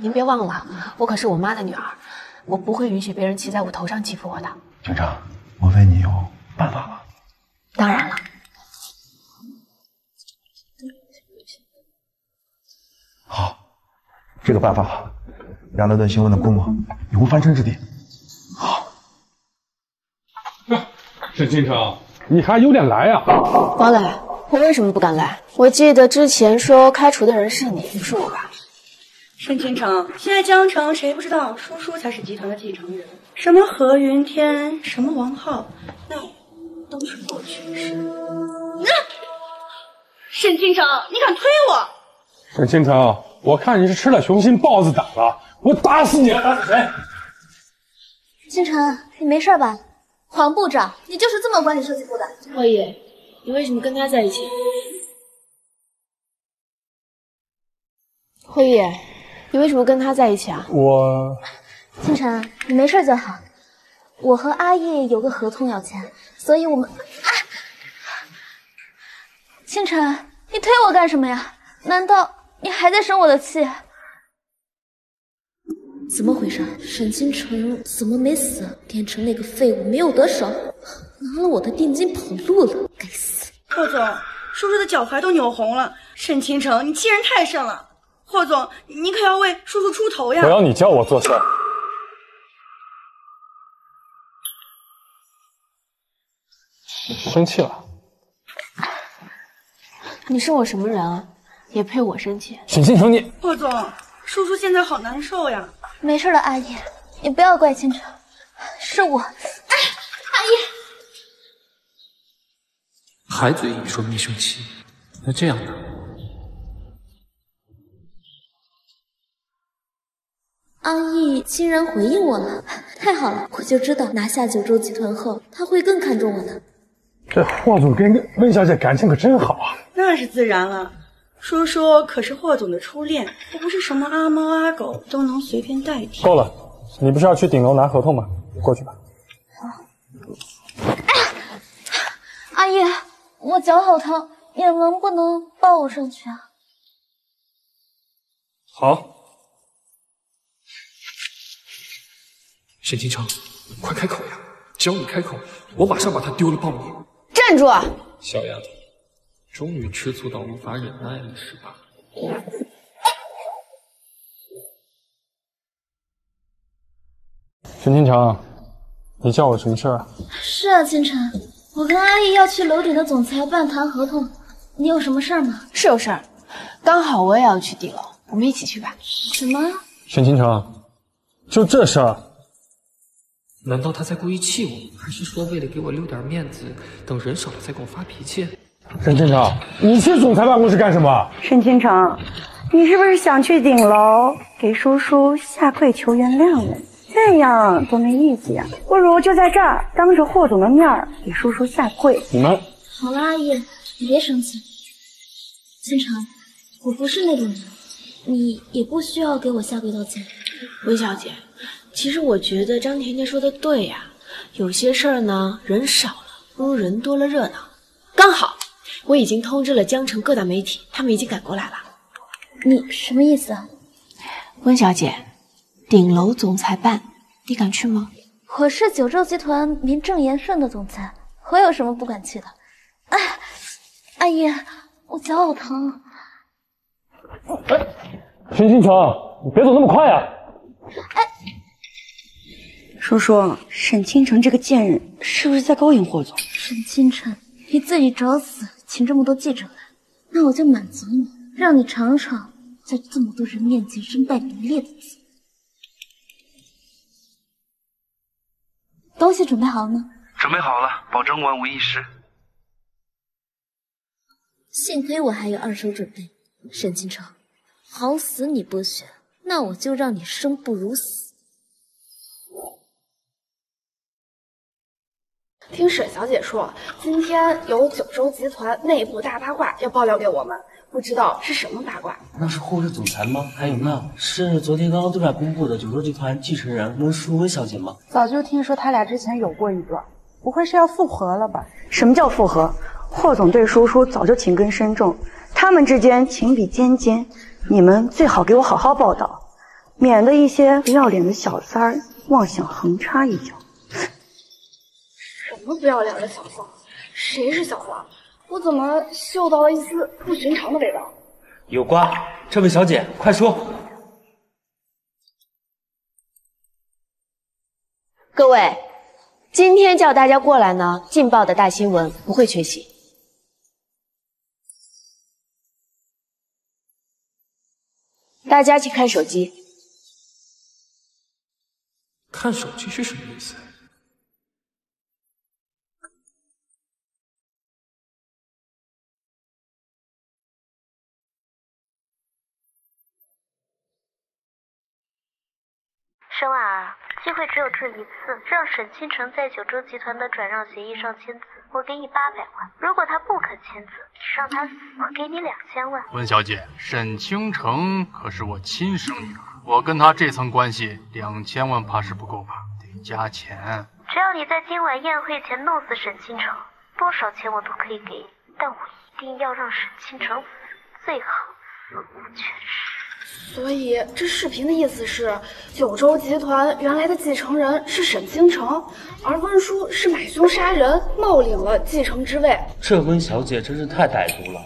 您别忘了，我可是我妈的女儿，我不会允许别人骑在我头上欺负我的。警长，莫非你有办法吗？当然了，好，这个办法好，让那段新闻的姑母有无翻身之地。好沈清城，你还有脸来啊？王磊，我为什么不敢来？我记得之前说开除的人是你，不是我吧？沈清城，现在江城谁不知道叔叔才是集团的继承人？什么何云天，什么王浩，那都是过去的事。那沈清城，你敢推我？沈清城，我看你是吃了雄心豹子胆了，我打死你！打死谁？清晨，你没事吧？黄部长，你就是这么管理设计部的？霍野，你为什么跟他在一起？霍野，你为什么跟他在一起啊？我，清晨，你没事就好。我和阿义有个合同要签，所以我们……啊！清晨，你推我干什么呀？难道你还在生我的气？怎么回事？沈清晨怎么没死？变成那个废物，没有得手，拿了我的定金跑路了，该死！霍总，叔叔的脚踝都扭红了。沈清城，你欺人太甚了！霍总，你可要为叔叔出头呀！我要你教我做事。生气了？你是我什么人啊？也配我生气？沈清城，你霍总，叔叔现在好难受呀。没事了，阿姨，你不要怪清城，是我。哎，阿姨，还嘴硬说没生气，那这样呢？阿义竟然回应我了，太好了！我就知道拿下九州集团后，他会更看重我的。这霍总跟温小姐感情可真好啊！那是自然了，叔叔可是霍总的初恋，不是什么阿猫阿狗都能随便代替。够了，你不是要去顶楼拿合同吗？过去吧。阿姨，我脚好疼，你能不能抱我上去啊？好。沈清城，快开口呀！只要你开口，我马上把他丢了报你。站住！小丫头，终于吃醋到无法忍耐了是吧？沈清城，你叫我什么事儿啊？是啊，清晨，我跟阿姨要去楼顶的总裁办谈合同，你有什么事儿吗？是有事儿，刚好我也要去顶楼，我们一起去吧。什么？沈清城，就这事儿？难道他在故意气我，还是说为了给我留点面子，等人少了再给我发脾气？沈清城，你去总裁办公室干什么？沈清城，你是不是想去顶楼给叔叔下跪求原谅呢？这样多没意思呀！不如就在这儿当着霍总的面给叔叔下跪。你们好了，阿姨，你别生气。清城，我不是那种人，你也不需要给我下跪道歉。温小姐。其实我觉得张甜甜说的对呀，有些事儿呢，人少了不如人多了热闹。刚好我已经通知了江城各大媒体，他们已经赶过来了。你什么意思啊？温小姐，顶楼总裁办，你敢去吗？我是九州集团名正言顺的总裁，我有什么不敢去的？哎，阿姨，我脚好疼。哎沈星城，你别走那么快呀！哎。叔叔，沈清城这个贱人是不是在勾引霍总？沈清城，你自己找死，请这么多记者来，那我就满足你，让你尝尝在这么多人面前身败名裂的滋味。东西准备好了吗？准备好了，保证万无一失。幸亏我还有二手准备，沈清城，好死你不选，那我就让你生不如死。听沈小姐说，今天有九州集团内部大八卦要爆料给我们，不知道是什么八卦？那是霍氏总裁吗？还有呢是昨天刚刚对外公布的九州集团继承人温淑温小姐吗？早就听说他俩之前有过一段，不会是要复合了吧？什么叫复合？霍总对叔叔早就情根深重，他们之间情比尖尖，你们最好给我好好报道，免得一些不要脸的小三儿妄想横插一脚。什么不要脸的小三？谁是小三？我怎么嗅到了一丝不寻常的味道？有瓜，这位小姐，快说。各位，今天叫大家过来呢，劲爆的大新闻不会缺席。大家请看手机。看手机是什么意思？申婉儿，机会只有这一次，让沈清城在九州集团的转让协议上签字，我给你八百万；如果他不肯签字，让他死，我给你两千万。温小姐，沈清城可是我亲生女儿，我跟他这层关系，两千万怕是不够吧？得加钱。只要你在今晚宴会前弄死沈清城，多少钱我都可以给你，但我一定要让沈清城死，最好死无全尸。所以这视频的意思是，九州集团原来的继承人是沈清城，而温叔是买凶杀人，冒领了继承之位。这温小姐真是太歹毒了，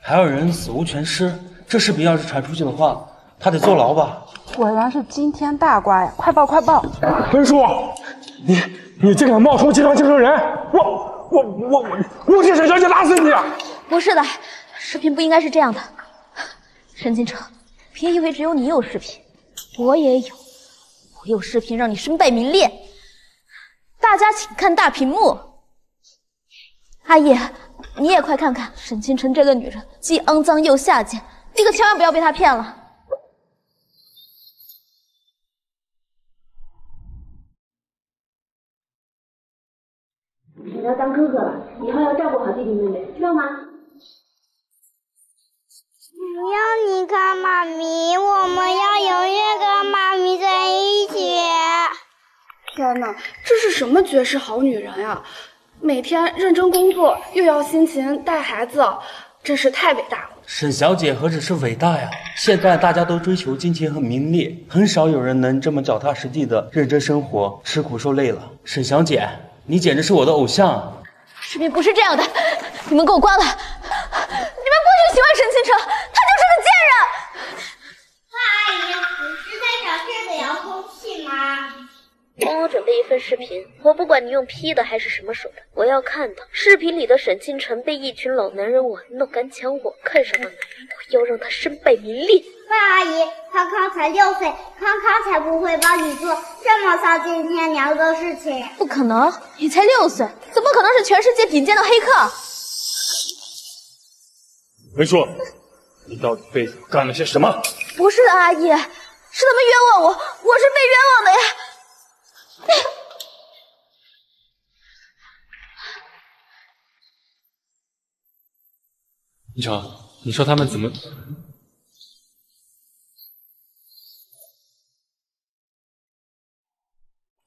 还有人死无全尸。这视频要是传出去的话，她得坐牢吧？果然是惊天大瓜呀！快报快报！温叔，你你竟敢冒充集团继承人！我我我我我替沈小姐打死你！不是的，视频不应该是这样的，沈清城。别以为只有你有视频，我也有。我有视频让你身败名裂，大家请看大屏幕。阿姨，你也快看看沈清晨这个女人，既肮脏又下贱，你可千万不要被她骗了。你要当哥哥了，以后要照顾好弟弟妹妹，知道吗？不要离开妈咪，我们要永远跟妈咪在一起。天哪，这是什么绝世好女人呀！每天认真工作，又要辛勤带孩子，真是太伟大了。沈小姐何止是伟大呀！现在大家都追求金钱和名利，很少有人能这么脚踏实地的认真生活，吃苦受累了。沈小姐，你简直是我的偶像！视频不是这样的，你们给我关了！你们喜欢沈清城，他就是个贱人！阿姨，你是在找这个遥控器吗？帮我准备一份视频，我不管你用 P 的还是什么手段，我要看到视频里的沈清城被一群老男人玩弄，敢抢我看什么男人，我要让他身败名裂。范阿姨，康康才六岁，康康才不会帮你做这么丧尽天良的事情。不可能，你才六岁，怎么可能是全世界顶尖的黑客？文叔，你到底背后干了些什么？不是的，阿姨，是他们冤枉我，我是被冤枉的呀。你瞧，你说他们怎么？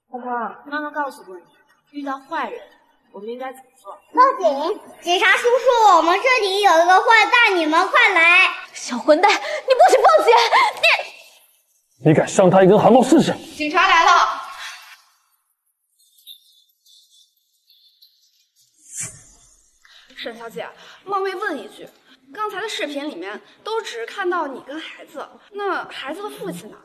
康康，妈妈告诉过你，遇到坏人，我们应该怎么做？报警！警察叔叔，我们这里有一个坏蛋，你们快来！小混蛋，你不许报警！你你敢伤他一根汗毛试试？警察来了！沈小姐，冒昧问一句，刚才的视频里面都只看到你跟孩子，那孩子的父亲呢？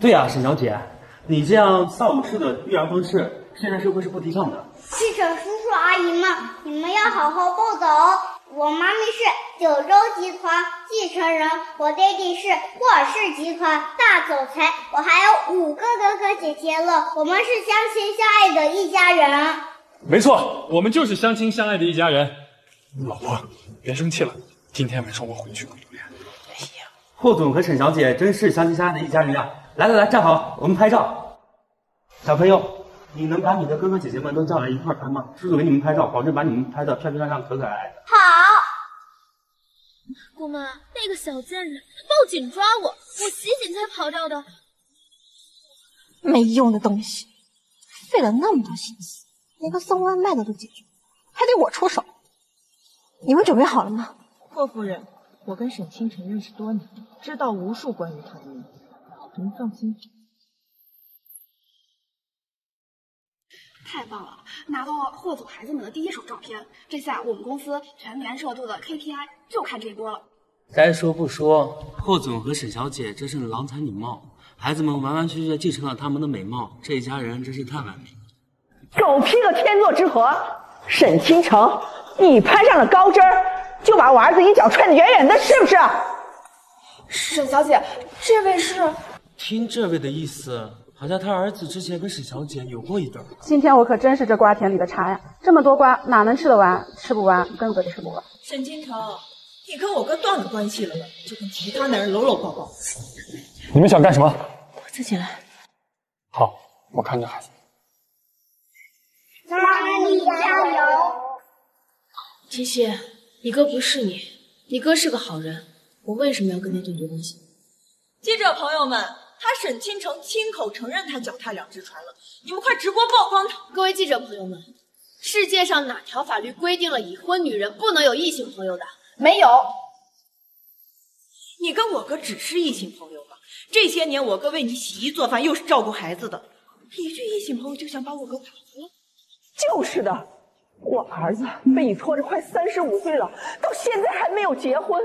对呀、沈小姐，你这样丧偶式的育儿方式，现在社会是不提倡的。记者叔叔阿姨们，你们要好好报道哦。我妈咪是九州集团继承人，我爹爹是霍尔氏集团大总裁，我还有五个哥哥姐姐了，我们是相亲相爱的一家人。没错，我们就是相亲相爱的一家人。老婆，别生气了，今天晚上我回去跟留恋。霍总和沈小姐真是相亲相爱的一家人呀！来来来，站好，我们拍照。小朋友，你能把你的哥哥姐姐们都叫来一块拍吗？叔叔给你们拍照，保证把你们拍的漂漂亮亮、可可爱爱的。好，姑妈，那个小贱人报警抓我，我袭警才跑掉的。没用的东西，费了那么多心思，连个送外卖的都解决，还得我出手。你们准备好了吗？霍夫人，我跟沈清晨认识多年，知道无数关于他的秘密，您放心。太棒了，拿到了霍总孩子们的第一手照片。这下我们公司全年热度的 KPI 就看这一波了。该说不说，霍总和沈小姐真是郎才女貌，孩子们完完全全继承了他们的美貌，这一家人真是太完美了。狗屁个天作之合！沈倾城，你攀上了高枝儿，就把我儿子一脚踹得远远的，是不是？沈小姐，这位是？听这位的意思，好像他儿子之前跟沈小姐有过一段。今天我可真是这瓜田里的茶呀，这么多瓜哪能吃得完？吃不完根本吃不完。沈金城，你跟我哥断了关系了吧？就跟其他男人搂搂抱抱。你们想干什么？我自己来。好，我看着孩子。妈妈，你加油！七七，你哥不是你，你哥是个好人，我为什么要跟他断绝关系？记者朋友们，他沈清城亲口承认他脚踏两只船了，你们快直播曝光他！各位记者朋友们，世界上哪条法律规定了已婚女人不能有异性朋友的？没有。你跟我哥只是异性朋友吧？这些年我哥为你洗衣做饭，又是照顾孩子的，一句异性朋友就想把我哥？就是的，我儿子被你拖着快三十五岁了，到现在还没有结婚。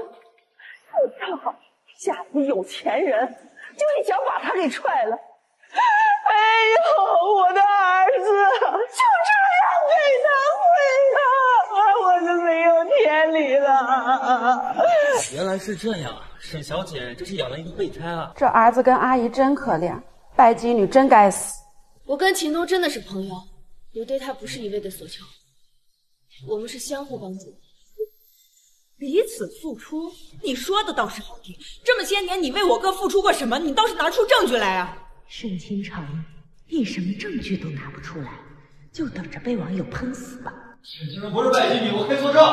正好家里有钱人，就一脚把他给踹了。哎呦，我的儿子就这样被他毁了，我就没有天理了。原来是这样啊，沈小姐这是养了一个备胎啊。这儿子跟阿姨真可怜，拜金女真该死。我跟秦东真的是朋友。我对他不是一味的索求，我们是相互帮助，彼此付出。你说的倒是好听，这么些年你为我哥付出过什么？你倒是拿出证据来啊！沈清城，你什么证据都拿不出来，就等着被网友喷死吧！沈清城不是拜金女，我可以作证。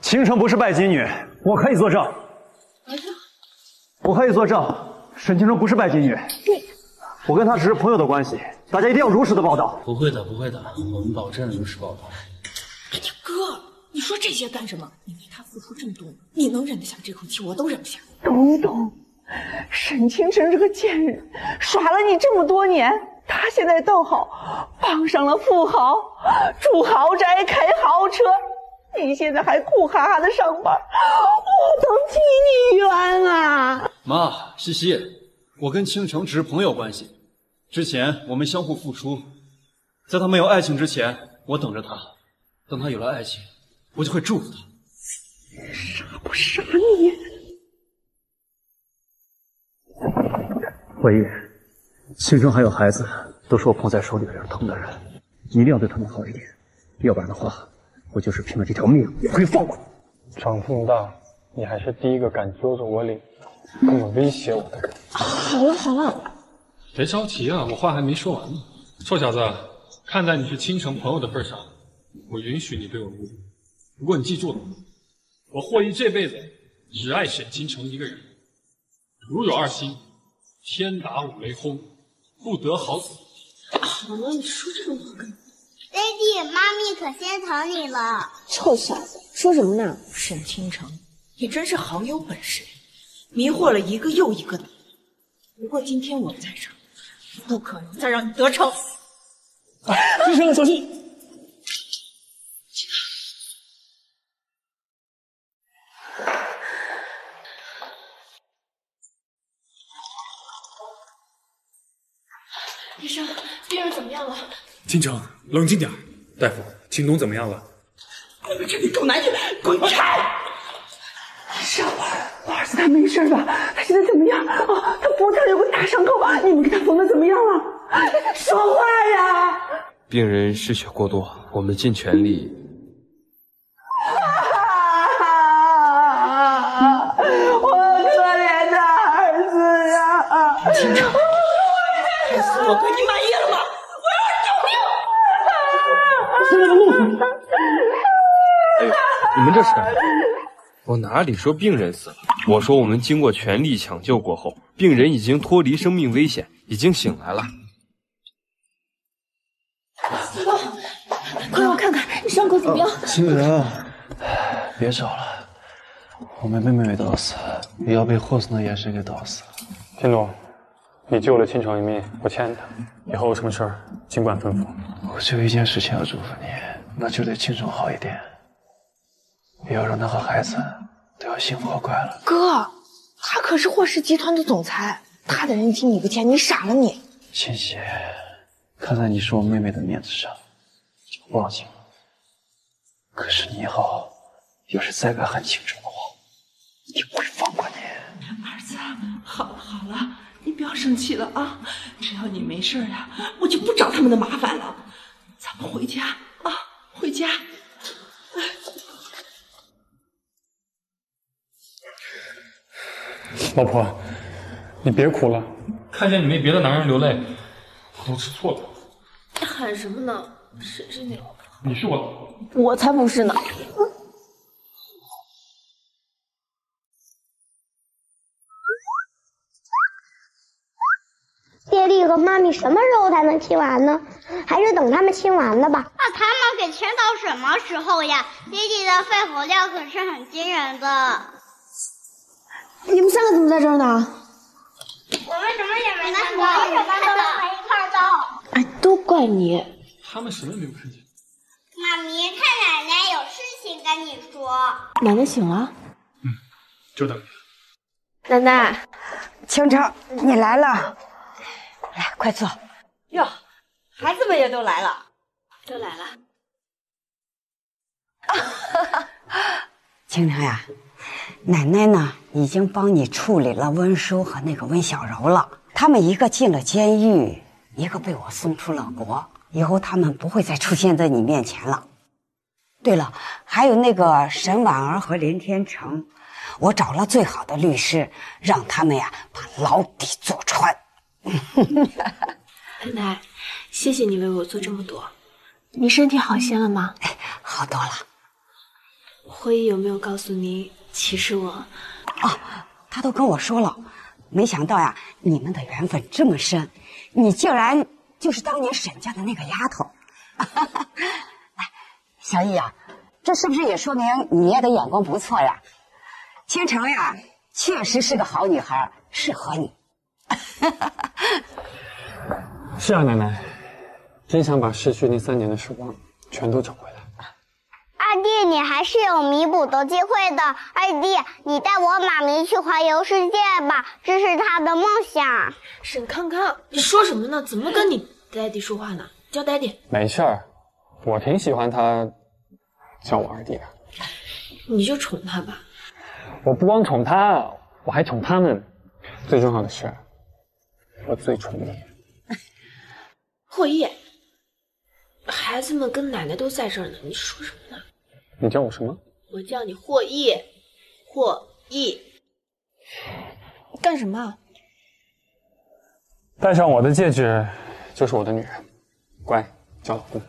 倾城不是拜金女，我可以作证。我可以作证，沈清城不是拜金女。对我跟他只是朋友的关系，大家一定要如实的报道。不会的，不会的，我们保证如实报道。哥，你说这些干什么？你为他付出这么多，你能忍得下这口气，我都忍不下。东东，沈清城这个贱人，耍了你这么多年，他现在倒好，傍上了富豪，住豪宅，开豪车，你现在还苦哈哈的上班，我都替你冤啊！妈，西西，我跟倾城只是朋友关系。之前我们相互付出，在他没有爱情之前，我等着他；等他有了爱情，我就会祝福他。傻不傻你？慧玉，心中还有孩子，都是我捧在手里有点疼的人，你一定要对他们好一点，要不然的话，我就是拼了这条命也不会放过你。长这么大，你还是第一个敢揪着我领、跟我威胁我的人。好了好了。别着急啊，我话还没说完呢。臭小子，看在你是倾城朋友的份上，我允许你对我侮辱。不过你记住了，我霍一这辈子只爱沈倾城一个人。如有二心，天打五雷轰，不得好死。好了，你说这种话干嘛？爹地，妈咪可心疼你了。臭小子，说什么呢？沈倾城，你真是好有本事，迷惑了一个又一个的。不过今天我在这儿。不可能再让你得逞！医生，小心！医生，病人怎么样了？倾城，冷静点。大夫，秦东怎么样了？这你狗男人，滚开！医生，我儿子他没事吧？他现在怎么样？啊，他脖子上有个大伤口，你们给他缝的怎么样了？说话呀！病人失血过多，我们尽全力。我可怜的儿子呀！倾城，这次我对你满意了吗？我要救命！哎呦，你们这是干什么？我哪里说病人死了？我说我们经过全力抢救过后，病人已经脱离生命危险，已经醒来了。快让我看看你伤口怎么样？清人，别找了，我妹妹没到死，也要被霍总的眼神给刀死了。天总，你救了倾城一命，我欠你的。以后有什么事儿尽管吩咐。我只有一件事情要嘱咐你，那就对倾城好一点，也要让他和孩子都要幸福和快乐。哥，他可是霍氏集团的总裁，他的人情你不欠，你傻了你。欣喜，看在你是我妹妹的面子上，就放心了。可是你以后要是再敢喊清城的话，我不会放过你。儿子，好了好了，你不要生气了啊！只要你没事呀，我就不找他们的麻烦了。咱们回家啊，回家。老婆，你别哭了。看见你为别的男人流泪，我都吃醋了。你喊什么呢？谁是你老婆？你是我老婆。我才不是呢！爹地和妈咪什么时候才能亲完呢？还是等他们亲完了吧。那他们给亲到什么时候呀？爹地的肺活量可是很惊人的。你们三个怎么在这儿呢？我们什么也没看到，为什么都在一块儿走？哎，都怪你！他们什么也没有看见。妈咪，太奶奶有事情跟你说。奶奶醒了。嗯就等你。奶奶，清城，你来了，来，快坐。哟，孩子们也都来了，都来了。清城呀，奶奶呢已经帮你处理了温叔和那个温小柔了，他们一个进了监狱，一个被我送出了国，以后他们不会再出现在你面前了。对了，还有那个沈婉儿和林天成，我找了最好的律师，让他们呀把牢底坐穿。奶 奶，谢谢你为我做这么多。你身体好些了吗？哎好多了。慧仪有没有告诉你，其实我……哦，他都跟我说了。没想到呀，你们的缘分这么深，你竟然就是当年沈家的那个丫头。小易啊，这是不是也说明你爷的眼光不错呀？倾城呀，确实是个好女孩，适合你。是啊，奶奶，真想把失去那三年的时光全都找回来。二弟，你还是有弥补的机会的。二弟，你带我妈咪去环游世界吧，这是她的梦想。沈康康，你说什么呢？怎么跟你 daddy 说话呢？叫 daddy。没事儿，我挺喜欢他叫我二弟的。你就宠他吧。我不光宠他，我还宠他们。最重要的是，我最宠你。霍毅，孩子们跟奶奶都在这儿呢，你说什么呢？你叫我什么？我叫你霍毅，霍毅。干什么？戴上我的戒指，就是我的女人。乖，叫老公。